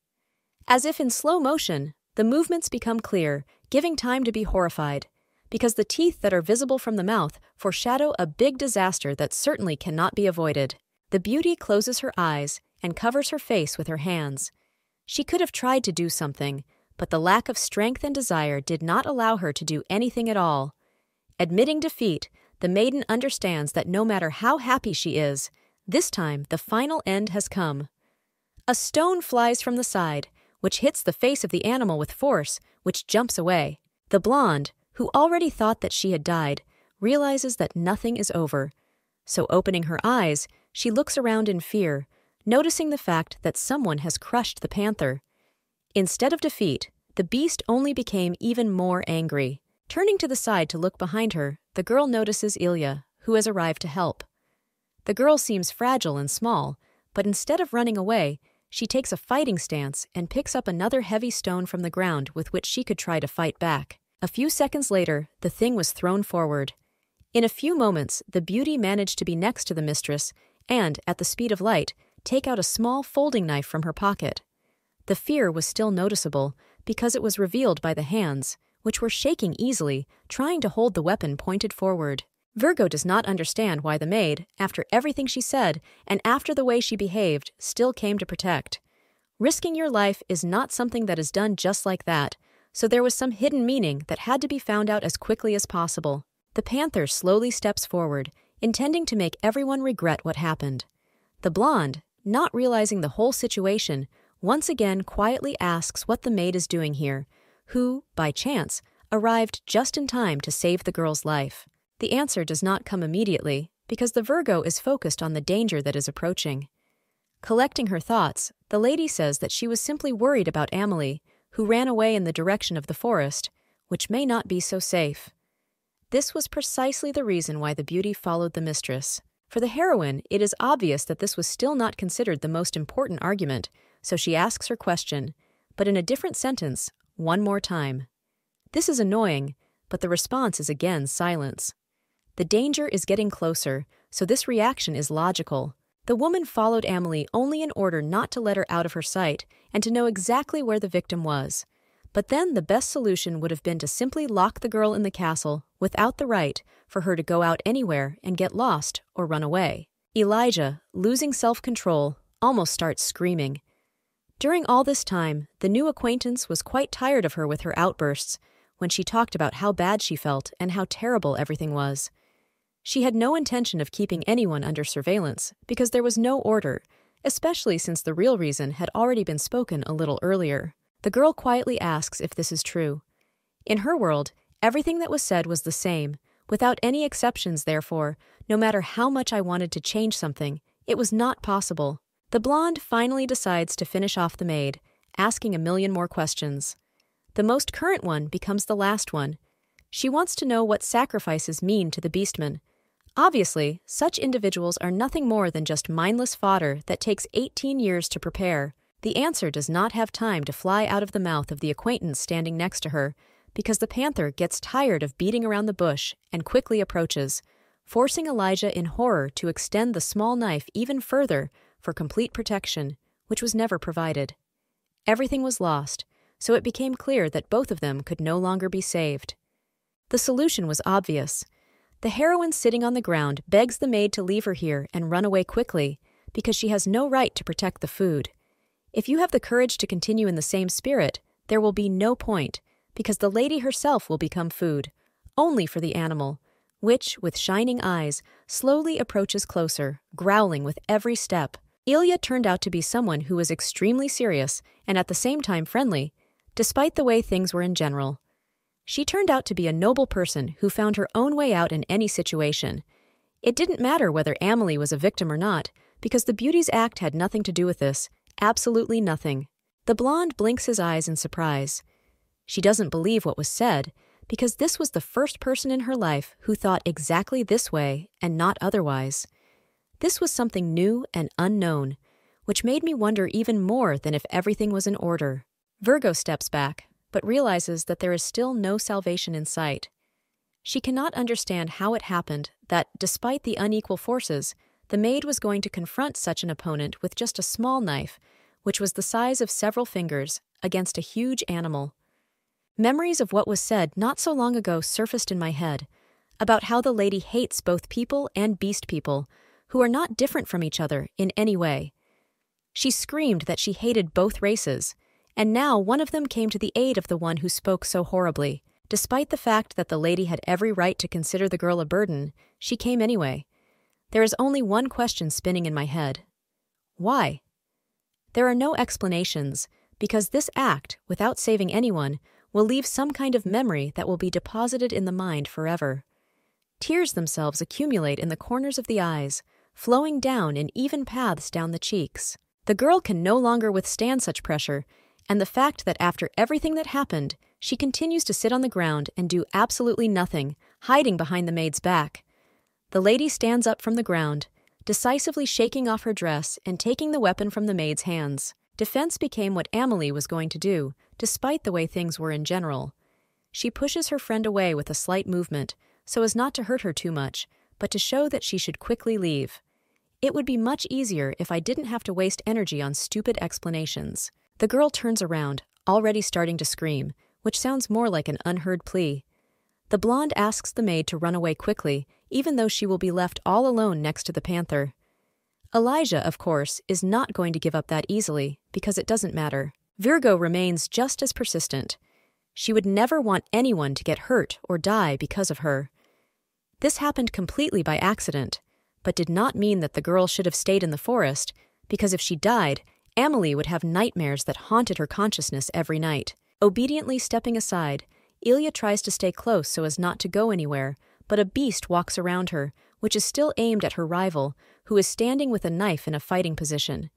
As if in slow motion, the movements become clear, giving time to be horrified, because the teeth that are visible from the mouth foreshadow a big disaster that certainly cannot be avoided. The beauty closes her eyes and covers her face with her hands. She could have tried to do something, but the lack of strength and desire did not allow her to do anything at all. Admitting defeat, the maiden understands that no matter how happy she is, this time the final end has come. A stone flies from the side, which hits the face of the animal with force, which jumps away. The blonde, who already thought that she had died, realizes that nothing is over. So, opening her eyes, she looks around in fear, noticing the fact that someone has crushed the panther. Instead of defeat, the beast only became even more angry. Turning to the side to look behind her, the girl notices Ilya, who has arrived to help. The girl seems fragile and small, but instead of running away, she takes a fighting stance and picks up another heavy stone from the ground with which she could try to fight back. A few seconds later, the thing was thrown forward. In a few moments, the beauty managed to be next to the mistress and, at the speed of light, take out a small folding knife from her pocket. The fear was still noticeable because it was revealed by the hands, which were shaking easily, trying to hold the weapon pointed forward. Virgo does not understand why the maid, after everything she said and after the way she behaved, still came to protect. Risking your life is not something that is done just like that, so there was some hidden meaning that had to be found out as quickly as possible. The panther slowly steps forward, intending to make everyone regret what happened. The blonde, not realizing the whole situation, once again quietly asks what the maid is doing here, who, by chance, arrived just in time to save the girl's life. The answer does not come immediately, because the Virgo is focused on the danger that is approaching. Collecting her thoughts, the lady says that she was simply worried about Amelie, who ran away in the direction of the forest, which may not be so safe. This was precisely the reason why the beauty followed the mistress. For the heroine, it is obvious that this was still not considered the most important argument, so she asks her question, but in a different sentence, one more time. This is annoying, but the response is again silence. The danger is getting closer, so this reaction is logical. The woman followed Amelie only in order not to let her out of her sight and to know exactly where the victim was. But then the best solution would have been to simply lock the girl in the castle without the right for her to go out anywhere and get lost or run away. Elijah, losing self control, almost starts screaming. During all this time, the new acquaintance was quite tired of her with her outbursts when she talked about how bad she felt and how terrible everything was. She had no intention of keeping anyone under surveillance because there was no order, especially since the real reason had already been spoken a little earlier. The girl quietly asks if this is true. In her world, everything that was said was the same, without any exceptions, therefore, no matter how much I wanted to change something, it was not possible. The blonde finally decides to finish off the maid, asking a million more questions. The most current one becomes the last one. She wants to know what sacrifices mean to the beastmen. Obviously, such individuals are nothing more than just mindless fodder that takes 18 years to prepare. The answer does not have time to fly out of the mouth of the acquaintance standing next to her, because the panther gets tired of beating around the bush and quickly approaches, forcing Elijah in horror to extend the small knife even further for complete protection, which was never provided. Everything was lost, so it became clear that both of them could no longer be saved. The solution was obvious. The heroine sitting on the ground begs the maid to leave her here and run away quickly, because she has no right to protect the food. If you have the courage to continue in the same spirit, there will be no point, because the lady herself will become food, only for the animal, which, with shining eyes, slowly approaches closer, growling with every step. Ilya turned out to be someone who was extremely serious and at the same time friendly, despite the way things were in general. She turned out to be a noble person who found her own way out in any situation. It didn't matter whether Amelie was a victim or not, because the Beauty's act had nothing to do with this, absolutely nothing. The blonde blinks his eyes in surprise. She doesn't believe what was said, because this was the first person in her life who thought exactly this way and not otherwise. This was something new and unknown, which made me wonder even more than if everything was in order. Virgo steps back, but realizes that there is still no salvation in sight. She cannot understand how it happened that, despite the unequal forces, the maid was going to confront such an opponent with just a small knife, which was the size of several fingers, against a huge animal. Memories of what was said not so long ago surfaced in my head about how the lady hates both people and beast people, who are not different from each other in any way. She screamed that she hated both races, and now one of them came to the aid of the one who spoke so horribly. Despite the fact that the lady had every right to consider the girl a burden, she came anyway. There is only one question spinning in my head Why? There are no explanations, because this act, without saving anyone, will leave some kind of memory that will be deposited in the mind forever. Tears themselves accumulate in the corners of the eyes, flowing down in even paths down the cheeks. The girl can no longer withstand such pressure, and the fact that after everything that happened, she continues to sit on the ground and do absolutely nothing, hiding behind the maid's back. The lady stands up from the ground, decisively shaking off her dress and taking the weapon from the maid's hands. Defense became what Amelie was going to do, despite the way things were in general. She pushes her friend away with a slight movement, so as not to hurt her too much, but to show that she should quickly leave. It would be much easier if I didn't have to waste energy on stupid explanations. The girl turns around, already starting to scream, which sounds more like an unheard plea. The blonde asks the maid to run away quickly, even though she will be left all alone next to the panther. Elijah, of course, is not going to give up that easily, because it doesn't matter. Virgo remains just as persistent. She would never want anyone to get hurt or die because of her. This happened completely by accident, but did not mean that the girl should have stayed in the forest, because if she died, Amelie would have nightmares that haunted her consciousness every night. Obediently stepping aside, Ilya tries to stay close so as not to go anywhere, but a beast walks around her, which is still aimed at her rival, who is standing with a knife in a fighting position.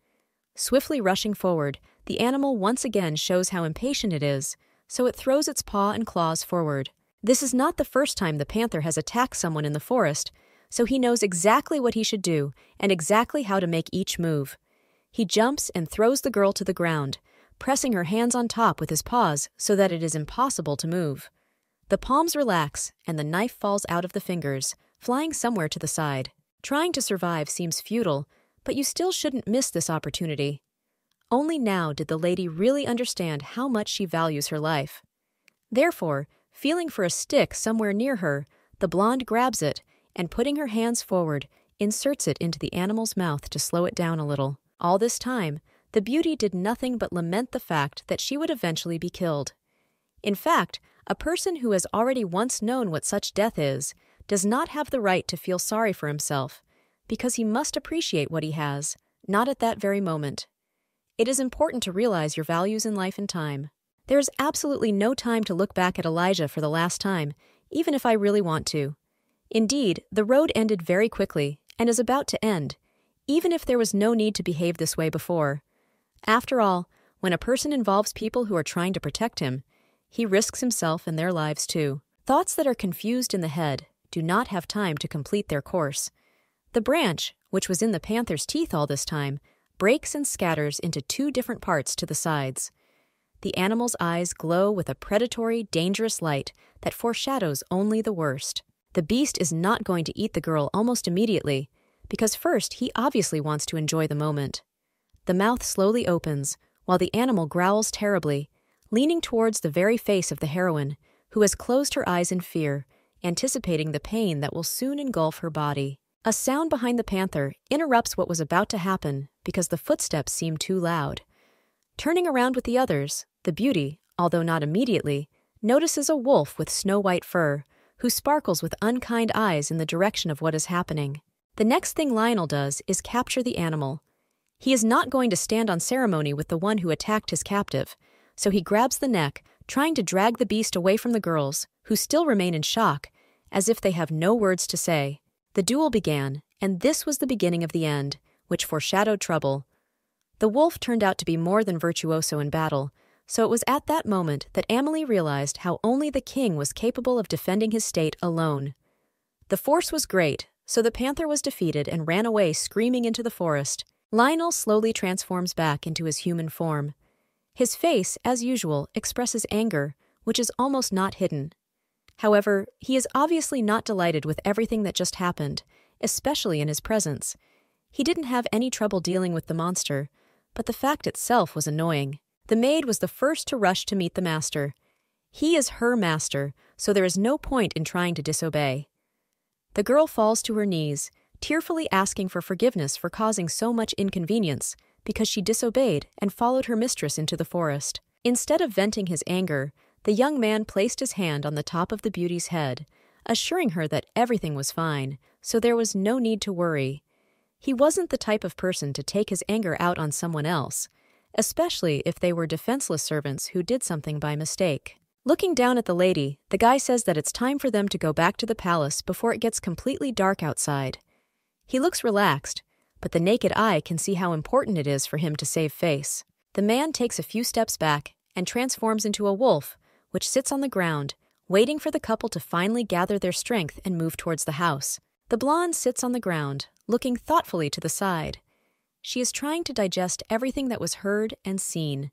Swiftly rushing forward, the animal once again shows how impatient it is, so it throws its paw and claws forward. This is not the first time the panther has attacked someone in the forest, so he knows exactly what he should do and exactly how to make each move. He jumps and throws the girl to the ground, pressing her hands on top with his paws so that it is impossible to move. The palms relax, and the knife falls out of the fingers, flying somewhere to the side. Trying to survive seems futile, but you still shouldn't miss this opportunity. Only now did the lady really understand how much she values her life. Therefore, feeling for a stick somewhere near her, the blonde grabs it and, putting her hands forward, inserts it into the animal's mouth to slow it down a little. All this time, the beauty did nothing but lament the fact that she would eventually be killed. In fact, a person who has already once known what such death is does not have the right to feel sorry for himself, because he must appreciate what he has, not at that very moment. It is important to realize your values in life and time. There is absolutely no time to look back at Elijah for the last time, even if I really want to. Indeed, the road ended very quickly and is about to end, even if there was no need to behave this way before. After all, when a person involves people who are trying to protect him, he risks himself and their lives too. Thoughts that are confused in the head do not have time to complete their course. The branch, which was in the panther's teeth all this time, breaks and scatters into two different parts to the sides. The animal's eyes glow with a predatory, dangerous light that foreshadows only the worst. The beast is not going to eat the girl almost immediately, because first he obviously wants to enjoy the moment. The mouth slowly opens, while the animal growls terribly, leaning towards the very face of the heroine, who has closed her eyes in fear, anticipating the pain that will soon engulf her body. A sound behind the panther interrupts what was about to happen because the footsteps seem too loud. Turning around with the others, the beauty, although not immediately, notices a wolf with snow white fur, who sparkles with unkind eyes in the direction of what is happening. The next thing Lionel does is capture the animal. He is not going to stand on ceremony with the one who attacked his captive, so he grabs the neck, trying to drag the beast away from the girls, who still remain in shock, as if they have no words to say. The duel began, and this was the beginning of the end, which foreshadowed trouble. The wolf turned out to be more than virtuoso in battle, so it was at that moment that Amelie realized how only the king was capable of defending his state alone. The force was great, so the panther was defeated and ran away screaming into the forest. Lionel slowly transforms back into his human form. His face, as usual, expresses anger, which is almost not hidden. However, he is obviously not delighted with everything that just happened, especially in his presence. He didn't have any trouble dealing with the monster, but the fact itself was annoying. The maid was the first to rush to meet the master. He is her master, so there is no point in trying to disobey. The girl falls to her knees, tearfully asking for forgiveness for causing so much inconvenience because she disobeyed and followed her mistress into the forest. Instead of venting his anger, the young man placed his hand on the top of the beauty's head, assuring her that everything was fine, so there was no need to worry. He wasn't the type of person to take his anger out on someone else, especially if they were defenseless servants who did something by mistake. Looking down at the lady, the guy says that it's time for them to go back to the palace before it gets completely dark outside. He looks relaxed, but the naked eye can see how important it is for him to save face. The man takes a few steps back and transforms into a wolf, which sits on the ground, waiting for the couple to finally gather their strength and move towards the house. The blonde sits on the ground, looking thoughtfully to the side. She is trying to digest everything that was heard and seen.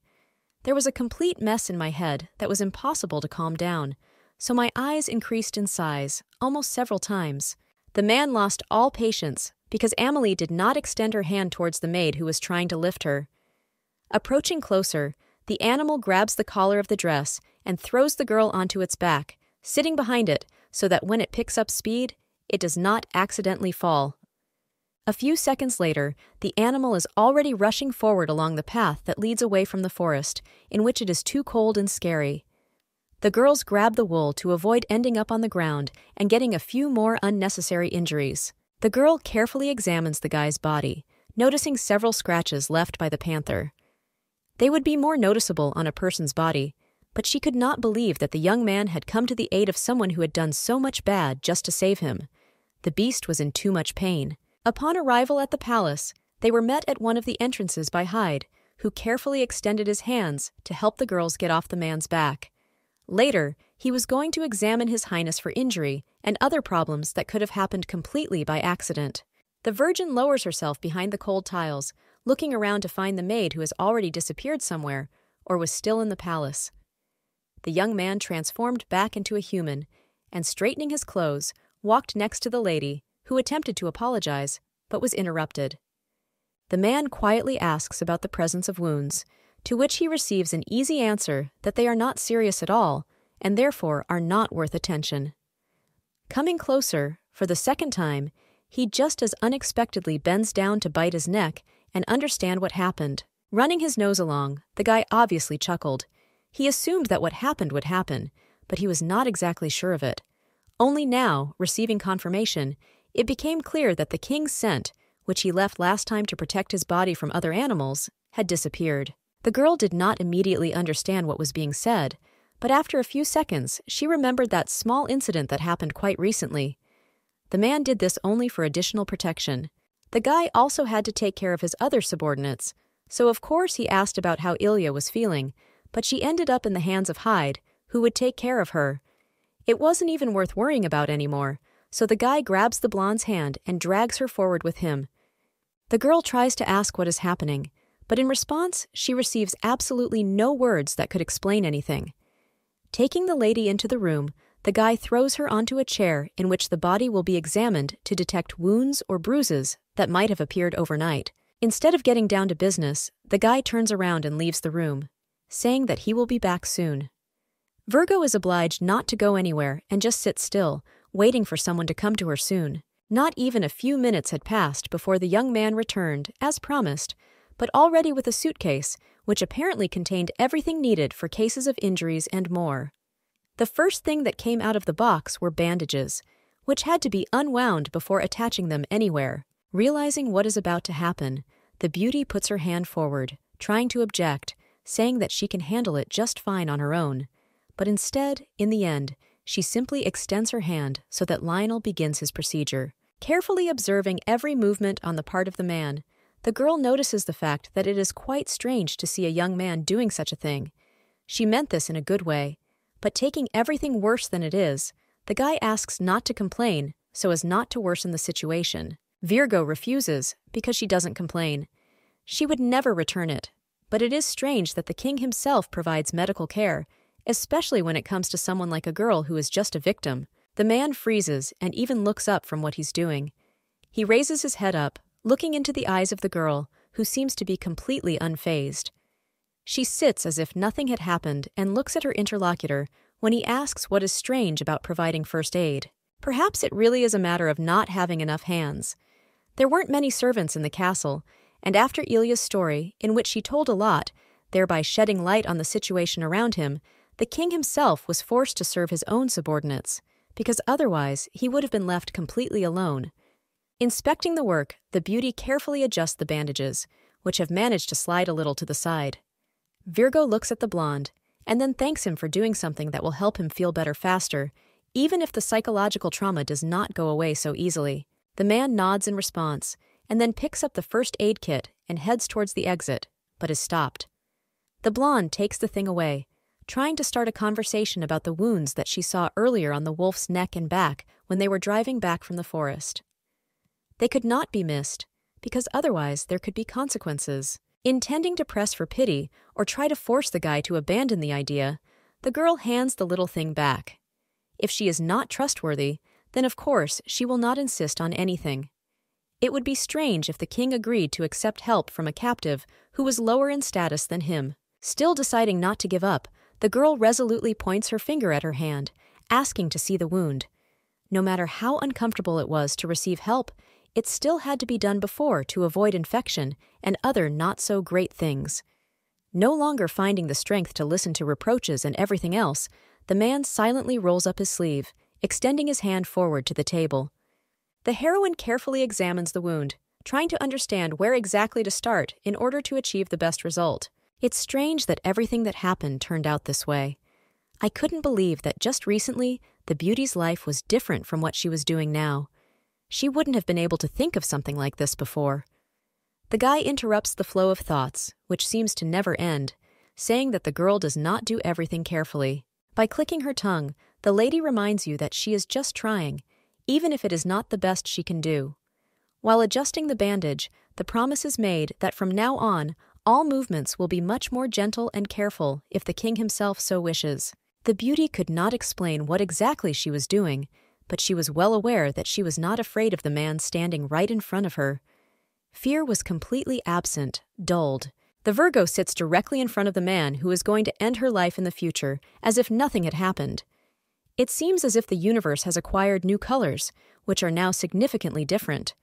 There was a complete mess in my head that was impossible to calm down, so my eyes increased in size, almost several times. The man lost all patience because Amelie did not extend her hand towards the maid who was trying to lift her. Approaching closer, the animal grabs the collar of the dress and throws the girl onto its back, sitting behind it so that when it picks up speed, it does not accidentally fall. A few seconds later, the animal is already rushing forward along the path that leads away from the forest, in which it is too cold and scary. The girls grab the wool to avoid ending up on the ground and getting a few more unnecessary injuries. The girl carefully examines the guy's body, noticing several scratches left by the panther. They would be more noticeable on a person's body, but she could not believe that the young man had come to the aid of someone who had done so much bad just to save him. The beast was in too much pain. Upon arrival at the palace, they were met at one of the entrances by Hyde, who carefully extended his hands to help the girls get off the man's back. Later, he was going to examine His Highness for injury and other problems that could have happened completely by accident. The Virgin lowers herself behind the cold tiles, looking around to find the maid who has already disappeared somewhere or was still in the palace. The young man transformed back into a human and, straightening his clothes, walked next to the lady, who attempted to apologize but was interrupted. The man quietly asks about the presence of wounds, to which he receives an easy answer that they are not serious at all and therefore are not worth attention. Coming closer, for the second time, he just as unexpectedly bends down to bite his neck and understand what happened. Running his nose along, the guy obviously chuckled. He assumed that what happened would happen, but he was not exactly sure of it. Only now, receiving confirmation, it became clear that the king's scent, which he left last time to protect his body from other animals, had disappeared. The girl did not immediately understand what was being said, but after a few seconds, she remembered that small incident that happened quite recently. The man did this only for additional protection. The guy also had to take care of his other subordinates, so of course he asked about how Ilya was feeling, but she ended up in the hands of Hyde, who would take care of her. It wasn't even worth worrying about anymore, so the guy grabs the blonde's hand and drags her forward with him. The girl tries to ask what is happening, but in response, she receives absolutely no words that could explain anything. Taking the lady into the room, the guy throws her onto a chair in which the body will be examined to detect wounds or bruises that might have appeared overnight. Instead of getting down to business, the guy turns around and leaves the room, saying that he will be back soon. Virgo is obliged not to go anywhere and just sit still, waiting for someone to come to her soon. Not even a few minutes had passed before the young man returned, as promised, but already with a suitcase, which apparently contained everything needed for cases of injuries and more. The first thing that came out of the box were bandages, which had to be unwound before attaching them anywhere. Realizing what is about to happen, the beauty puts her hand forward, trying to object, saying that she can handle it just fine on her own. But instead, in the end, she simply extends her hand so that Lionel begins his procedure. Carefully observing every movement on the part of the man, the girl notices the fact that it is quite strange to see a young man doing such a thing. She meant this in a good way, but taking everything worse than it is, the guy asks not to complain so as not to worsen the situation. Virgo refuses because she doesn't complain. She would never return it, but it is strange that the king himself provides medical care, especially when it comes to someone like a girl who is just a victim. The man freezes and even looks up from what he's doing. He raises his head up, looking into the eyes of the girl, who seems to be completely unfazed. She sits as if nothing had happened and looks at her interlocutor when he asks what is strange about providing first aid. Perhaps it really is a matter of not having enough hands. There weren't many servants in the castle, and after Ilya's story, in which she told a lot, thereby shedding light on the situation around him, the king himself was forced to serve his own subordinates, because otherwise he would have been left completely alone. Inspecting the work, the beauty carefully adjusts the bandages, which have managed to slide a little to the side. Virgo looks at the blonde and then thanks him for doing something that will help him feel better faster, even if the psychological trauma does not go away so easily. The man nods in response and then picks up the first aid kit and heads towards the exit, but is stopped. The blonde takes the thing away, trying to start a conversation about the wounds that she saw earlier on the wolf's neck and back when they were driving back from the forest. They could not be missed, because otherwise there could be consequences. Intending to press for pity or try to force the guy to abandon the idea, the girl hands the little thing back. If she is not trustworthy, then of course she will not insist on anything. It would be strange if the king agreed to accept help from a captive who was lower in status than him. Still deciding not to give up, the girl resolutely points her finger at her hand, asking to see the wound. No matter how uncomfortable it was to receive help, it still had to be done before to avoid infection and other not so great things. No longer finding the strength to listen to reproaches and everything else, the man silently rolls up his sleeve, extending his hand forward to the table. The heroine carefully examines the wound, trying to understand where exactly to start in order to achieve the best result. It's strange that everything that happened turned out this way. I couldn't believe that just recently the beauty's life was different from what she was doing now. She wouldn't have been able to think of something like this before. The guy interrupts the flow of thoughts, which seems to never end, saying that the girl does not do everything carefully. By clicking her tongue, the lady reminds you that she is just trying, even if it is not the best she can do. While adjusting the bandage, the promise is made that from now on, all movements will be much more gentle and careful if the king himself so wishes. The beauty could not explain what exactly she was doing, but she was well aware that she was not afraid of the man standing right in front of her. Fear was completely absent, dulled. The Virgo sits directly in front of the man who is going to end her life in the future, as if nothing had happened. It seems as if the universe has acquired new colors, which are now significantly different.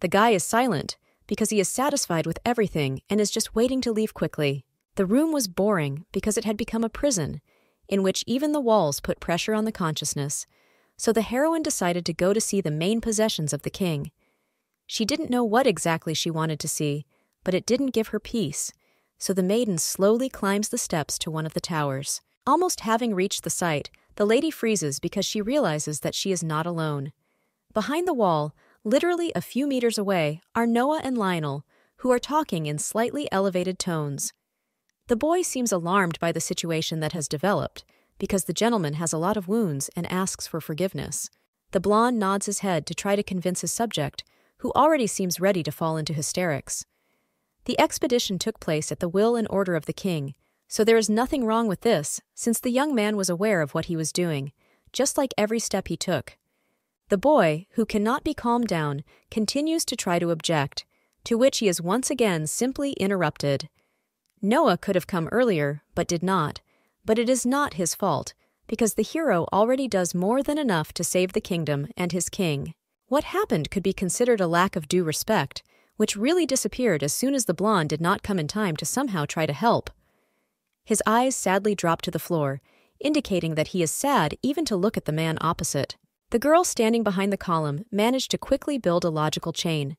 The guy is silent, because he is satisfied with everything and is just waiting to leave quickly. The room was boring because it had become a prison, in which even the walls put pressure on the consciousness, so the heroine decided to go to see the main possessions of the king. She didn't know what exactly she wanted to see, but it didn't give her peace, so the maiden slowly climbs the steps to one of the towers. Almost having reached the site, the lady freezes because she realizes that she is not alone. Behind the wall, literally a few meters away, are Noah and Lionel, who are talking in slightly elevated tones. The boy seems alarmed by the situation that has developed, because the gentleman has a lot of wounds and asks for forgiveness. The blonde nods his head to try to convince his subject, who already seems ready to fall into hysterics. The expedition took place at the will and order of the king, so there is nothing wrong with this, since the young man was aware of what he was doing, just like every step he took. The boy, who cannot be calmed down, continues to try to object, to which he is once again simply interrupted. Noah could have come earlier, but did not. But it is not his fault, because the hero already does more than enough to save the kingdom and his king. What happened could be considered a lack of due respect, which really disappeared as soon as the blonde did not come in time to somehow try to help. His eyes sadly drop to the floor, indicating that he is sad even to look at the man opposite. The girl standing behind the column managed to quickly build a logical chain.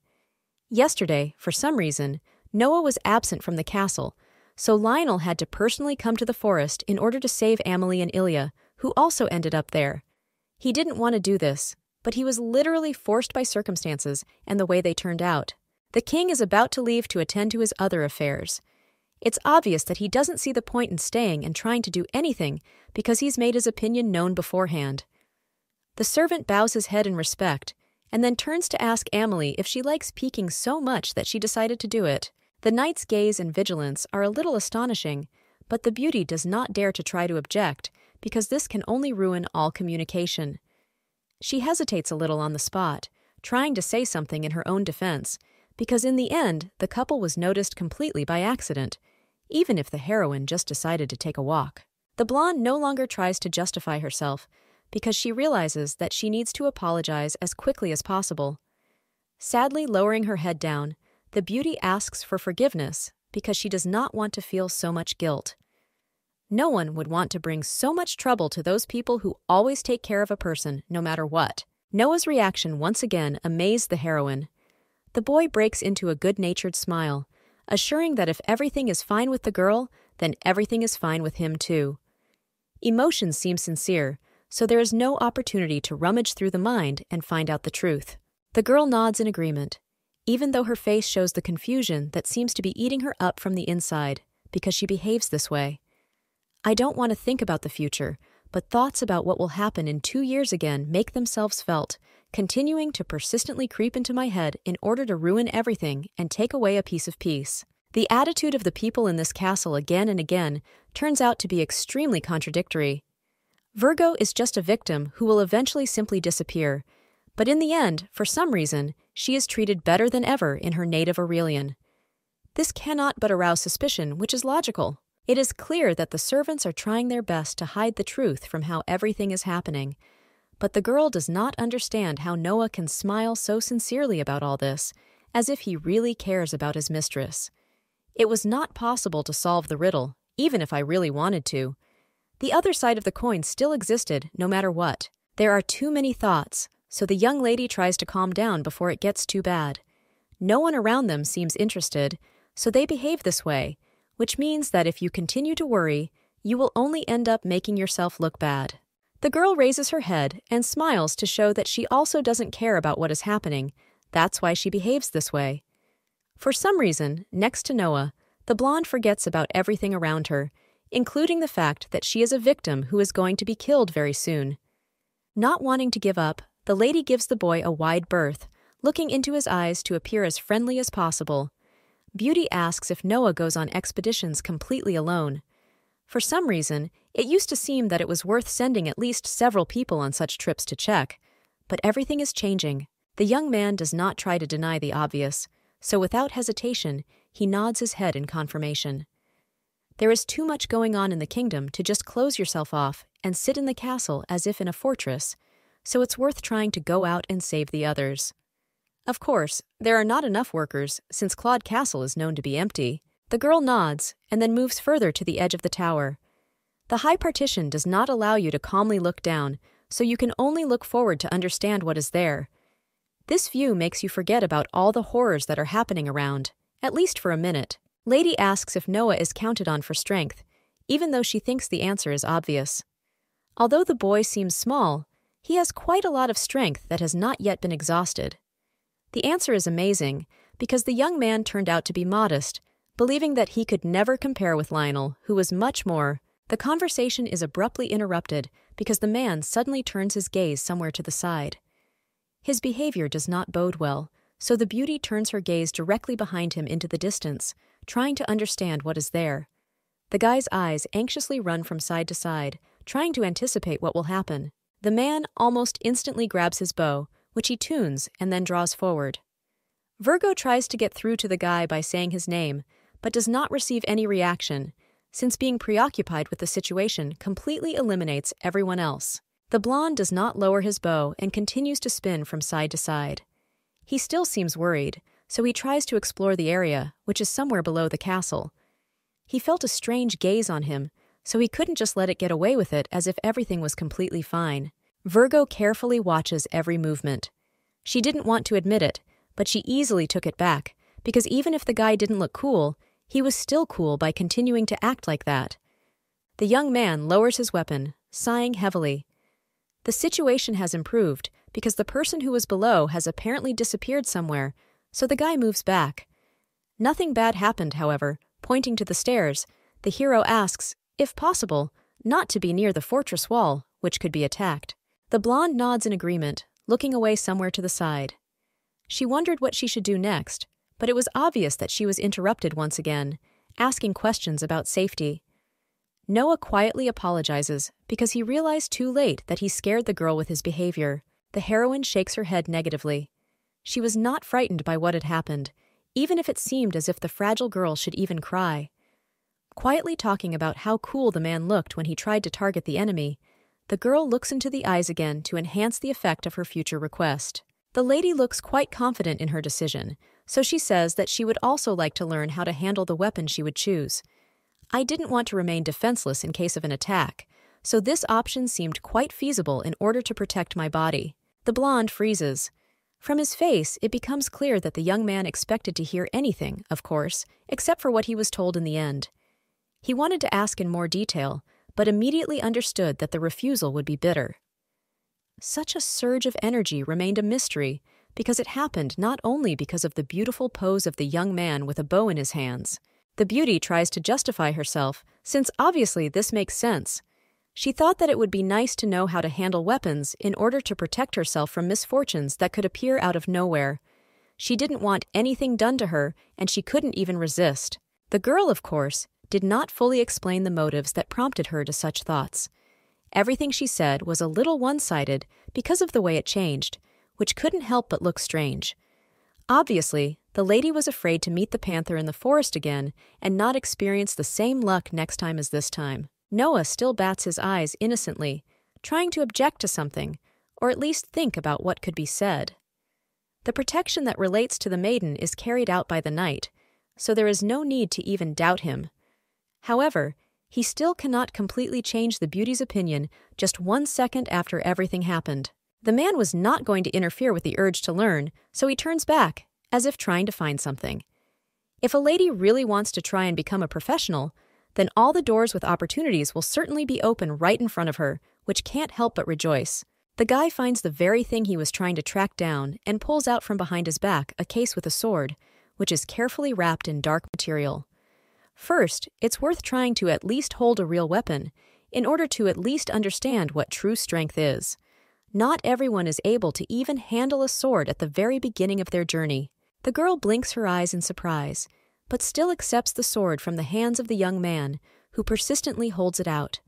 Yesterday, for some reason, Noah was absent from the castle, so Lionel had to personally come to the forest in order to save Amelie and Ilya, who also ended up there. He didn't want to do this, but he was literally forced by circumstances and the way they turned out. The king is about to leave to attend to his other affairs. It's obvious that he doesn't see the point in staying and trying to do anything because he's made his opinion known beforehand. The servant bows his head in respect and then turns to ask Amelie if she likes peeking so much that she decided to do it. The knight's gaze and vigilance are a little astonishing, but the beauty does not dare to try to object because this can only ruin all communication. She hesitates a little on the spot, trying to say something in her own defense, because in the end, the couple was noticed completely by accident, even if the heroine just decided to take a walk. The blonde no longer tries to justify herself because she realizes that she needs to apologize as quickly as possible. Sadly lowering her head down, the beauty asks for forgiveness because she does not want to feel so much guilt. No one would want to bring so much trouble to those people who always take care of a person, no matter what. Noah's reaction once again amazed the heroine. The boy breaks into a good natured smile, assuring that if everything is fine with the girl, then everything is fine with him too. Emotions seem sincere, so there is no opportunity to rummage through the mind and find out the truth. The girl nods in agreement, even though her face shows the confusion that seems to be eating her up from the inside because she behaves this way. I don't want to think about the future, but thoughts about what will happen in two years again make themselves felt, continuing to persistently creep into my head in order to ruin everything and take away a piece of peace. The attitude of the people in this castle again and again turns out to be extremely contradictory. Virgo is just a victim who will eventually simply disappear, but in the end, for some reason, she is treated better than ever in her native Aurelian. This cannot but arouse suspicion, which is logical. It is clear that the servants are trying their best to hide the truth from how everything is happening. But the girl does not understand how Noah can smile so sincerely about all this, as if he really cares about his mistress. It was not possible to solve the riddle, even if I really wanted to. The other side of the coin still existed, no matter what. There are too many thoughts, so the young lady tries to calm down before it gets too bad. No one around them seems interested, so they behave this way, which means that if you continue to worry, you will only end up making yourself look bad. The girl raises her head and smiles to show that she also doesn't care about what is happening. That's why she behaves this way. For some reason, next to Noah, the blonde forgets about everything around her including the fact that she is a victim who is going to be killed very soon. Not wanting to give up, the lady gives the boy a wide berth, looking into his eyes to appear as friendly as possible. Beauty asks if Noah goes on expeditions completely alone. For some reason, it used to seem that it was worth sending at least several people on such trips to check. But everything is changing. The young man does not try to deny the obvious, so without hesitation, he nods his head in confirmation. There is too much going on in the kingdom to just close yourself off and sit in the castle as if in a fortress, so it's worth trying to go out and save the others. Of course, there are not enough workers, since Claude Castle is known to be empty. The girl nods and then moves further to the edge of the tower. The high partition does not allow you to calmly look down, so you can only look forward to understand what is there. This view makes you forget about all the horrors that are happening around, at least for a minute. Lady asks if Noah is counted on for strength, even though she thinks the answer is obvious. Although the boy seems small, he has quite a lot of strength that has not yet been exhausted. The answer is amazing because the young man turned out to be modest, believing that he could never compare with Lionel, who was much more, The conversation is abruptly interrupted because the man suddenly turns his gaze somewhere to the side. His behavior does not bode well, so the beauty turns her gaze directly behind him into the distance, trying to understand what is there. The guy's eyes anxiously run from side to side, trying to anticipate what will happen. The man almost instantly grabs his bow, which he tunes and then draws forward. Virgo tries to get through to the guy by saying his name, but does not receive any reaction, since being preoccupied with the situation completely eliminates everyone else. The blonde does not lower his bow and continues to spin from side to side. He still seems worried, so he tries to explore the area, which is somewhere below the castle. He felt a strange gaze on him, so he couldn't just let it get away with it as if everything was completely fine. Virgo carefully watches every movement. She didn't want to admit it, but she easily took it back, because even if the guy didn't look cool, he was still cool by continuing to act like that. The young man lowers his weapon, sighing heavily. The situation has improved because the person who was below has apparently disappeared somewhere, so the guy moves back. Nothing bad happened, however. Pointing to the stairs, the hero asks, if possible, not to be near the fortress wall, which could be attacked. The blonde nods in agreement, looking away somewhere to the side. She wondered what she should do next, but it was obvious that she was interrupted once again, asking questions about safety. Noah quietly apologizes because he realized too late that he scared the girl with his behavior. The heroine shakes her head negatively. She was not frightened by what had happened, even if it seemed as if the fragile girl should even cry. Quietly talking about how cool the man looked when he tried to target the enemy, the girl looks into the eyes again to enhance the effect of her future request. The lady looks quite confident in her decision, so she says that she would also like to learn how to handle the weapon she would choose. I didn't want to remain defenseless in case of an attack, so this option seemed quite feasible in order to protect my body. The blonde freezes. From his face, it becomes clear that the young man expected to hear anything, of course, except for what he was told in the end. He wanted to ask in more detail, but immediately understood that the refusal would be bitter. Such a surge of energy remained a mystery, because it happened not only because of the beautiful pose of the young man with a bow in his hands. The beauty tries to justify herself, since obviously this makes sense. She thought that it would be nice to know how to handle weapons in order to protect herself from misfortunes that could appear out of nowhere. She didn't want anything done to her, and she couldn't even resist. The girl, of course, did not fully explain the motives that prompted her to such thoughts. Everything she said was a little one sided because of the way it changed, which couldn't help but look strange. Obviously, the lady was afraid to meet the panther in the forest again and not experience the same luck next time as this time. Noah still bats his eyes innocently, trying to object to something, or at least think about what could be said. The protection that relates to the maiden is carried out by the knight, so there is no need to even doubt him. However, he still cannot completely change the beauty's opinion just one second after everything happened. The man was not going to interfere with the urge to learn, so he turns back, as if trying to find something. If a lady really wants to try and become a professional, then all the doors with opportunities will certainly be open right in front of her, which can't help but rejoice. The guy finds the very thing he was trying to track down and pulls out from behind his back a case with a sword, which is carefully wrapped in dark material. First, it's worth trying to at least hold a real weapon, in order to at least understand what true strength is. Not everyone is able to even handle a sword at the very beginning of their journey. The girl blinks her eyes in surprise, but still accepts the sword from the hands of the young man, who persistently holds it out.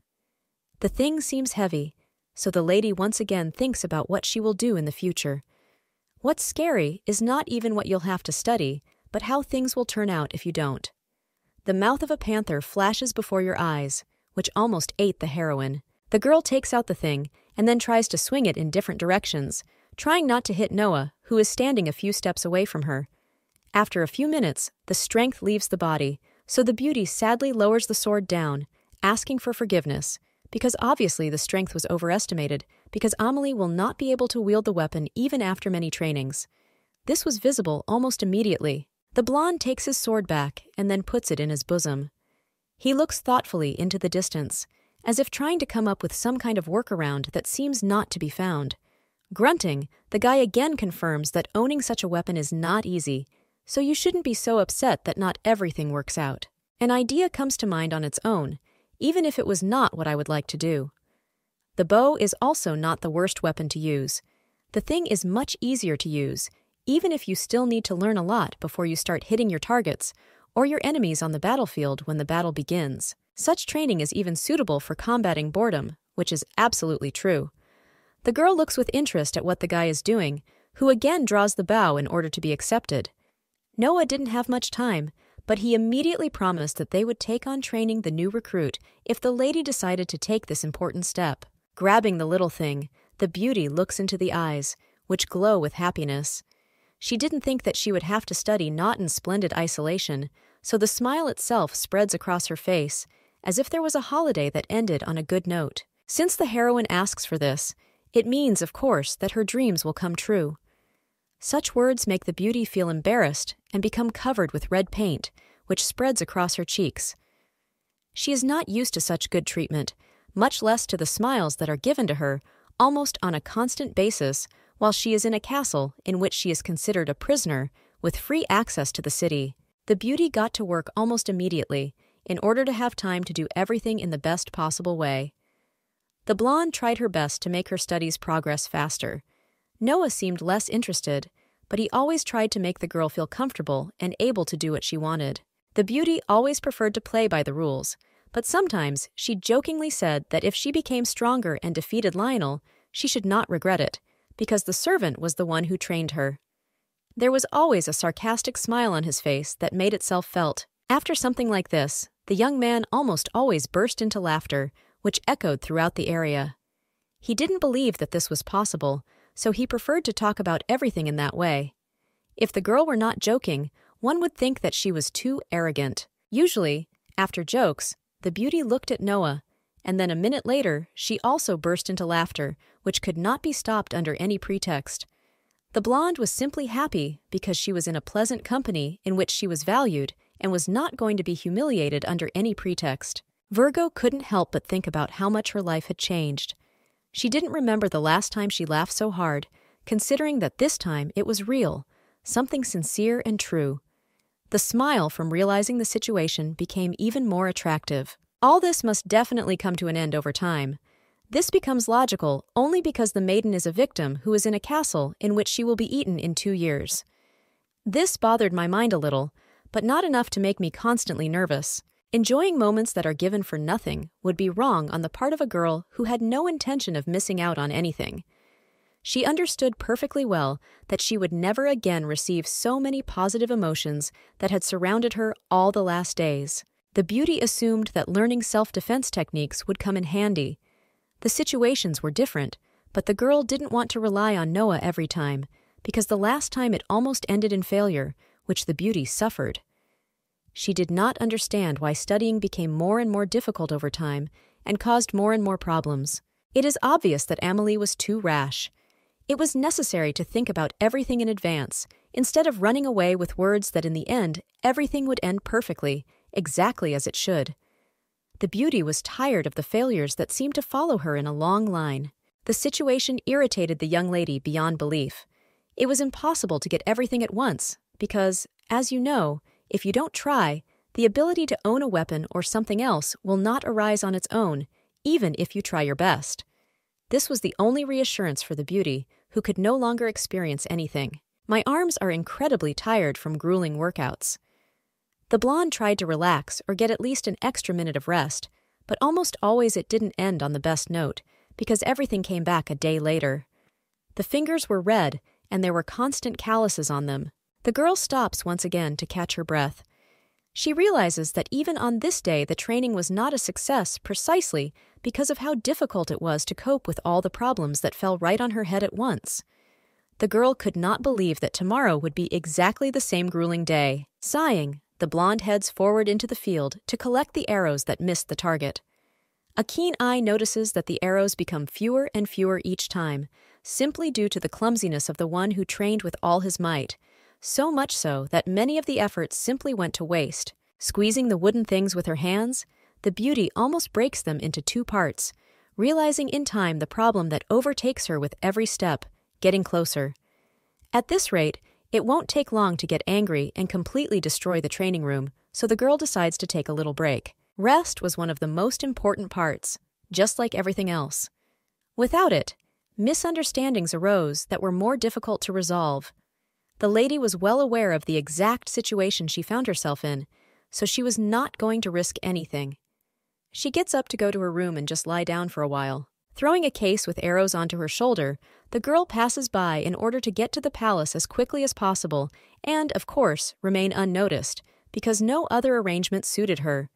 The thing seems heavy, so the lady once again thinks about what she will do in the future. What's scary is not even what you'll have to study, but how things will turn out if you don't. The mouth of a panther flashes before your eyes, which almost ate the heroine. The girl takes out the thing and then tries to swing it in different directions, trying not to hit Noah, who is standing a few steps away from her. After a few minutes, the strength leaves the body, so the beauty sadly lowers the sword down, asking for forgiveness, because obviously the strength was overestimated, because Amelie will not be able to wield the weapon even after many trainings. This was visible almost immediately. The blonde takes his sword back and then puts it in his bosom. He looks thoughtfully into the distance, as if trying to come up with some kind of workaround that seems not to be found. Grunting, the guy again confirms that owning such a weapon is not easy, so you shouldn't be so upset that not everything works out. An idea comes to mind on its own. even if it was not what I would like to do. The bow is also not the worst weapon to use. The thing is much easier to use, even if you still need to learn a lot before you start hitting your targets or your enemies on the battlefield when the battle begins. Such training is even suitable for combating boredom, which is absolutely true. The girl looks with interest at what the guy is doing, who again draws the bow in order to be accepted. Noah didn't have much time, but he immediately promised that they would take on training the new recruit if the lady decided to take this important step. Grabbing the little thing, the beauty looks into the eyes, which glow with happiness. She didn't think that she would have to study not in splendid isolation, so the smile itself spreads across her face, as if there was a holiday that ended on a good note. Since the heroine asks for this, it means, of course, that her dreams will come true. Such words make the beauty feel embarrassed and become covered with red paint, which spreads across her cheeks. She is not used to such good treatment, much less to the smiles that are given to her almost on a constant basis while she is in a castle in which she is considered a prisoner with free access to the city. The beauty got to work almost immediately in order to have time to do everything in the best possible way. The blonde tried her best to make her studies progress faster. Noah seemed less interested, but he always tried to make the girl feel comfortable and able to do what she wanted. The beauty always preferred to play by the rules, but sometimes she jokingly said that if she became stronger and defeated Lionel, she should not regret it, because the servant was the one who trained her. There was always a sarcastic smile on his face that made itself felt. After something like this, the young man almost always burst into laughter, which echoed throughout the area. He didn't believe that this was possible, so he preferred to talk about everything in that way. If the girl were not joking, one would think that she was too arrogant. Usually, after jokes, the beauty looked at Noah, and then a minute later, she also burst into laughter, which could not be stopped under any pretext. The blonde was simply happy because she was in a pleasant company in which she was valued and was not going to be humiliated under any pretext. Virgo couldn't help but think about how much her life had changed. She didn't remember the last time she laughed so hard, considering that this time it was real, something sincere and true. The smile from realizing the situation became even more attractive. All this must definitely come to an end over time. This becomes logical only because the maiden is a victim who is in a castle in which she will be eaten in two years. This bothered my mind a little, but not enough to make me constantly nervous. Enjoying moments that are given for nothing would be wrong on the part of a girl who had no intention of missing out on anything. She understood perfectly well that she would never again receive so many positive emotions that had surrounded her all the last days. The beauty assumed that learning self defense techniques would come in handy, the situations were different, but the girl didn't want to rely on Noah every time, because the last time it almost ended in failure, which the beauty suffered. She did not understand why studying became more and more difficult over time and caused more and more problems. It is obvious that Amelie was too rash. It was necessary to think about everything in advance, instead of running away with words that in the end everything would end perfectly, exactly as it should. The beauty was tired of the failures that seemed to follow her in a long line. The situation irritated the young lady beyond belief. It was impossible to get everything at once, because, as you know, if you don't try, the ability to own a weapon or something else will not arise on its own, even if you try your best. This was the only reassurance for the beauty, who could no longer experience anything. My arms are incredibly tired from grueling workouts. The blonde tried to relax or get at least an extra minute of rest, but almost always it didn't end on the best note, because everything came back a day later. The fingers were red, and there were constant calluses on them. The girl stops once again to catch her breath. She realizes that even on this day, the training was not a success precisely because of how difficult it was to cope with all the problems that fell right on her head at once. The girl could not believe that tomorrow would be exactly the same grueling day. Sighing, the blonde heads forward into the field to collect the arrows that missed the target. A keen eye notices that the arrows become fewer and fewer each time, simply due to the clumsiness of the one who trained with all his might, so much so that many of the efforts simply went to waste. Squeezing the wooden things with her hands, the beauty almost breaks them into two parts, realizing in time the problem that overtakes her with every step, getting closer. At this rate, it won't take long to get angry and completely destroy the training room, so the girl decides to take a little break. Rest was one of the most important parts, just like everything else. Without it, misunderstandings arose that were more difficult to resolve. The lady was well aware of the exact situation she found herself in, so she was not going to risk anything. She gets up to go to her room and just lie down for a while. Throwing a case with arrows onto her shoulder, the girl passes by in order to get to the palace as quickly as possible and, of course, remain unnoticed, because no other arrangement suited her.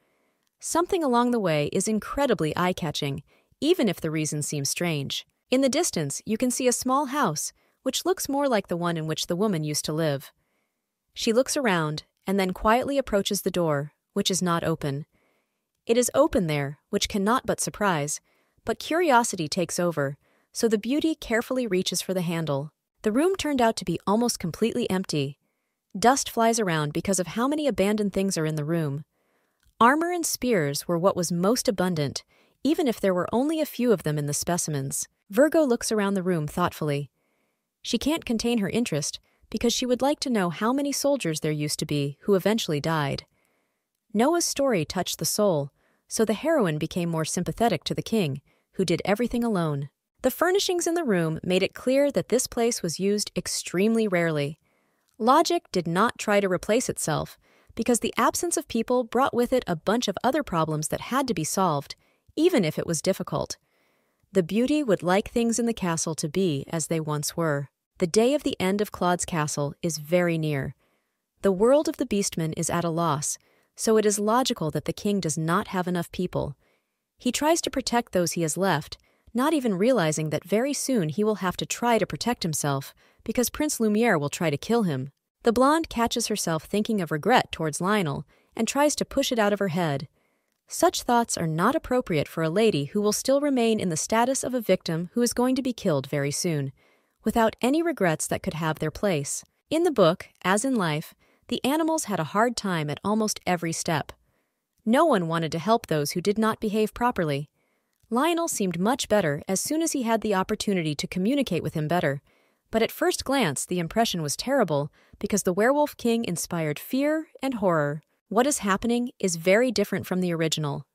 Something along the way is incredibly eye catching, even if the reason seems strange. In the distance, you can see a small house, which looks more like the one in which the woman used to live. She looks around and then quietly approaches the door, which is not open. It is open there, which cannot but surprise, but curiosity takes over, so the beauty carefully reaches for the handle. The room turned out to be almost completely empty. Dust flies around because of how many abandoned things are in the room. Armor and spears were what was most abundant, even if there were only a few of them in the specimens. Virgo looks around the room thoughtfully. She can't contain her interest because she would like to know how many soldiers there used to be who eventually died. Noah's story touched the soul, so the heroine became more sympathetic to the king, who did everything alone. The furnishings in the room made it clear that this place was used extremely rarely. Logic did not try to replace itself, because the absence of people brought with it a bunch of other problems that had to be solved, even if it was difficult. The beauty would like things in the castle to be as they once were. The day of the end of Claude's castle is very near. The world of the Beastmen is at a loss, so it is logical that the king does not have enough people. He tries to protect those he has left, not even realizing that very soon he will have to try to protect himself, because Prince Lumiere will try to kill him. The blonde catches herself thinking of regret towards Lionel and tries to push it out of her head. Such thoughts are not appropriate for a lady who will still remain in the status of a victim who is going to be killed very soon without any regrets that could have their place. In the book, as in life, the animals had a hard time at almost every step. No one wanted to help those who did not behave properly. Lionel seemed much better as soon as he had the opportunity to communicate with him better, but at first glance the impression was terrible because the Werewolf King inspired fear and horror. What is happening is very different from the original.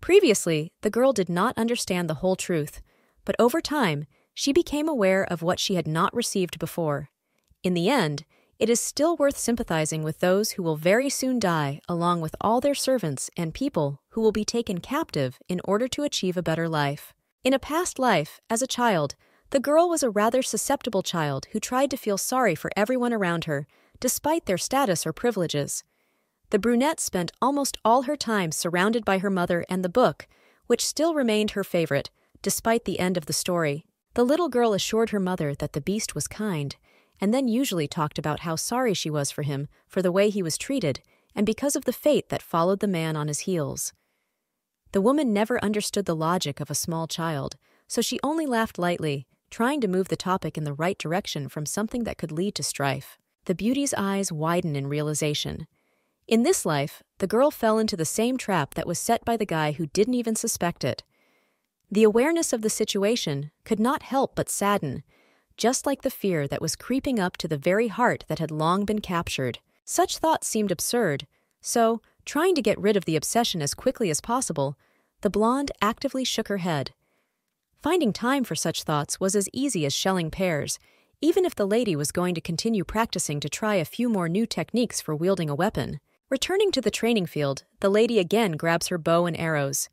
Previously, the girl did not understand the whole truth, but over time, she became aware of what she had not received before. In the end, it is still worth sympathizing with those who will very soon die, along with all their servants and people who will be taken captive in order to achieve a better life. In a past life, as a child, the girl was a rather susceptible child who tried to feel sorry for everyone around her, despite their status or privileges. The brunette spent almost all her time surrounded by her mother and the book, which still remained her favorite, despite the end of the story. The little girl assured her mother that the beast was kind, and then usually talked about how sorry she was for him for the way he was treated and because of the fate that followed the man on his heels. The woman never understood the logic of a small child, so she only laughed lightly, trying to move the topic in the right direction from something that could lead to strife. The beauty's eyes widen in realization. In this life, the girl fell into the same trap that was set by the guy who didn't even suspect it. The awareness of the situation could not help but sadden, just like the fear that was creeping up to the very heart that had long been captured. Such thoughts seemed absurd, so, trying to get rid of the obsession as quickly as possible, the blonde actively shook her head. Finding time for such thoughts was as easy as shelling pears, even if the lady was going to continue practicing to try a few more new techniques for wielding a weapon. Returning to the training field, the lady again grabs her bow and arrows.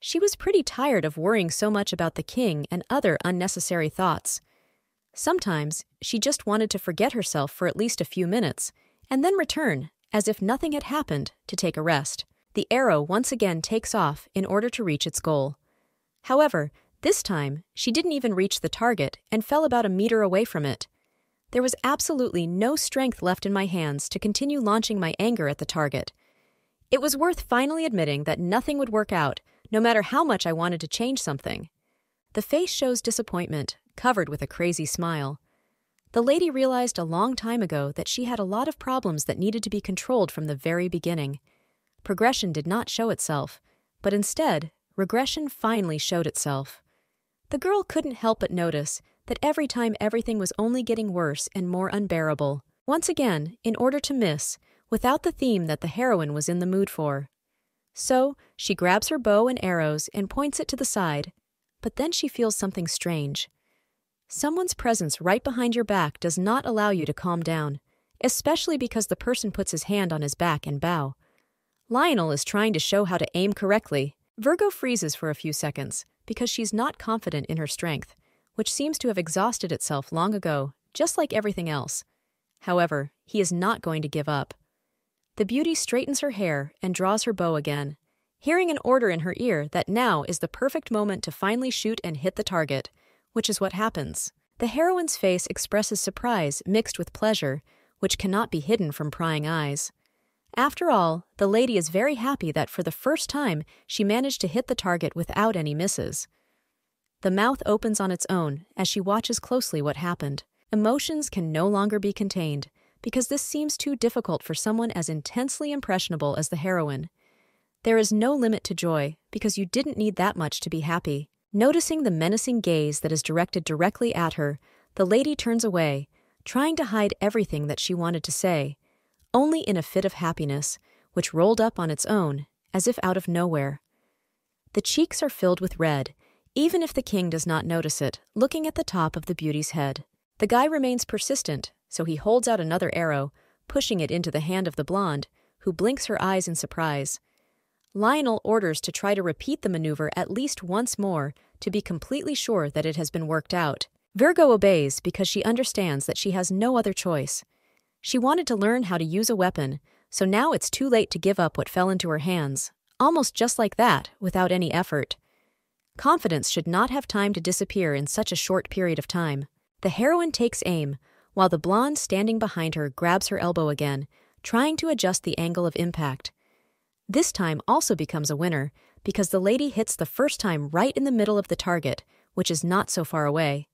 She was pretty tired of worrying so much about the king and other unnecessary thoughts. Sometimes she just wanted to forget herself for at least a few minutes and then return, as if nothing had happened, to take a rest. The arrow once again takes off in order to reach its goal. However, this time she didn't even reach the target and fell about a meter away from it. There was absolutely no strength left in my hands to continue launching my anger at the target. It was worth finally admitting that nothing would work out no matter how much I wanted to change something. The face shows disappointment, covered with a crazy smile. The lady realized a long time ago that she had a lot of problems that needed to be controlled from the very beginning. Progression did not show itself, but instead, regression finally showed itself. The girl couldn't help but notice that every time everything was only getting worse and more unbearable. Once again, in order to miss, without the theme that the heroine was in the mood for. So, she grabs her bow and arrows and points it to the side. But then she feels something strange. Someone's presence right behind your back does not allow you to calm down, especially because the person puts his hand on his back and bow. Lionel is trying to show how to aim correctly. Virgo freezes for a few seconds because she's not confident in her strength, which seems to have exhausted itself long ago, just like everything else. However, he is not going to give up. The beauty straightens her hair and draws her bow again, hearing an order in her ear that now is the perfect moment to finally shoot and hit the target, which is what happens. The heroine's face expresses surprise mixed with pleasure, which cannot be hidden from prying eyes. After all, the lady is very happy that for the first time she managed to hit the target without any misses. The mouth opens on its own as she watches closely what happened. Emotions can no longer be contained because this seems too difficult for someone as intensely impressionable as the heroine. There is no limit to joy because you didn't need that much to be happy. Noticing the menacing gaze that is directed directly at her, the lady turns away, trying to hide everything that she wanted to say, only in a fit of happiness, which rolled up on its own, as if out of nowhere. The cheeks are filled with red, even if the king does not notice it, looking at the top of the beauty's head. The guy remains persistent, so he holds out another arrow, pushing it into the hand of the blonde, who blinks her eyes in surprise. Lionel orders to try to repeat the maneuver at least once more to be completely sure that it has been worked out. Virgo obeys because she understands that she has no other choice. She wanted to learn how to use a weapon, so now it's too late to give up what fell into her hands, almost just like that, without any effort. Confidence should not have time to disappear in such a short period of time. The heroine takes aim, while the blonde standing behind her grabs her elbow again, trying to adjust the angle of impact. This time also becomes a winner because the lady hits the first time right in the middle of the target, which is not so far away.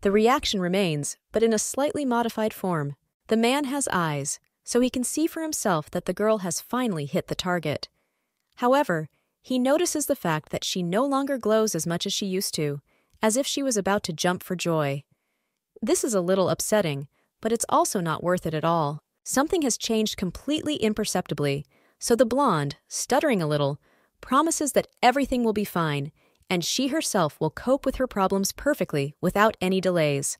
The reaction remains, but in a slightly modified form. The man has eyes, so he can see for himself that the girl has finally hit the target. However, he notices the fact that she no longer glows as much as she used to, as if she was about to jump for joy. This is a little upsetting, but it's also not worth it at all. Something has changed completely imperceptibly, so the blonde, stuttering a little, promises that everything will be fine and she herself will cope with her problems perfectly without any delays.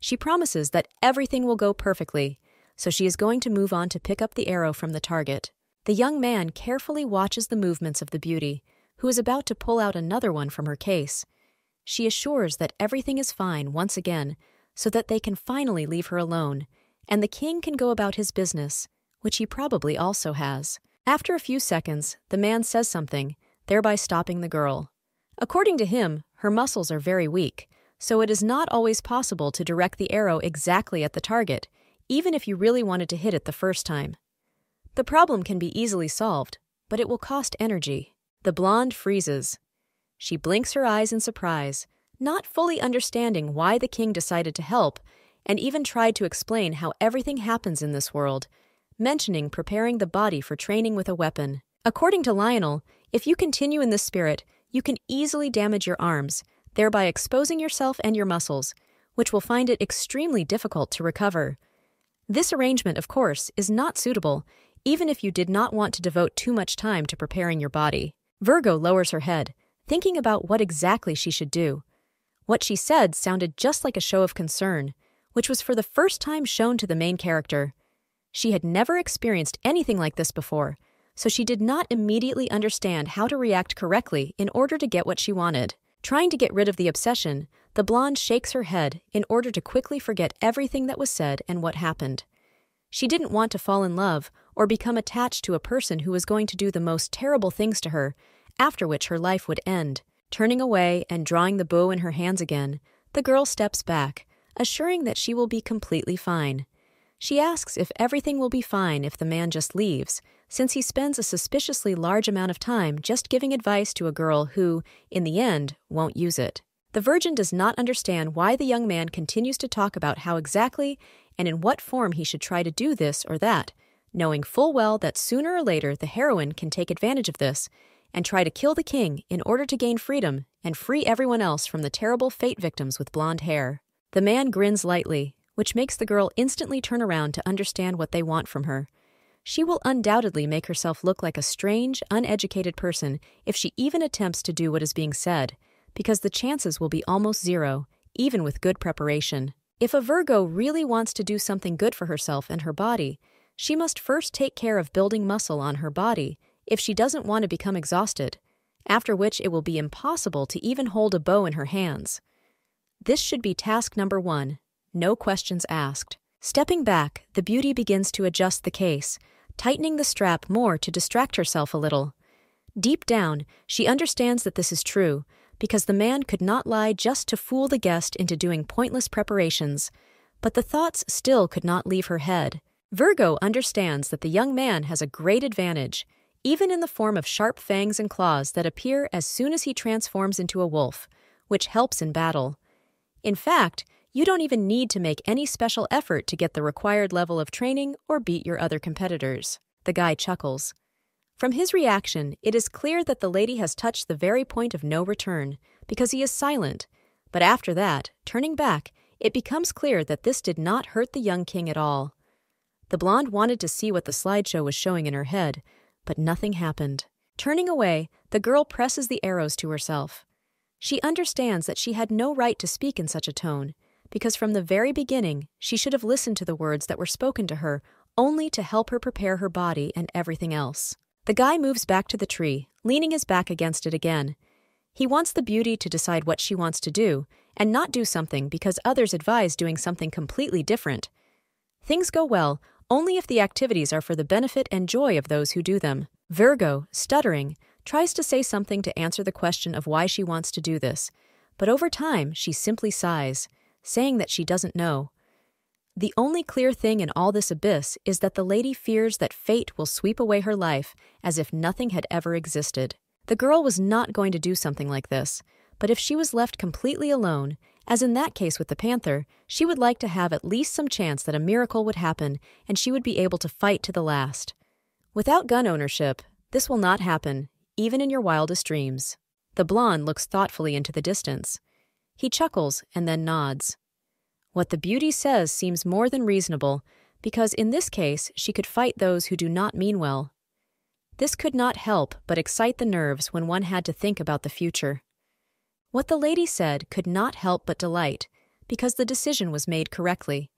She promises that everything will go perfectly, so she is going to move on to pick up the arrow from the target. The young man carefully watches the movements of the beauty, who is about to pull out another one from her case. She assures that everything is fine once again, so that they can finally leave her alone, and the king can go about his business, which he probably also has. After a few seconds, the man says something, thereby stopping the girl. According to him, her muscles are very weak, so it is not always possible to direct the arrow exactly at the target, even if you really wanted to hit it the first time. The problem can be easily solved, but it will cost energy. The blonde freezes. She blinks her eyes in surprise, not fully understanding why the king decided to help, and even tried to explain how everything happens in this world mentioning preparing the body for training with a weapon. According to Lionel, if you continue in this spirit, you can easily damage your arms, thereby exposing yourself and your muscles, which will find it extremely difficult to recover. This arrangement, of course, is not suitable, even if you did not want to devote too much time to preparing your body. Virgo lowers her head, thinking about what exactly she should do. What she said sounded just like a show of concern, which was for the first time shown to the main character. She had never experienced anything like this before, so she did not immediately understand how to react correctly in order to get what she wanted. Trying to get rid of the obsession, the blonde shakes her head in order to quickly forget everything that was said and what happened. She didn't want to fall in love or become attached to a person who was going to do the most terrible things to her, after which her life would end. Turning away and drawing the bow in her hands again, the girl steps back, assuring that she will be completely fine. She asks if everything will be fine if the man just leaves, since he spends a suspiciously large amount of time just giving advice to a girl who, in the end, won't use it. The Virgin does not understand why the young man continues to talk about how exactly and in what form he should try to do this or that, knowing full well that sooner or later the heroine can take advantage of this and try to kill the king in order to gain freedom and free everyone else from the terrible fate victims with blonde hair. The man grins lightly, which makes the girl instantly turn around to understand what they want from her. she will undoubtedly make herself look like a strange, uneducated person if she even attempts to do what is being said, because the chances will be almost zero, even with good preparation. If a Virgo really wants to do something good for herself and her body, she must first take care of building muscle on her body if she doesn't want to become exhausted, after which it will be impossible to even hold a bow in her hands. This should be task number one no questions asked. Stepping back, the beauty begins to adjust the case, tightening the strap more to distract herself a little. Deep down, she understands that this is true, because the man could not lie just to fool the guest into doing pointless preparations. But the thoughts still could not leave her head. Virgo understands that the young man has a great advantage, even in the form of sharp fangs and claws that appear as soon as he transforms into a wolf, which helps in battle. In fact, you don't even need to make any special effort to get the required level of training or beat your other competitors. The guy chuckles. From his reaction, it is clear that the lady has touched the very point of no return, because he is silent. But after that, turning back, it becomes clear that this did not hurt the young king at all. The blonde wanted to see what the slideshow was showing in her head, but nothing happened. Turning away, the girl presses the arrows to herself. She understands that she had no right to speak in such a tone, because from the very beginning she should have listened to the words that were spoken to her only to help her prepare her body and everything else. The guy moves back to the tree, leaning his back against it again. He wants the beauty to decide what she wants to do, and not do something because others advise doing something completely different. Things go well only if the activities are for the benefit and joy of those who do them. Virgo, stuttering, tries to say something to answer the question of why she wants to do this, but over time she simply sighs saying that she doesn't know. The only clear thing in all this abyss is that the lady fears that fate will sweep away her life as if nothing had ever existed. The girl was not going to do something like this, but if she was left completely alone, as in that case with the panther, she would like to have at least some chance that a miracle would happen and she would be able to fight to the last. Without gun ownership, this will not happen, even in your wildest dreams. The blonde looks thoughtfully into the distance. He chuckles and then nods. What the beauty says seems more than reasonable, because in this case she could fight those who do not mean well. This could not help but excite the nerves when one had to think about the future. What the lady said could not help but delight, because the decision was made correctly.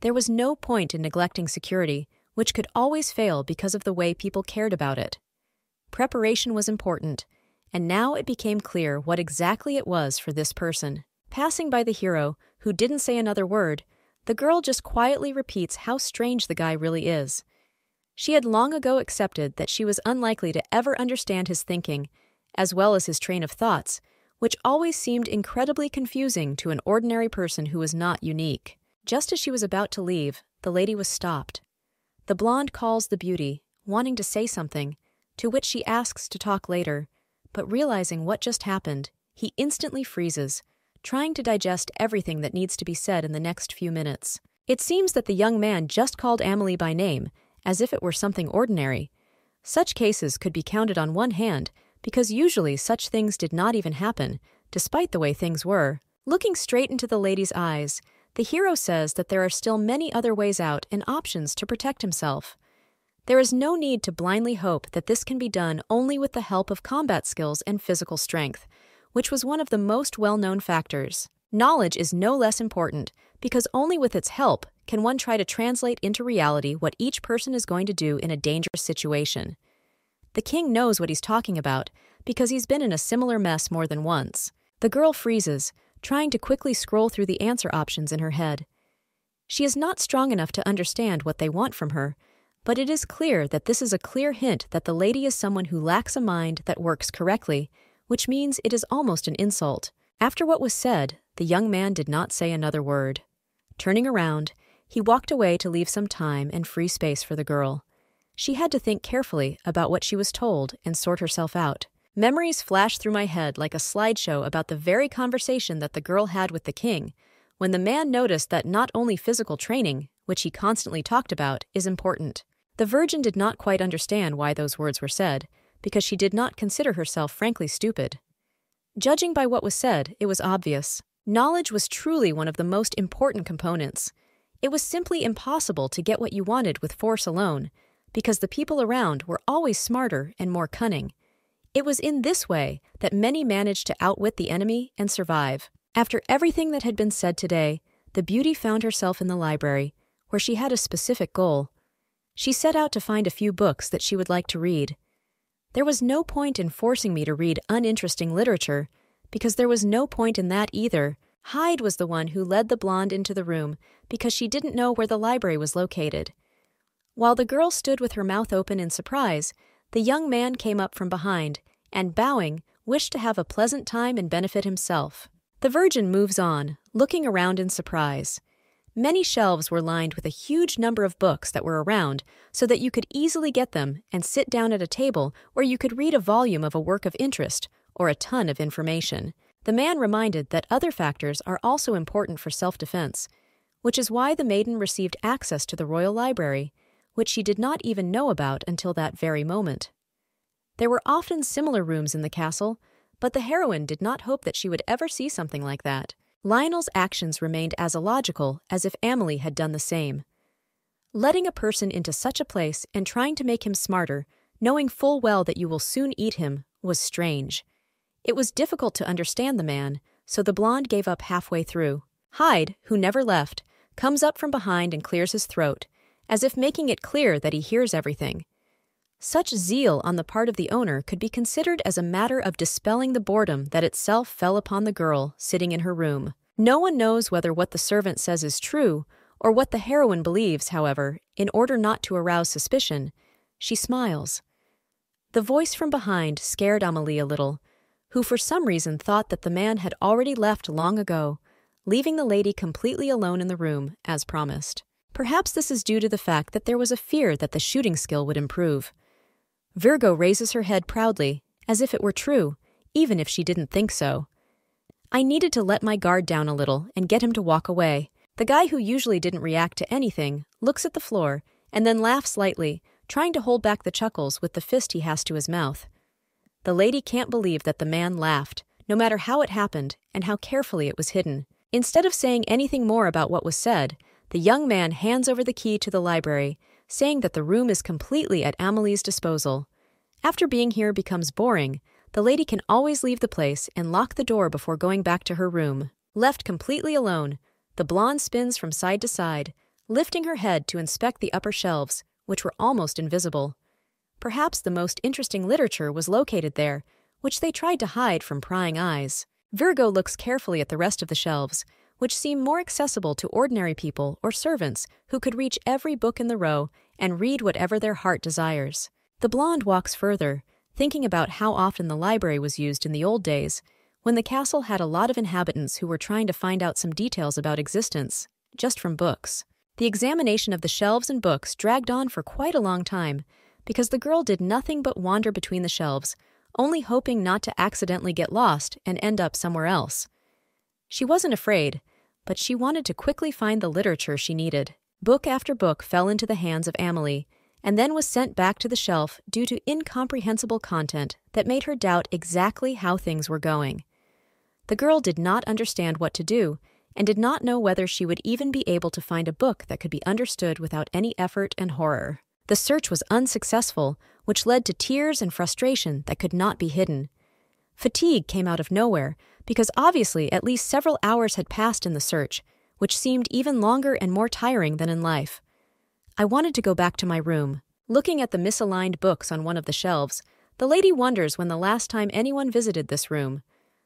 There was no point in neglecting security, which could always fail because of the way people cared about it. Preparation was important, and now it became clear what exactly it was for this person. Passing by the hero, who didn't say another word, the girl just quietly repeats how strange the guy really is. She had long ago accepted that she was unlikely to ever understand his thinking, as well as his train of thoughts, which always seemed incredibly confusing to an ordinary person who was not unique. Just as she was about to leave, the lady was stopped. The blonde calls the beauty, wanting to say something, to which she asks to talk later, but realizing what just happened, he instantly freezes, trying to digest everything that needs to be said in the next few minutes. It seems that the young man just called Amelie by name, as if it were something ordinary. Such cases could be counted on one hand, because usually such things did not even happen, despite the way things were. Looking straight into the lady's eyes, the hero says that there are still many other ways out and options to protect himself. There is no need to blindly hope that this can be done only with the help of combat skills and physical strength, which was one of the most well known factors. Knowledge is no less important because only with its help can one try to translate into reality what each person is going to do in a dangerous situation. The king knows what he's talking about because he's been in a similar mess more than once. The girl freezes, trying to quickly scroll through the answer options in her head. She is not strong enough to understand what they want from her, but it is clear that this is a clear hint that the lady is someone who lacks a mind that works correctly, which means it is almost an insult. After what was said, the young man did not say another word. Turning around, he walked away to leave some time and free space for the girl. She had to think carefully about what she was told and sort herself out. Memories flashed through my head like a slideshow about the very conversation that the girl had with the king, when the man noticed that not only physical training, which he constantly talked about, is important. The Virgin did not quite understand why those words were said, because she did not consider herself frankly stupid. Judging by what was said, it was obvious. Knowledge was truly one of the most important components. It was simply impossible to get what you wanted with force alone, because the people around were always smarter and more cunning. It was in this way that many managed to outwit the enemy and survive. After everything that had been said today, the beauty found herself in the library, where she had a specific goal. She set out to find a few books that she would like to read. There was no point in forcing me to read uninteresting literature, because there was no point in that either. Hyde was the one who led the blonde into the room because she didn't know where the library was located. While the girl stood with her mouth open in surprise, the young man came up from behind and, bowing, wished to have a pleasant time and benefit himself. The Virgin moves on, looking around in surprise. Many shelves were lined with a huge number of books that were around so that you could easily get them and sit down at a table where you could read a volume of a work of interest or a ton of information. The man reminded that other factors are also important for self defense, which is why the maiden received access to the royal library, which she did not even know about until that very moment. There were often similar rooms in the castle, but the heroine did not hope that she would ever see something like that. Lionel's actions remained as illogical as if Amelie had done the same. Letting a person into such a place and trying to make him smarter, knowing full well that you will soon eat him, was strange. It was difficult to understand the man, so the blonde gave up halfway through. Hyde, who never left, comes up from behind and clears his throat, as if making it clear that he hears everything. Such zeal on the part of the owner could be considered as a matter of dispelling the boredom that itself fell upon the girl sitting in her room. No one knows whether what the servant says is true, or what the heroine believes, however, in order not to arouse suspicion. She smiles. The voice from behind scared Amelie a little, who for some reason thought that the man had already left long ago, leaving the lady completely alone in the room, as promised. Perhaps this is due to the fact that there was a fear that the shooting skill would improve. Virgo raises her head proudly, as if it were true, even if she didn't think so. I needed to let my guard down a little and get him to walk away. The guy who usually didn't react to anything looks at the floor and then laughs lightly, trying to hold back the chuckles with the fist he has to his mouth. The lady can't believe that the man laughed, no matter how it happened and how carefully it was hidden. Instead of saying anything more about what was said, the young man hands over the key to the library saying that the room is completely at Amelie's disposal. After being here becomes boring, the lady can always leave the place and lock the door before going back to her room. Left completely alone, the blonde spins from side to side, lifting her head to inspect the upper shelves, which were almost invisible. Perhaps the most interesting literature was located there, which they tried to hide from prying eyes. Virgo looks carefully at the rest of the shelves, which seem more accessible to ordinary people or servants who could reach every book in the row and read whatever their heart desires. The blonde walks further, thinking about how often the library was used in the old days, when the castle had a lot of inhabitants who were trying to find out some details about existence, just from books. The examination of the shelves and books dragged on for quite a long time, because the girl did nothing but wander between the shelves, only hoping not to accidentally get lost and end up somewhere else. She wasn't afraid, but she wanted to quickly find the literature she needed. Book after book fell into the hands of Amelie, and then was sent back to the shelf due to incomprehensible content that made her doubt exactly how things were going. The girl did not understand what to do, and did not know whether she would even be able to find a book that could be understood without any effort and horror. The search was unsuccessful, which led to tears and frustration that could not be hidden. Fatigue came out of nowhere, because obviously at least several hours had passed in the search, which seemed even longer and more tiring than in life. I wanted to go back to my room. Looking at the misaligned books on one of the shelves, the lady wonders when the last time anyone visited this room.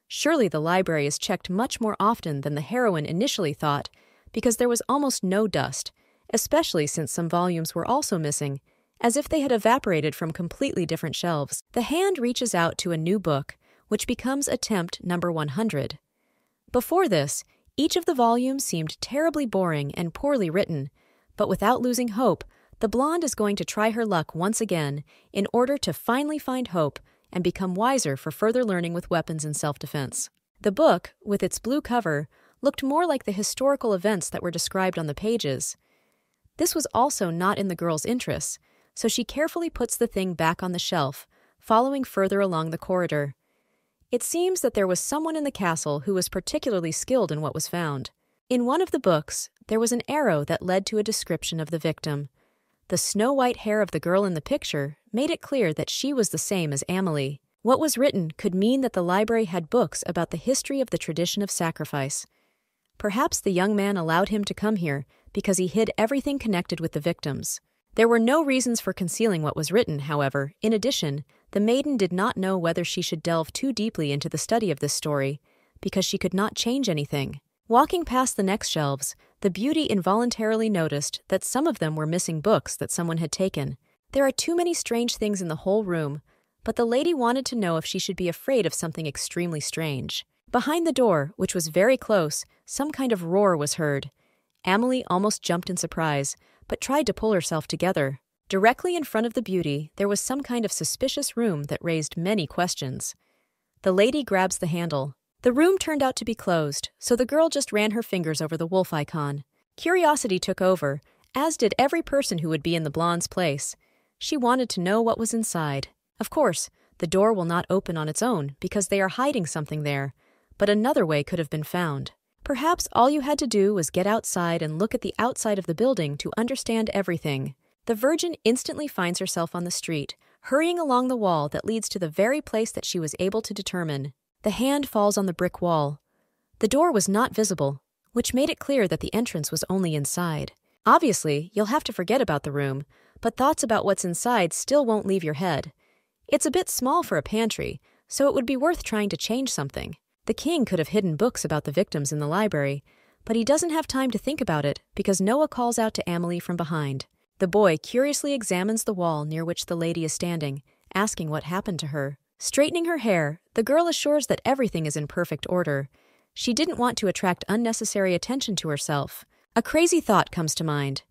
Surely the library is checked much more often than the heroine initially thought, because there was almost no dust, especially since some volumes were also missing, as if they had evaporated from completely different shelves. The hand reaches out to a new book, which becomes attempt number 100. Before this, each of the volumes seemed terribly boring and poorly written, but without losing hope, the blonde is going to try her luck once again in order to finally find hope and become wiser for further learning with weapons and self defense. The book, with its blue cover, looked more like the historical events that were described on the pages. This was also not in the girl's interests, so she carefully puts the thing back on the shelf, following further along the corridor. It seems that there was someone in the castle who was particularly skilled in what was found. In one of the books, there was an arrow that led to a description of the victim. The snow white hair of the girl in the picture made it clear that she was the same as Amelie. What was written could mean that the library had books about the history of the tradition of sacrifice. Perhaps the young man allowed him to come here because he hid everything connected with the victims. There were no reasons for concealing what was written, however. In addition, the maiden did not know whether she should delve too deeply into the study of this story, because she could not change anything. Walking past the next shelves, the beauty involuntarily noticed that some of them were missing books that someone had taken. There are too many strange things in the whole room, but the lady wanted to know if she should be afraid of something extremely strange. Behind the door, which was very close, some kind of roar was heard. Amelie almost jumped in surprise, but tried to pull herself together. Directly in front of the beauty, there was some kind of suspicious room that raised many questions. The lady grabs the handle. The room turned out to be closed, so the girl just ran her fingers over the wolf icon. Curiosity took over, as did every person who would be in the blonde's place. She wanted to know what was inside. Of course, the door will not open on its own because they are hiding something there, but another way could have been found. Perhaps all you had to do was get outside and look at the outside of the building to understand everything. The Virgin instantly finds herself on the street, hurrying along the wall that leads to the very place that she was able to determine. The hand falls on the brick wall. The door was not visible, which made it clear that the entrance was only inside. Obviously, you'll have to forget about the room, but thoughts about what's inside still won't leave your head. It's a bit small for a pantry, so it would be worth trying to change something. The king could have hidden books about the victims in the library, but he doesn't have time to think about it because Noah calls out to Amelie from behind. The boy curiously examines the wall near which the lady is standing, asking what happened to her. Straightening her hair, the girl assures that everything is in perfect order. She didn't want to attract unnecessary attention to herself. A crazy thought comes to mind.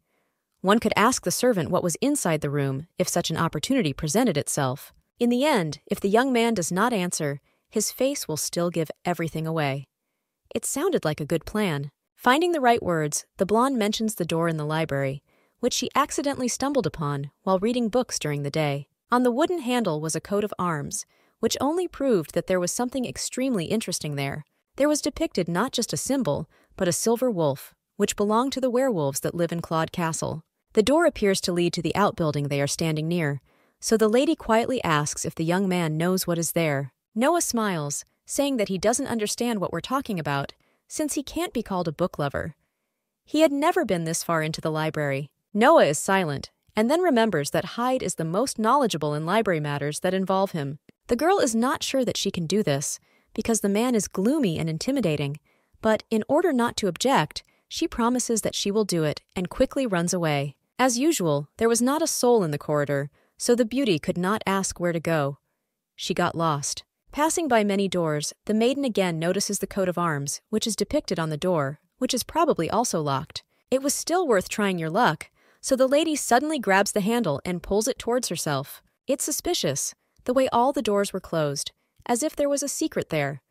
One could ask the servant what was inside the room if such an opportunity presented itself. In the end, if the young man does not answer, his face will still give everything away. It sounded like a good plan. Finding the right words, the blonde mentions the door in the library, which she accidentally stumbled upon while reading books during the day. On the wooden handle was a coat of arms, which only proved that there was something extremely interesting there. There was depicted not just a symbol, but a silver wolf, which belonged to the werewolves that live in Claude Castle. The door appears to lead to the outbuilding they are standing near, so the lady quietly asks if the young man knows what is there. Noah smiles, saying that he doesn't understand what we're talking about, since he can't be called a book lover. He had never been this far into the library. Noah is silent, and then remembers that Hyde is the most knowledgeable in library matters that involve him. The girl is not sure that she can do this, because the man is gloomy and intimidating, but in order not to object, she promises that she will do it and quickly runs away. As usual, there was not a soul in the corridor, so the beauty could not ask where to go. She got lost. Passing by many doors, the maiden again notices the coat of arms, which is depicted on the door, which is probably also locked. It was still worth trying your luck, so the lady suddenly grabs the handle and pulls it towards herself. It's suspicious, the way all the doors were closed, as if there was a secret there.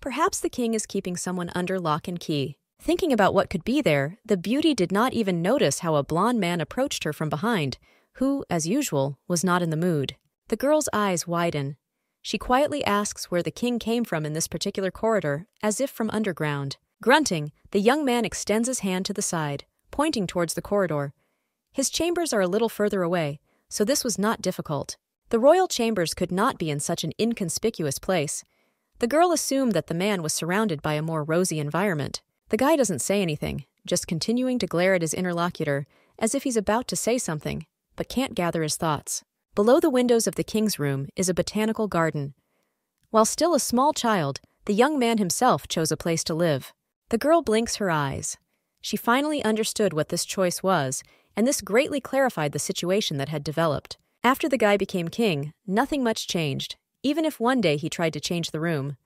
Perhaps the king is keeping someone under lock and key. Thinking about what could be there, the beauty did not even notice how a blond man approached her from behind, who, as usual, was not in the mood. The girl's eyes widen. She quietly asks where the king came from in this particular corridor, as if from underground. Grunting, the young man extends his hand to the side, pointing towards the corridor. His chambers are a little further away, so this was not difficult. The royal chambers could not be in such an inconspicuous place. The girl assumed that the man was surrounded by a more rosy environment. The guy doesn't say anything, just continuing to glare at his interlocutor as if he's about to say something, but can't gather his thoughts. Below the windows of the king's room is a botanical garden. While still a small child, the young man himself chose a place to live. The girl blinks her eyes. She finally understood what this choice was, and this greatly clarified the situation that had developed. After the guy became king, nothing much changed, even if one day he tried to change the room.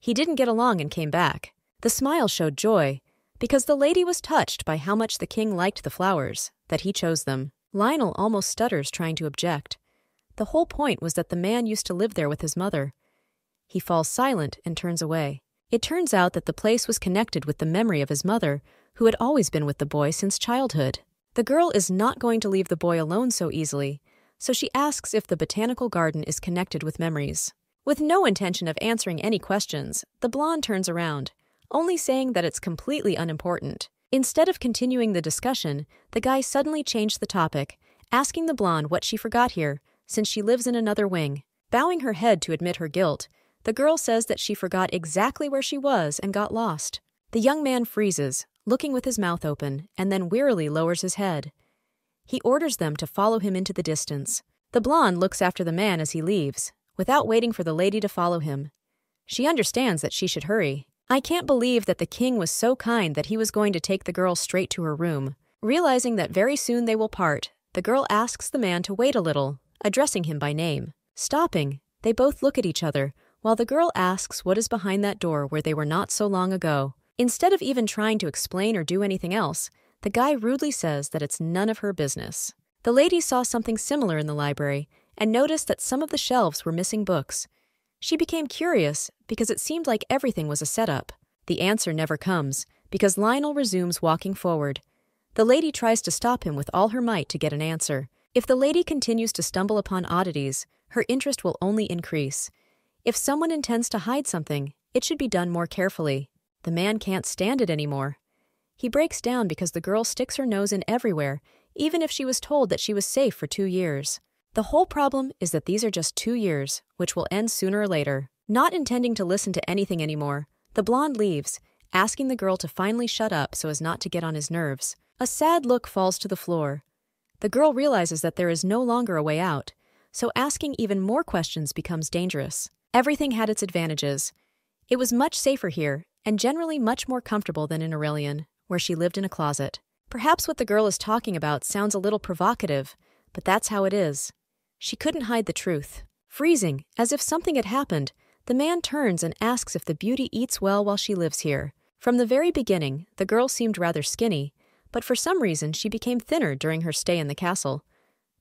He didn't get along and came back. The smile showed joy, because the lady was touched by how much the king liked the flowers, that he chose them. Lionel almost stutters trying to object. The whole point was that the man used to live there with his mother. He falls silent and turns away. It turns out that the place was connected with the memory of his mother, who had always been with the boy since childhood. The girl is not going to leave the boy alone so easily, so she asks if the botanical garden is connected with memories. With no intention of answering any questions, the blonde turns around, only saying that it's completely unimportant. Instead of continuing the discussion, the guy suddenly changed the topic, asking the blonde what she forgot here, since she lives in another wing. Bowing her head to admit her guilt, the girl says that she forgot exactly where she was and got lost. The young man freezes, looking with his mouth open, and then wearily lowers his head. He orders them to follow him into the distance. The blonde looks after the man as he leaves, without waiting for the lady to follow him. She understands that she should hurry. I can't believe that the king was so kind that he was going to take the girl straight to her room. Realizing that very soon they will part, the girl asks the man to wait a little, addressing him by name. Stopping, they both look at each other, while the girl asks what is behind that door where they were not so long ago. Instead of even trying to explain or do anything else, the guy rudely says that it's none of her business. The lady saw something similar in the library and noticed that some of the shelves were missing books. She became curious because it seemed like everything was a setup. The answer never comes because Lionel resumes walking forward. The lady tries to stop him with all her might to get an answer. If the lady continues to stumble upon oddities, her interest will only increase. If someone intends to hide something, it should be done more carefully. The man can't stand it anymore. He breaks down because the girl sticks her nose in everywhere, even if she was told that she was safe for two years. The whole problem is that these are just two years, which will end sooner or later. Not intending to listen to anything anymore, the blonde leaves, asking the girl to finally shut up so as not to get on his nerves. A sad look falls to the floor. The girl realizes that there is no longer a way out, so asking even more questions becomes dangerous. Everything had its advantages. It was much safer here, and generally much more comfortable than in Aurelian where she lived in a closet. Perhaps what the girl is talking about sounds a little provocative, but that's how it is. She couldn't hide the truth. Freezing, as if something had happened, the man turns and asks if the beauty eats well while she lives here. From the very beginning, the girl seemed rather skinny, but for some reason she became thinner during her stay in the castle.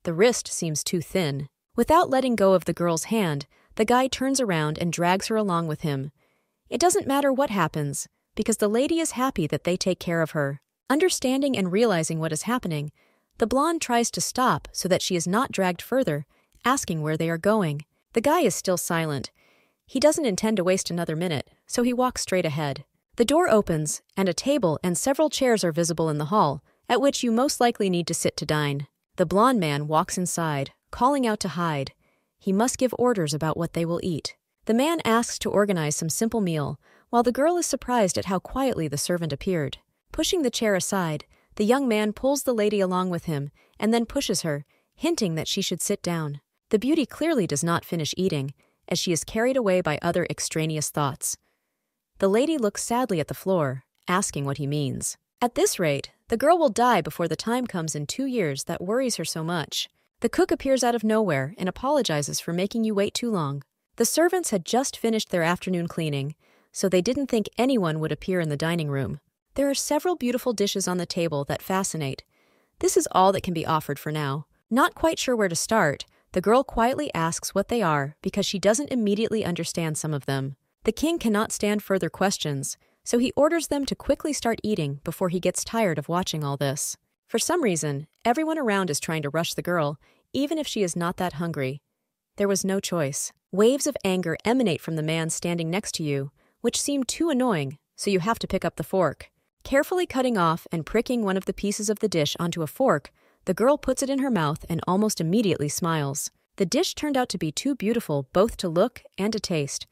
The wrist seems too thin. Without letting go of the girl's hand, the guy turns around and drags her along with him. It doesn't matter what happens, because the lady is happy that they take care of her. Understanding and realizing what is happening, the blonde tries to stop so that she is not dragged further, asking where they are going. The guy is still silent. He doesn't intend to waste another minute, so he walks straight ahead. The door opens, and a table and several chairs are visible in the hall, at which you most likely need to sit to dine. The blond man walks inside, calling out to Hyde. He must give orders about what they will eat. The man asks to organize some simple meal, while the girl is surprised at how quietly the servant appeared. Pushing the chair aside, the young man pulls the lady along with him and then pushes her, hinting that she should sit down. The beauty clearly does not finish eating, as she is carried away by other extraneous thoughts. The lady looks sadly at the floor, asking what he means. At this rate, the girl will die before the time comes in two years that worries her so much. The cook appears out of nowhere and apologizes for making you wait too long. The servants had just finished their afternoon cleaning, so they didn't think anyone would appear in the dining room. There are several beautiful dishes on the table that fascinate. This is all that can be offered for now. Not quite sure where to start, the girl quietly asks what they are because she doesn't immediately understand some of them. The king cannot stand further questions, so he orders them to quickly start eating before he gets tired of watching all this. For some reason, everyone around is trying to rush the girl, even if she is not that hungry. There was no choice. Waves of anger emanate from the man standing next to you, which seem too annoying, so you have to pick up the fork. Carefully cutting off and pricking one of the pieces of the dish onto a fork, the girl puts it in her mouth and almost immediately smiles. The dish turned out to be too beautiful both to look and to taste.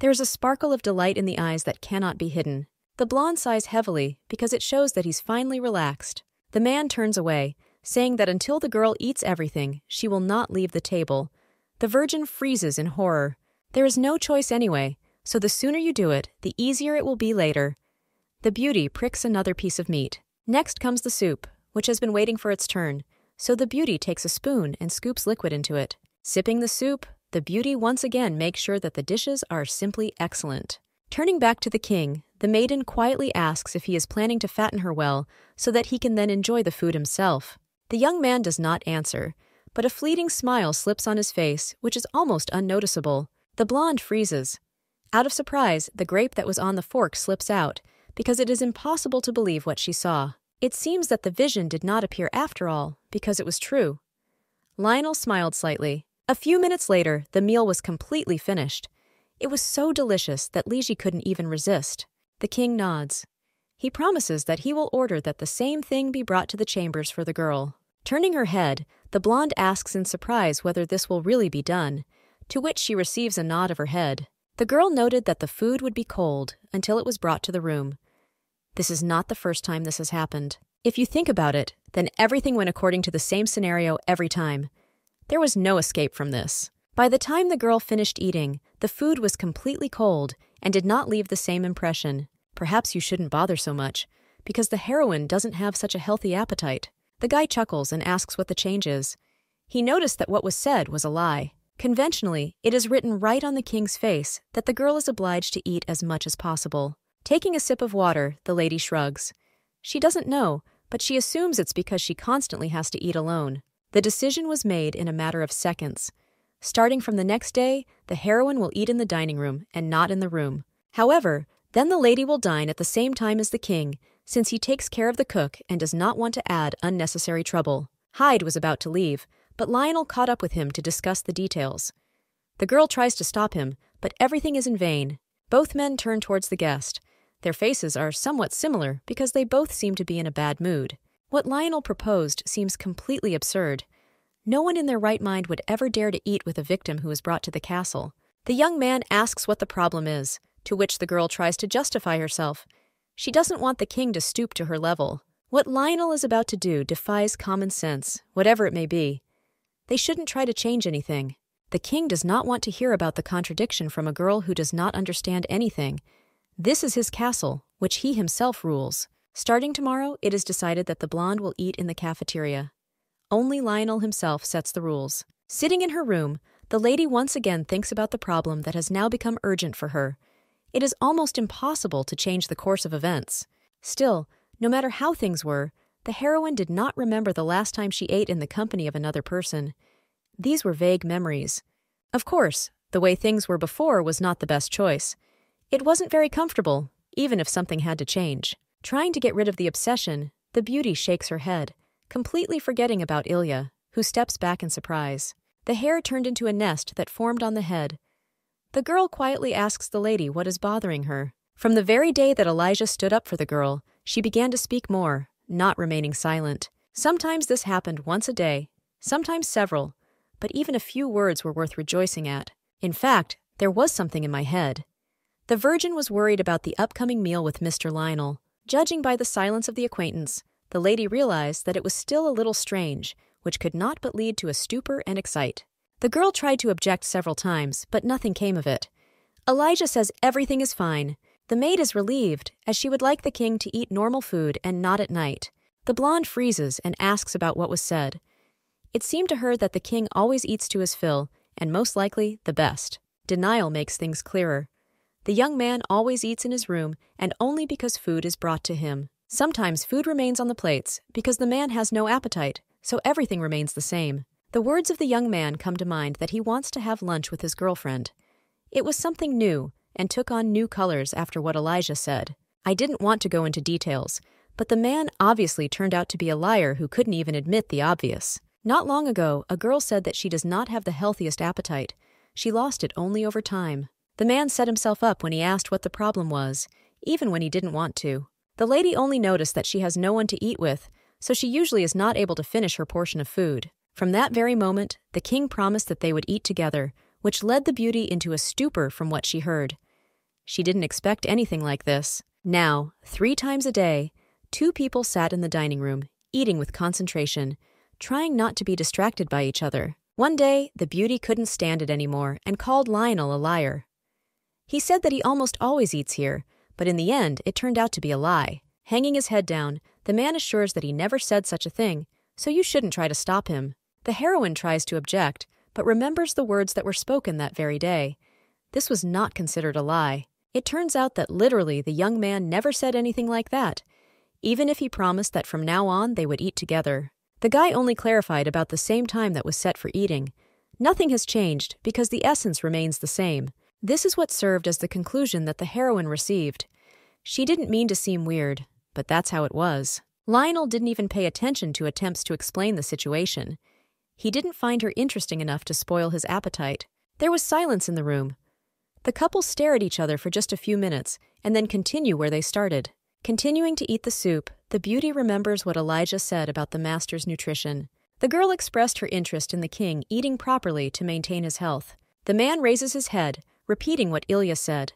There is a sparkle of delight in the eyes that cannot be hidden. The blonde sighs heavily because it shows that he's finally relaxed. The man turns away, saying that until the girl eats everything, she will not leave the table. The virgin freezes in horror. There is no choice anyway, so the sooner you do it, the easier it will be later. The beauty pricks another piece of meat. Next comes the soup, which has been waiting for its turn, so the beauty takes a spoon and scoops liquid into it. Sipping the soup, the beauty once again makes sure that the dishes are simply excellent. Turning back to the king, the maiden quietly asks if he is planning to fatten her well so that he can then enjoy the food himself. The young man does not answer, but a fleeting smile slips on his face, which is almost unnoticeable. The blonde freezes. Out of surprise, the grape that was on the fork slips out, because it is impossible to believe what she saw. It seems that the vision did not appear after all, because it was true. Lionel smiled slightly. A few minutes later, the meal was completely finished. It was so delicious that Ligi couldn't even resist. The king nods. He promises that he will order that the same thing be brought to the chambers for the girl. Turning her head, the blonde asks in surprise whether this will really be done, to which she receives a nod of her head. The girl noted that the food would be cold until it was brought to the room. This is not the first time this has happened. If you think about it, then everything went according to the same scenario every time. There was no escape from this. By the time the girl finished eating, the food was completely cold and did not leave the same impression. Perhaps you shouldn't bother so much, because the heroine doesn't have such a healthy appetite. The guy chuckles and asks what the change is. He noticed that what was said was a lie. Conventionally, it is written right on the king's face that the girl is obliged to eat as much as possible. Taking a sip of water, the lady shrugs. She doesn't know, but she assumes it's because she constantly has to eat alone. The decision was made in a matter of seconds. Starting from the next day, the heroine will eat in the dining room and not in the room. However, then the lady will dine at the same time as the king, since he takes care of the cook and does not want to add unnecessary trouble. Hyde was about to leave, but Lionel caught up with him to discuss the details. The girl tries to stop him, but everything is in vain. Both men turn towards the guest, their faces are somewhat similar because they both seem to be in a bad mood. What Lionel proposed seems completely absurd. No one in their right mind would ever dare to eat with a victim who is brought to the castle. The young man asks what the problem is, to which the girl tries to justify herself. She doesn't want the king to stoop to her level. What Lionel is about to do defies common sense, whatever it may be. They shouldn't try to change anything. The king does not want to hear about the contradiction from a girl who does not understand anything. This is his castle, which he himself rules. Starting tomorrow, it is decided that the blonde will eat in the cafeteria. Only Lionel himself sets the rules. Sitting in her room, the lady once again thinks about the problem that has now become urgent for her. It is almost impossible to change the course of events. Still, no matter how things were, the heroine did not remember the last time she ate in the company of another person. These were vague memories. Of course, the way things were before was not the best choice. It wasn't very comfortable, even if something had to change. Trying to get rid of the obsession, the beauty shakes her head, completely forgetting about Ilya, who steps back in surprise. The hair turned into a nest that formed on the head. The girl quietly asks the lady what is bothering her. From the very day that Elijah stood up for the girl, she began to speak more, not remaining silent. Sometimes this happened once a day, sometimes several, but even a few words were worth rejoicing at. In fact, there was something in my head. The Virgin was worried about the upcoming meal with Mr. Lionel. Judging by the silence of the acquaintance, the lady realized that it was still a little strange, which could not but lead to a stupor and excite. The girl tried to object several times, but nothing came of it. Elijah says everything is fine. The maid is relieved, as she would like the king to eat normal food and not at night. The blonde freezes and asks about what was said. It seemed to her that the king always eats to his fill, and most likely the best. Denial makes things clearer. The young man always eats in his room and only because food is brought to him. Sometimes food remains on the plates because the man has no appetite, so everything remains the same. The words of the young man come to mind that he wants to have lunch with his girlfriend. It was something new and took on new colors after what Elijah said. I didn't want to go into details, but the man obviously turned out to be a liar who couldn't even admit the obvious. Not long ago, a girl said that she does not have the healthiest appetite. She lost it only over time. The man set himself up when he asked what the problem was, even when he didn't want to. The lady only noticed that she has no one to eat with, so she usually is not able to finish her portion of food. From that very moment, the king promised that they would eat together, which led the beauty into a stupor from what she heard. She didn't expect anything like this. Now, three times a day, two people sat in the dining room, eating with concentration, trying not to be distracted by each other. One day, the beauty couldn't stand it anymore and called Lionel a liar. He said that he almost always eats here, but in the end, it turned out to be a lie. Hanging his head down, the man assures that he never said such a thing, so you shouldn't try to stop him. The heroine tries to object, but remembers the words that were spoken that very day. This was not considered a lie. It turns out that literally the young man never said anything like that, even if he promised that from now on they would eat together. The guy only clarified about the same time that was set for eating. Nothing has changed because the essence remains the same. This is what served as the conclusion that the heroine received. She didn't mean to seem weird, but that's how it was. Lionel didn't even pay attention to attempts to explain the situation. He didn't find her interesting enough to spoil his appetite. There was silence in the room. The couple stare at each other for just a few minutes and then continue where they started. Continuing to eat the soup, the beauty remembers what Elijah said about the master's nutrition. The girl expressed her interest in the king eating properly to maintain his health. The man raises his head, repeating what Ilya said.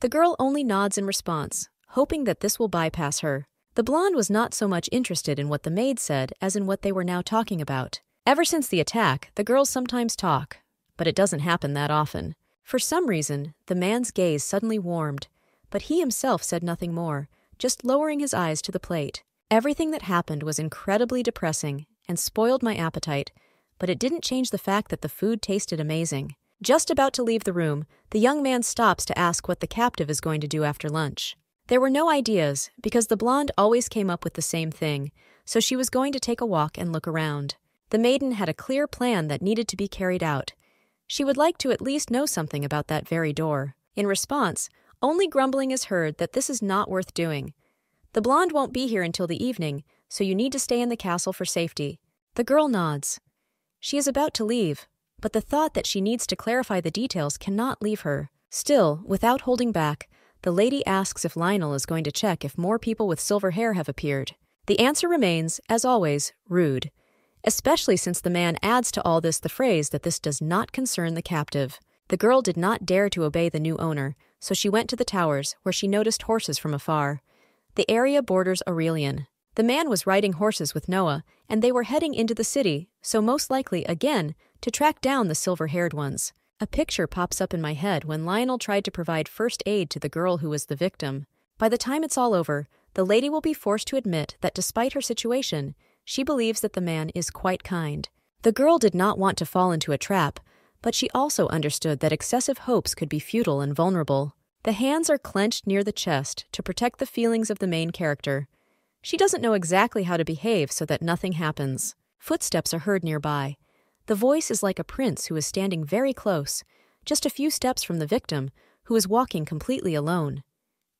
The girl only nods in response, hoping that this will bypass her. The blonde was not so much interested in what the maid said as in what they were now talking about. Ever since the attack, the girls sometimes talk, but it doesn't happen that often. For some reason, the man's gaze suddenly warmed, but he himself said nothing more, just lowering his eyes to the plate. Everything that happened was incredibly depressing and spoiled my appetite, but it didn't change the fact that the food tasted amazing. Just about to leave the room, the young man stops to ask what the captive is going to do after lunch. There were no ideas, because the blonde always came up with the same thing, so she was going to take a walk and look around. The maiden had a clear plan that needed to be carried out. She would like to at least know something about that very door. In response, only grumbling is heard that this is not worth doing. The blonde won't be here until the evening, so you need to stay in the castle for safety. The girl nods. She is about to leave, but the thought that she needs to clarify the details cannot leave her. Still, without holding back, the lady asks if Lionel is going to check if more people with silver hair have appeared. The answer remains, as always, rude, especially since the man adds to all this the phrase that this does not concern the captive. The girl did not dare to obey the new owner, so she went to the towers, where she noticed horses from afar. The area borders Aurelian, the man was riding horses with Noah, and they were heading into the city, so most likely, again, to track down the silver haired ones. A picture pops up in my head when Lionel tried to provide first aid to the girl who was the victim. By the time it's all over, the lady will be forced to admit that despite her situation, she believes that the man is quite kind. The girl did not want to fall into a trap, but she also understood that excessive hopes could be futile and vulnerable. The hands are clenched near the chest to protect the feelings of the main character. She doesn't know exactly how to behave so that nothing happens. Footsteps are heard nearby. The voice is like a prince who is standing very close, just a few steps from the victim, who is walking completely alone.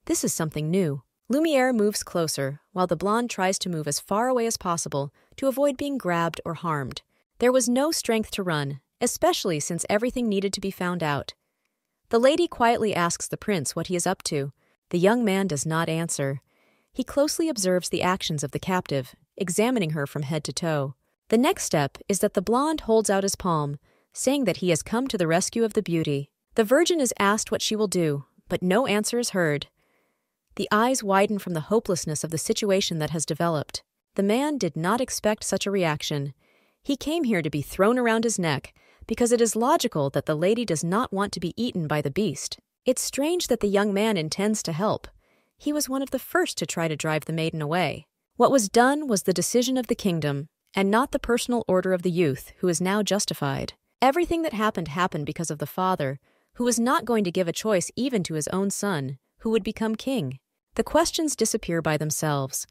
This is something new. Lumiere moves closer, while the blonde tries to move as far away as possible to avoid being grabbed or harmed. There was no strength to run, especially since everything needed to be found out. The lady quietly asks the prince what he is up to. The young man does not answer. He closely observes the actions of the captive, examining her from head to toe. The next step is that the blonde holds out his palm, saying that he has come to the rescue of the beauty. The virgin is asked what she will do, but no answer is heard. The eyes widen from the hopelessness of the situation that has developed. The man did not expect such a reaction. He came here to be thrown around his neck because it is logical that the lady does not want to be eaten by the beast. It's strange that the young man intends to help, he was one of the first to try to drive the maiden away. What was done was the decision of the kingdom, and not the personal order of the youth, who is now justified. Everything that happened happened because of the father, who was not going to give a choice even to his own son, who would become king. The questions disappear by themselves.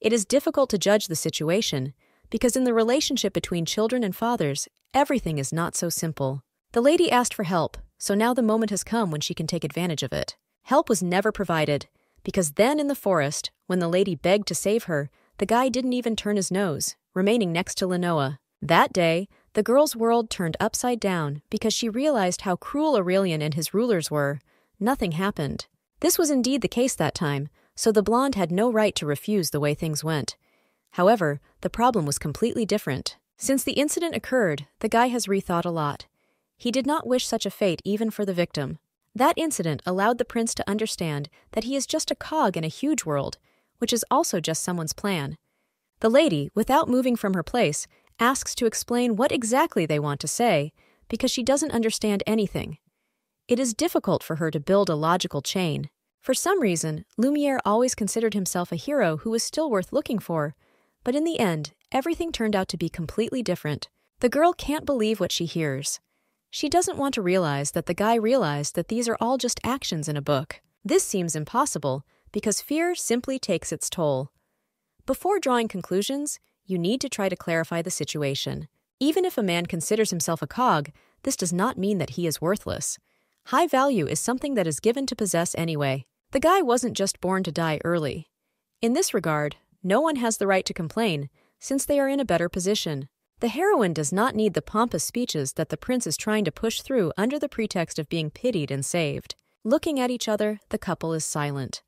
It is difficult to judge the situation, because in the relationship between children and fathers, everything is not so simple. The lady asked for help, so now the moment has come when she can take advantage of it. Help was never provided, because then in the forest, when the lady begged to save her, the guy didn't even turn his nose, remaining next to Lenoa. That day, the girl's world turned upside down because she realized how cruel Aurelian and his rulers were. Nothing happened. This was indeed the case that time, so the blonde had no right to refuse the way things went. However, the problem was completely different. Since the incident occurred, the guy has rethought a lot. He did not wish such a fate even for the victim. That incident allowed the prince to understand that he is just a cog in a huge world, which is also just someone's plan. The lady, without moving from her place, asks to explain what exactly they want to say, because she doesn't understand anything. It is difficult for her to build a logical chain. For some reason, Lumiere always considered himself a hero who was still worth looking for, but in the end, everything turned out to be completely different. The girl can't believe what she hears. She doesn't want to realize that the guy realized that these are all just actions in a book. This seems impossible because fear simply takes its toll. Before drawing conclusions, you need to try to clarify the situation. Even if a man considers himself a cog, this does not mean that he is worthless. High value is something that is given to possess anyway. The guy wasn't just born to die early. In this regard, no one has the right to complain, since they are in a better position. The heroine does not need the pompous speeches that the prince is trying to push through under the pretext of being pitied and saved. Looking at each other, the couple is silent.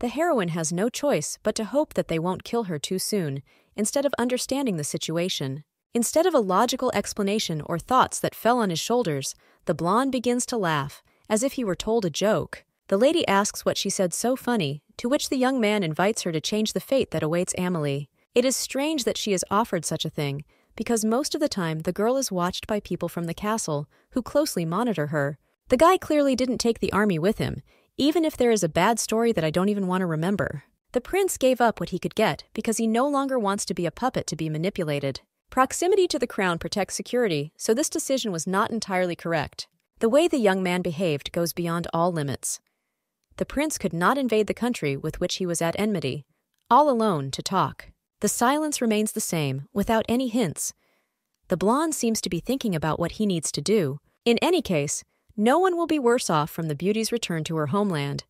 The heroine has no choice but to hope that they won't kill her too soon, instead of understanding the situation. Instead of a logical explanation or thoughts that fell on his shoulders, the blonde begins to laugh, as if he were told a joke. The lady asks what she said so funny, to which the young man invites her to change the fate that awaits Amelie. It is strange that she is offered such a thing, because most of the time the girl is watched by people from the castle, who closely monitor her. The guy clearly didn't take the army with him, even if there is a bad story that I don't even want to remember. The prince gave up what he could get because he no longer wants to be a puppet to be manipulated. Proximity to the crown protects security, so this decision was not entirely correct. The way the young man behaved goes beyond all limits. The prince could not invade the country with which he was at enmity, all alone to talk. The silence remains the same, without any hints. The blonde seems to be thinking about what he needs to do. In any case, no one will be worse off from the beauty's return to her homeland.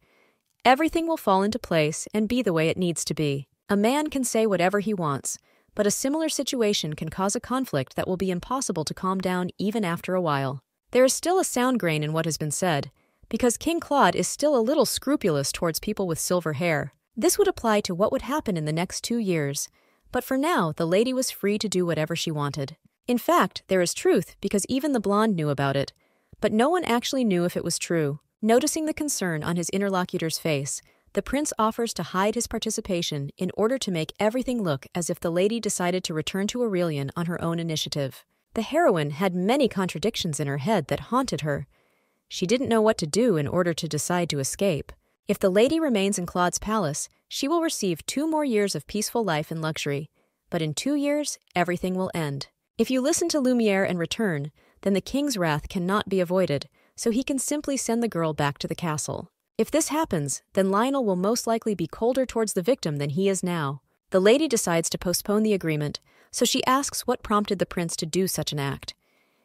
Everything will fall into place and be the way it needs to be. A man can say whatever he wants, but a similar situation can cause a conflict that will be impossible to calm down even after a while. There is still a sound grain in what has been said, because King Claude is still a little scrupulous towards people with silver hair. This would apply to what would happen in the next two years, but for now, the lady was free to do whatever she wanted. In fact, there is truth because even the blonde knew about it, but no one actually knew if it was true. Noticing the concern on his interlocutor's face, the prince offers to hide his participation in order to make everything look as if the lady decided to return to Aurelian on her own initiative. The heroine had many contradictions in her head that haunted her, she didn't know what to do in order to decide to escape. If the lady remains in Claude's palace, she will receive two more years of peaceful life and luxury. But in two years, everything will end. If you listen to Lumiere and return, then the king's wrath cannot be avoided, so he can simply send the girl back to the castle. If this happens, then Lionel will most likely be colder towards the victim than he is now. The lady decides to postpone the agreement, so she asks what prompted the prince to do such an act.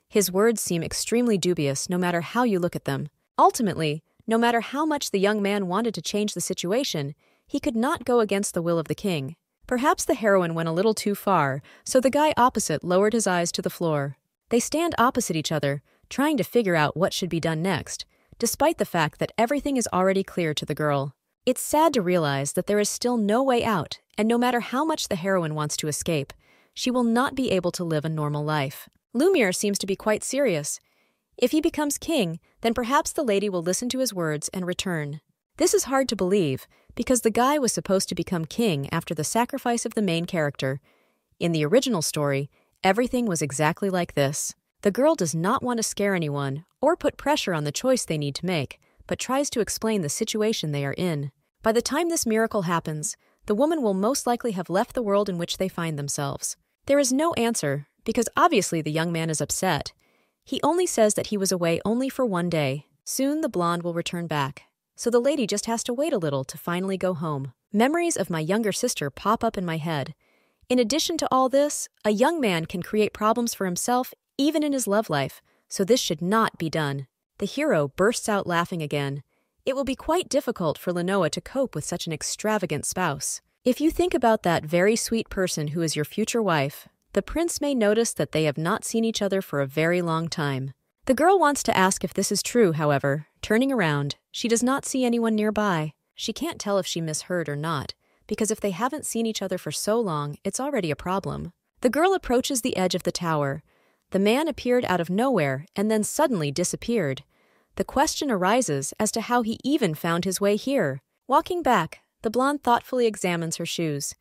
His words seem extremely dubious no matter how you look at them. Ultimately, no matter how much the young man wanted to change the situation, he could not go against the will of the king. Perhaps the heroine went a little too far, so the guy opposite lowered his eyes to the floor. They stand opposite each other, trying to figure out what should be done next, despite the fact that everything is already clear to the girl. It's sad to realize that there is still no way out, and no matter how much the heroine wants to escape, she will not be able to live a normal life. Lumiere seems to be quite serious. If he becomes king, then perhaps the lady will listen to his words and return. This is hard to believe, because the guy was supposed to become king after the sacrifice of the main character. In the original story, everything was exactly like this. The girl does not want to scare anyone or put pressure on the choice they need to make, but tries to explain the situation they are in. By the time this miracle happens, the woman will most likely have left the world in which they find themselves. There is no answer, because obviously the young man is upset. He only says that he was away only for one day. Soon the blonde will return back, so the lady just has to wait a little to finally go home. Memories of my younger sister pop up in my head. In addition to all this, a young man can create problems for himself even in his love life, so this should not be done. The hero bursts out laughing again. It will be quite difficult for Lenoa to cope with such an extravagant spouse. If you think about that very sweet person who is your future wife, the prince may notice that they have not seen each other for a very long time. The girl wants to ask if this is true, however. Turning around, she does not see anyone nearby. She can't tell if she misheard or not, because if they haven't seen each other for so long, it's already a problem. The girl approaches the edge of the tower. The man appeared out of nowhere and then suddenly disappeared. The question arises as to how he even found his way here. Walking back, the blonde thoughtfully examines her shoes.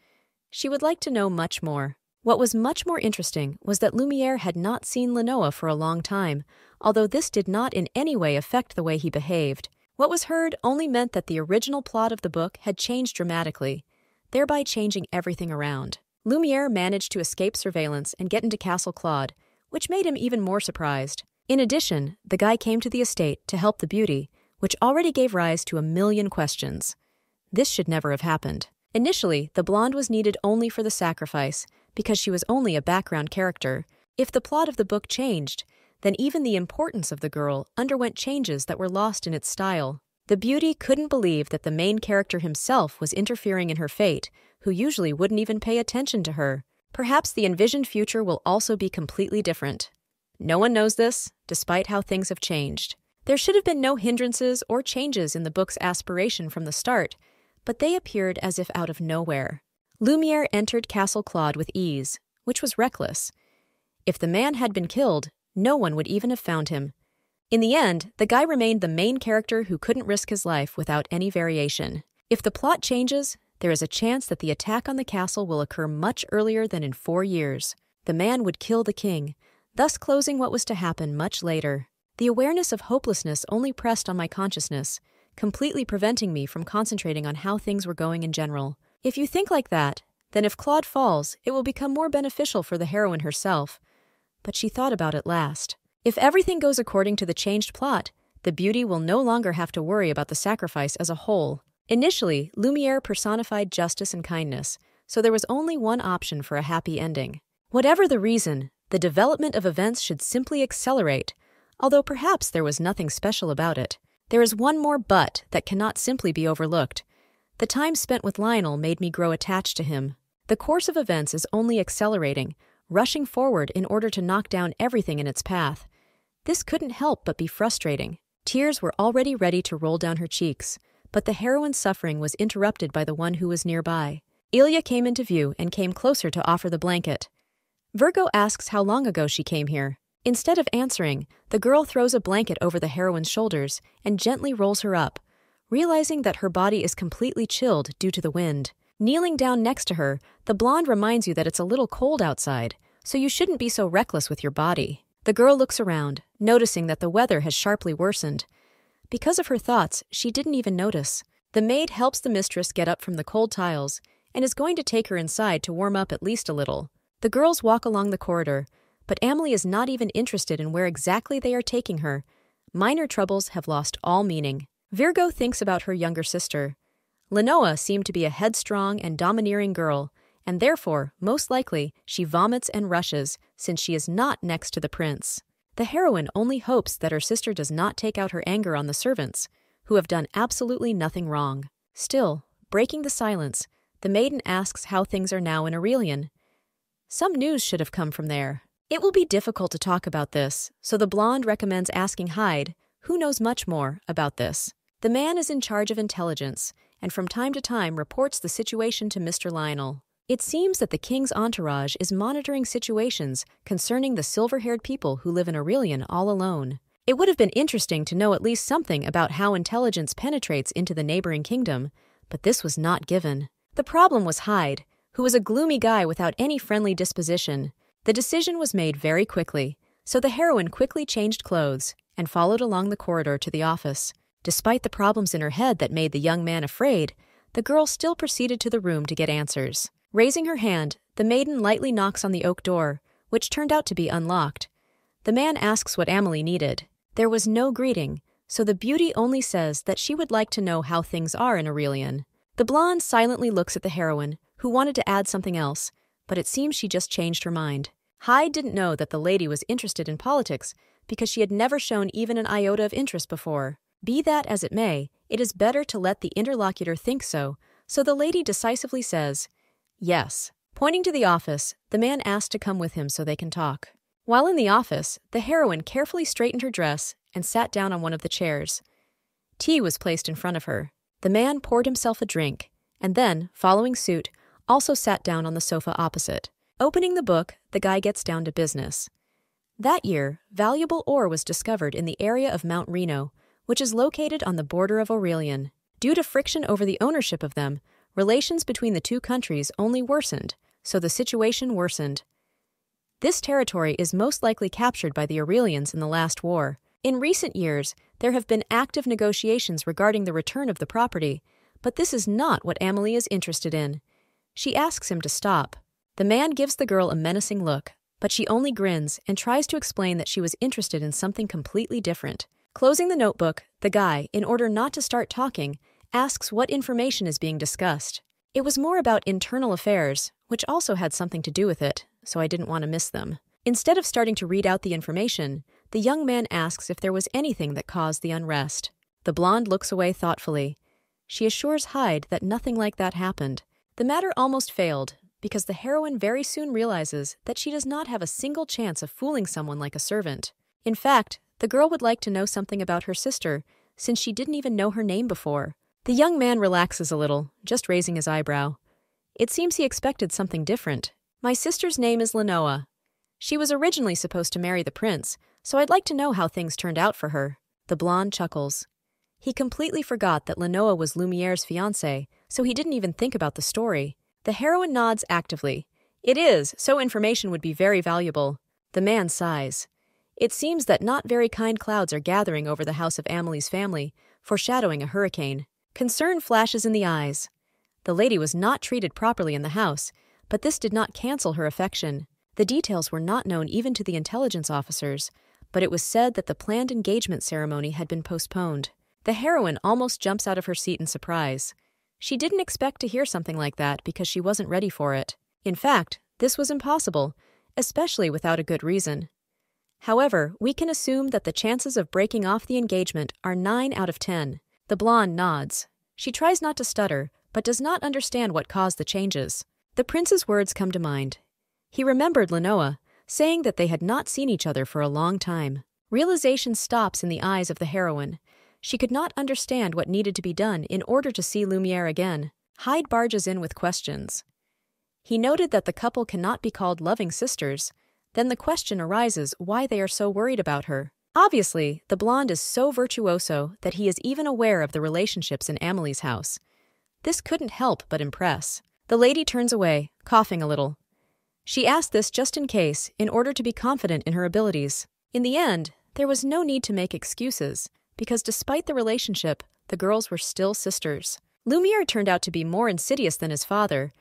She would like to know much more. What was much more interesting was that Lumiere had not seen Lenoa for a long time, although this did not in any way affect the way he behaved. What was heard only meant that the original plot of the book had changed dramatically, thereby changing everything around. Lumiere managed to escape surveillance and get into Castle Claude, which made him even more surprised. In addition, the guy came to the estate to help the beauty, which already gave rise to a million questions. This should never have happened. Initially, the blonde was needed only for the sacrifice, because she was only a background character. If the plot of the book changed, then even the importance of the girl underwent changes that were lost in its style. The beauty couldn't believe that the main character himself was interfering in her fate, who usually wouldn't even pay attention to her. Perhaps the envisioned future will also be completely different. No one knows this, despite how things have changed. There should have been no hindrances or changes in the book's aspiration from the start, but they appeared as if out of nowhere. Lumiere entered Castle Claude with ease, which was reckless. If the man had been killed, no one would even have found him. In the end, the guy remained the main character who couldn't risk his life without any variation. If the plot changes, there is a chance that the attack on the castle will occur much earlier than in four years. The man would kill the king, thus closing what was to happen much later. The awareness of hopelessness only pressed on my consciousness, completely preventing me from concentrating on how things were going in general. If you think like that, then if Claude falls, it will become more beneficial for the heroine herself. But she thought about it last. If everything goes according to the changed plot, the beauty will no longer have to worry about the sacrifice as a whole. Initially, Lumiere personified justice and kindness, so there was only one option for a happy ending. Whatever the reason, the development of events should simply accelerate, although perhaps there was nothing special about it. There is one more but that cannot simply be overlooked. The time spent with Lionel made me grow attached to him. The course of events is only accelerating, rushing forward in order to knock down everything in its path. This couldn't help but be frustrating. Tears were already ready to roll down her cheeks, but the heroine's suffering was interrupted by the one who was nearby. Ilya came into view and came closer to offer the blanket. Virgo asks how long ago she came here. Instead of answering, the girl throws a blanket over the heroine's shoulders and gently rolls her up, realizing that her body is completely chilled due to the wind. Kneeling down next to her, the blonde reminds you that it's a little cold outside, so you shouldn't be so reckless with your body. The girl looks around, noticing that the weather has sharply worsened. Because of her thoughts, she didn't even notice. The maid helps the mistress get up from the cold tiles and is going to take her inside to warm up at least a little. The girls walk along the corridor, but Amelie is not even interested in where exactly they are taking her. Minor troubles have lost all meaning. Virgo thinks about her younger sister. Lenoa seemed to be a headstrong and domineering girl, and therefore, most likely, she vomits and rushes, since she is not next to the prince. The heroine only hopes that her sister does not take out her anger on the servants, who have done absolutely nothing wrong. Still, breaking the silence, the maiden asks how things are now in Aurelian. Some news should have come from there. It will be difficult to talk about this, so the blonde recommends asking Hyde, who knows much more, about this. The man is in charge of intelligence and from time to time reports the situation to Mr. Lionel. It seems that the king's entourage is monitoring situations concerning the silver haired people who live in Aurelian all alone. It would have been interesting to know at least something about how intelligence penetrates into the neighboring kingdom, but this was not given. The problem was Hyde, who was a gloomy guy without any friendly disposition. The decision was made very quickly, so the heroine quickly changed clothes and followed along the corridor to the office. Despite the problems in her head that made the young man afraid, the girl still proceeded to the room to get answers. Raising her hand, the maiden lightly knocks on the oak door, which turned out to be unlocked. The man asks what Amelie needed. There was no greeting, so the beauty only says that she would like to know how things are in Aurelian. The blonde silently looks at the heroine, who wanted to add something else, but it seems she just changed her mind. Hyde didn't know that the lady was interested in politics because she had never shown even an iota of interest before. Be that as it may, it is better to let the interlocutor think so, so the lady decisively says, Yes. Pointing to the office, the man asked to come with him so they can talk. While in the office, the heroine carefully straightened her dress and sat down on one of the chairs. Tea was placed in front of her. The man poured himself a drink, and then, following suit, also sat down on the sofa opposite. Opening the book, the guy gets down to business. That year, valuable ore was discovered in the area of Mount Reno, which is located on the border of Aurelian. Due to friction over the ownership of them, relations between the two countries only worsened, so the situation worsened. This territory is most likely captured by the Aurelians in the last war. In recent years, there have been active negotiations regarding the return of the property, but this is not what Amelie is interested in. She asks him to stop. The man gives the girl a menacing look, but she only grins and tries to explain that she was interested in something completely different. Closing the notebook, the guy, in order not to start talking, asks what information is being discussed. It was more about internal affairs, which also had something to do with it, so I didn't want to miss them. Instead of starting to read out the information, the young man asks if there was anything that caused the unrest. The blonde looks away thoughtfully. She assures Hyde that nothing like that happened. The matter almost failed, because the heroine very soon realizes that she does not have a single chance of fooling someone like a servant. In fact, the girl would like to know something about her sister, since she didn't even know her name before. The young man relaxes a little, just raising his eyebrow. It seems he expected something different. My sister's name is Lenoa. She was originally supposed to marry the prince, so I'd like to know how things turned out for her. The blonde chuckles. He completely forgot that Lenoa was Lumiere's fiancée, so he didn't even think about the story. The heroine nods actively. It is, so information would be very valuable. The man sighs. It seems that not very kind clouds are gathering over the house of Amelie's family, foreshadowing a hurricane. Concern flashes in the eyes. The lady was not treated properly in the house, but this did not cancel her affection. The details were not known even to the intelligence officers, but it was said that the planned engagement ceremony had been postponed. The heroine almost jumps out of her seat in surprise. She didn't expect to hear something like that because she wasn't ready for it. In fact, this was impossible, especially without a good reason. However, we can assume that the chances of breaking off the engagement are 9 out of 10. The blonde nods. She tries not to stutter, but does not understand what caused the changes. The prince's words come to mind. He remembered Lenoa, saying that they had not seen each other for a long time. Realization stops in the eyes of the heroine. She could not understand what needed to be done in order to see Lumiere again. Hyde barges in with questions. He noted that the couple cannot be called loving sisters. Then the question arises why they are so worried about her. Obviously, the blonde is so virtuoso that he is even aware of the relationships in Amelie's house. This couldn't help but impress. The lady turns away, coughing a little. She asked this just in case, in order to be confident in her abilities. In the end, there was no need to make excuses, because despite the relationship, the girls were still sisters. Lumiere turned out to be more insidious than his father,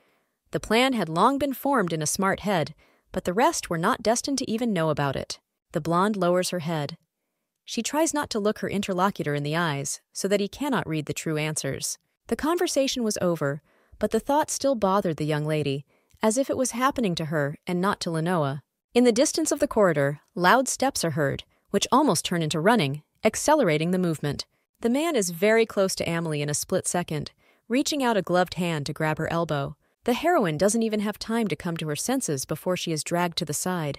the plan had long been formed in a smart head, but the rest were not destined to even know about it. The blonde lowers her head. She tries not to look her interlocutor in the eyes, so that he cannot read the true answers. The conversation was over, but the thought still bothered the young lady, as if it was happening to her and not to Lenoa. In the distance of the corridor, loud steps are heard, which almost turn into running, accelerating the movement. The man is very close to Amelie in a split second, reaching out a gloved hand to grab her elbow. The heroine doesn't even have time to come to her senses before she is dragged to the side.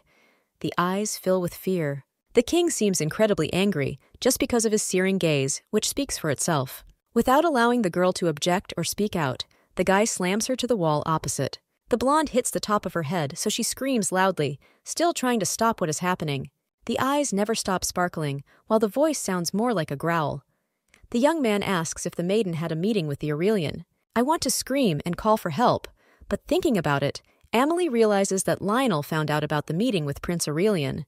The eyes fill with fear. The king seems incredibly angry just because of his searing gaze, which speaks for itself. Without allowing the girl to object or speak out, the guy slams her to the wall opposite. The blonde hits the top of her head, so she screams loudly, still trying to stop what is happening. The eyes never stop sparkling, while the voice sounds more like a growl. The young man asks if the maiden had a meeting with the Aurelian. I want to scream and call for help, but thinking about it, Amelie realizes that Lionel found out about the meeting with Prince Aurelian.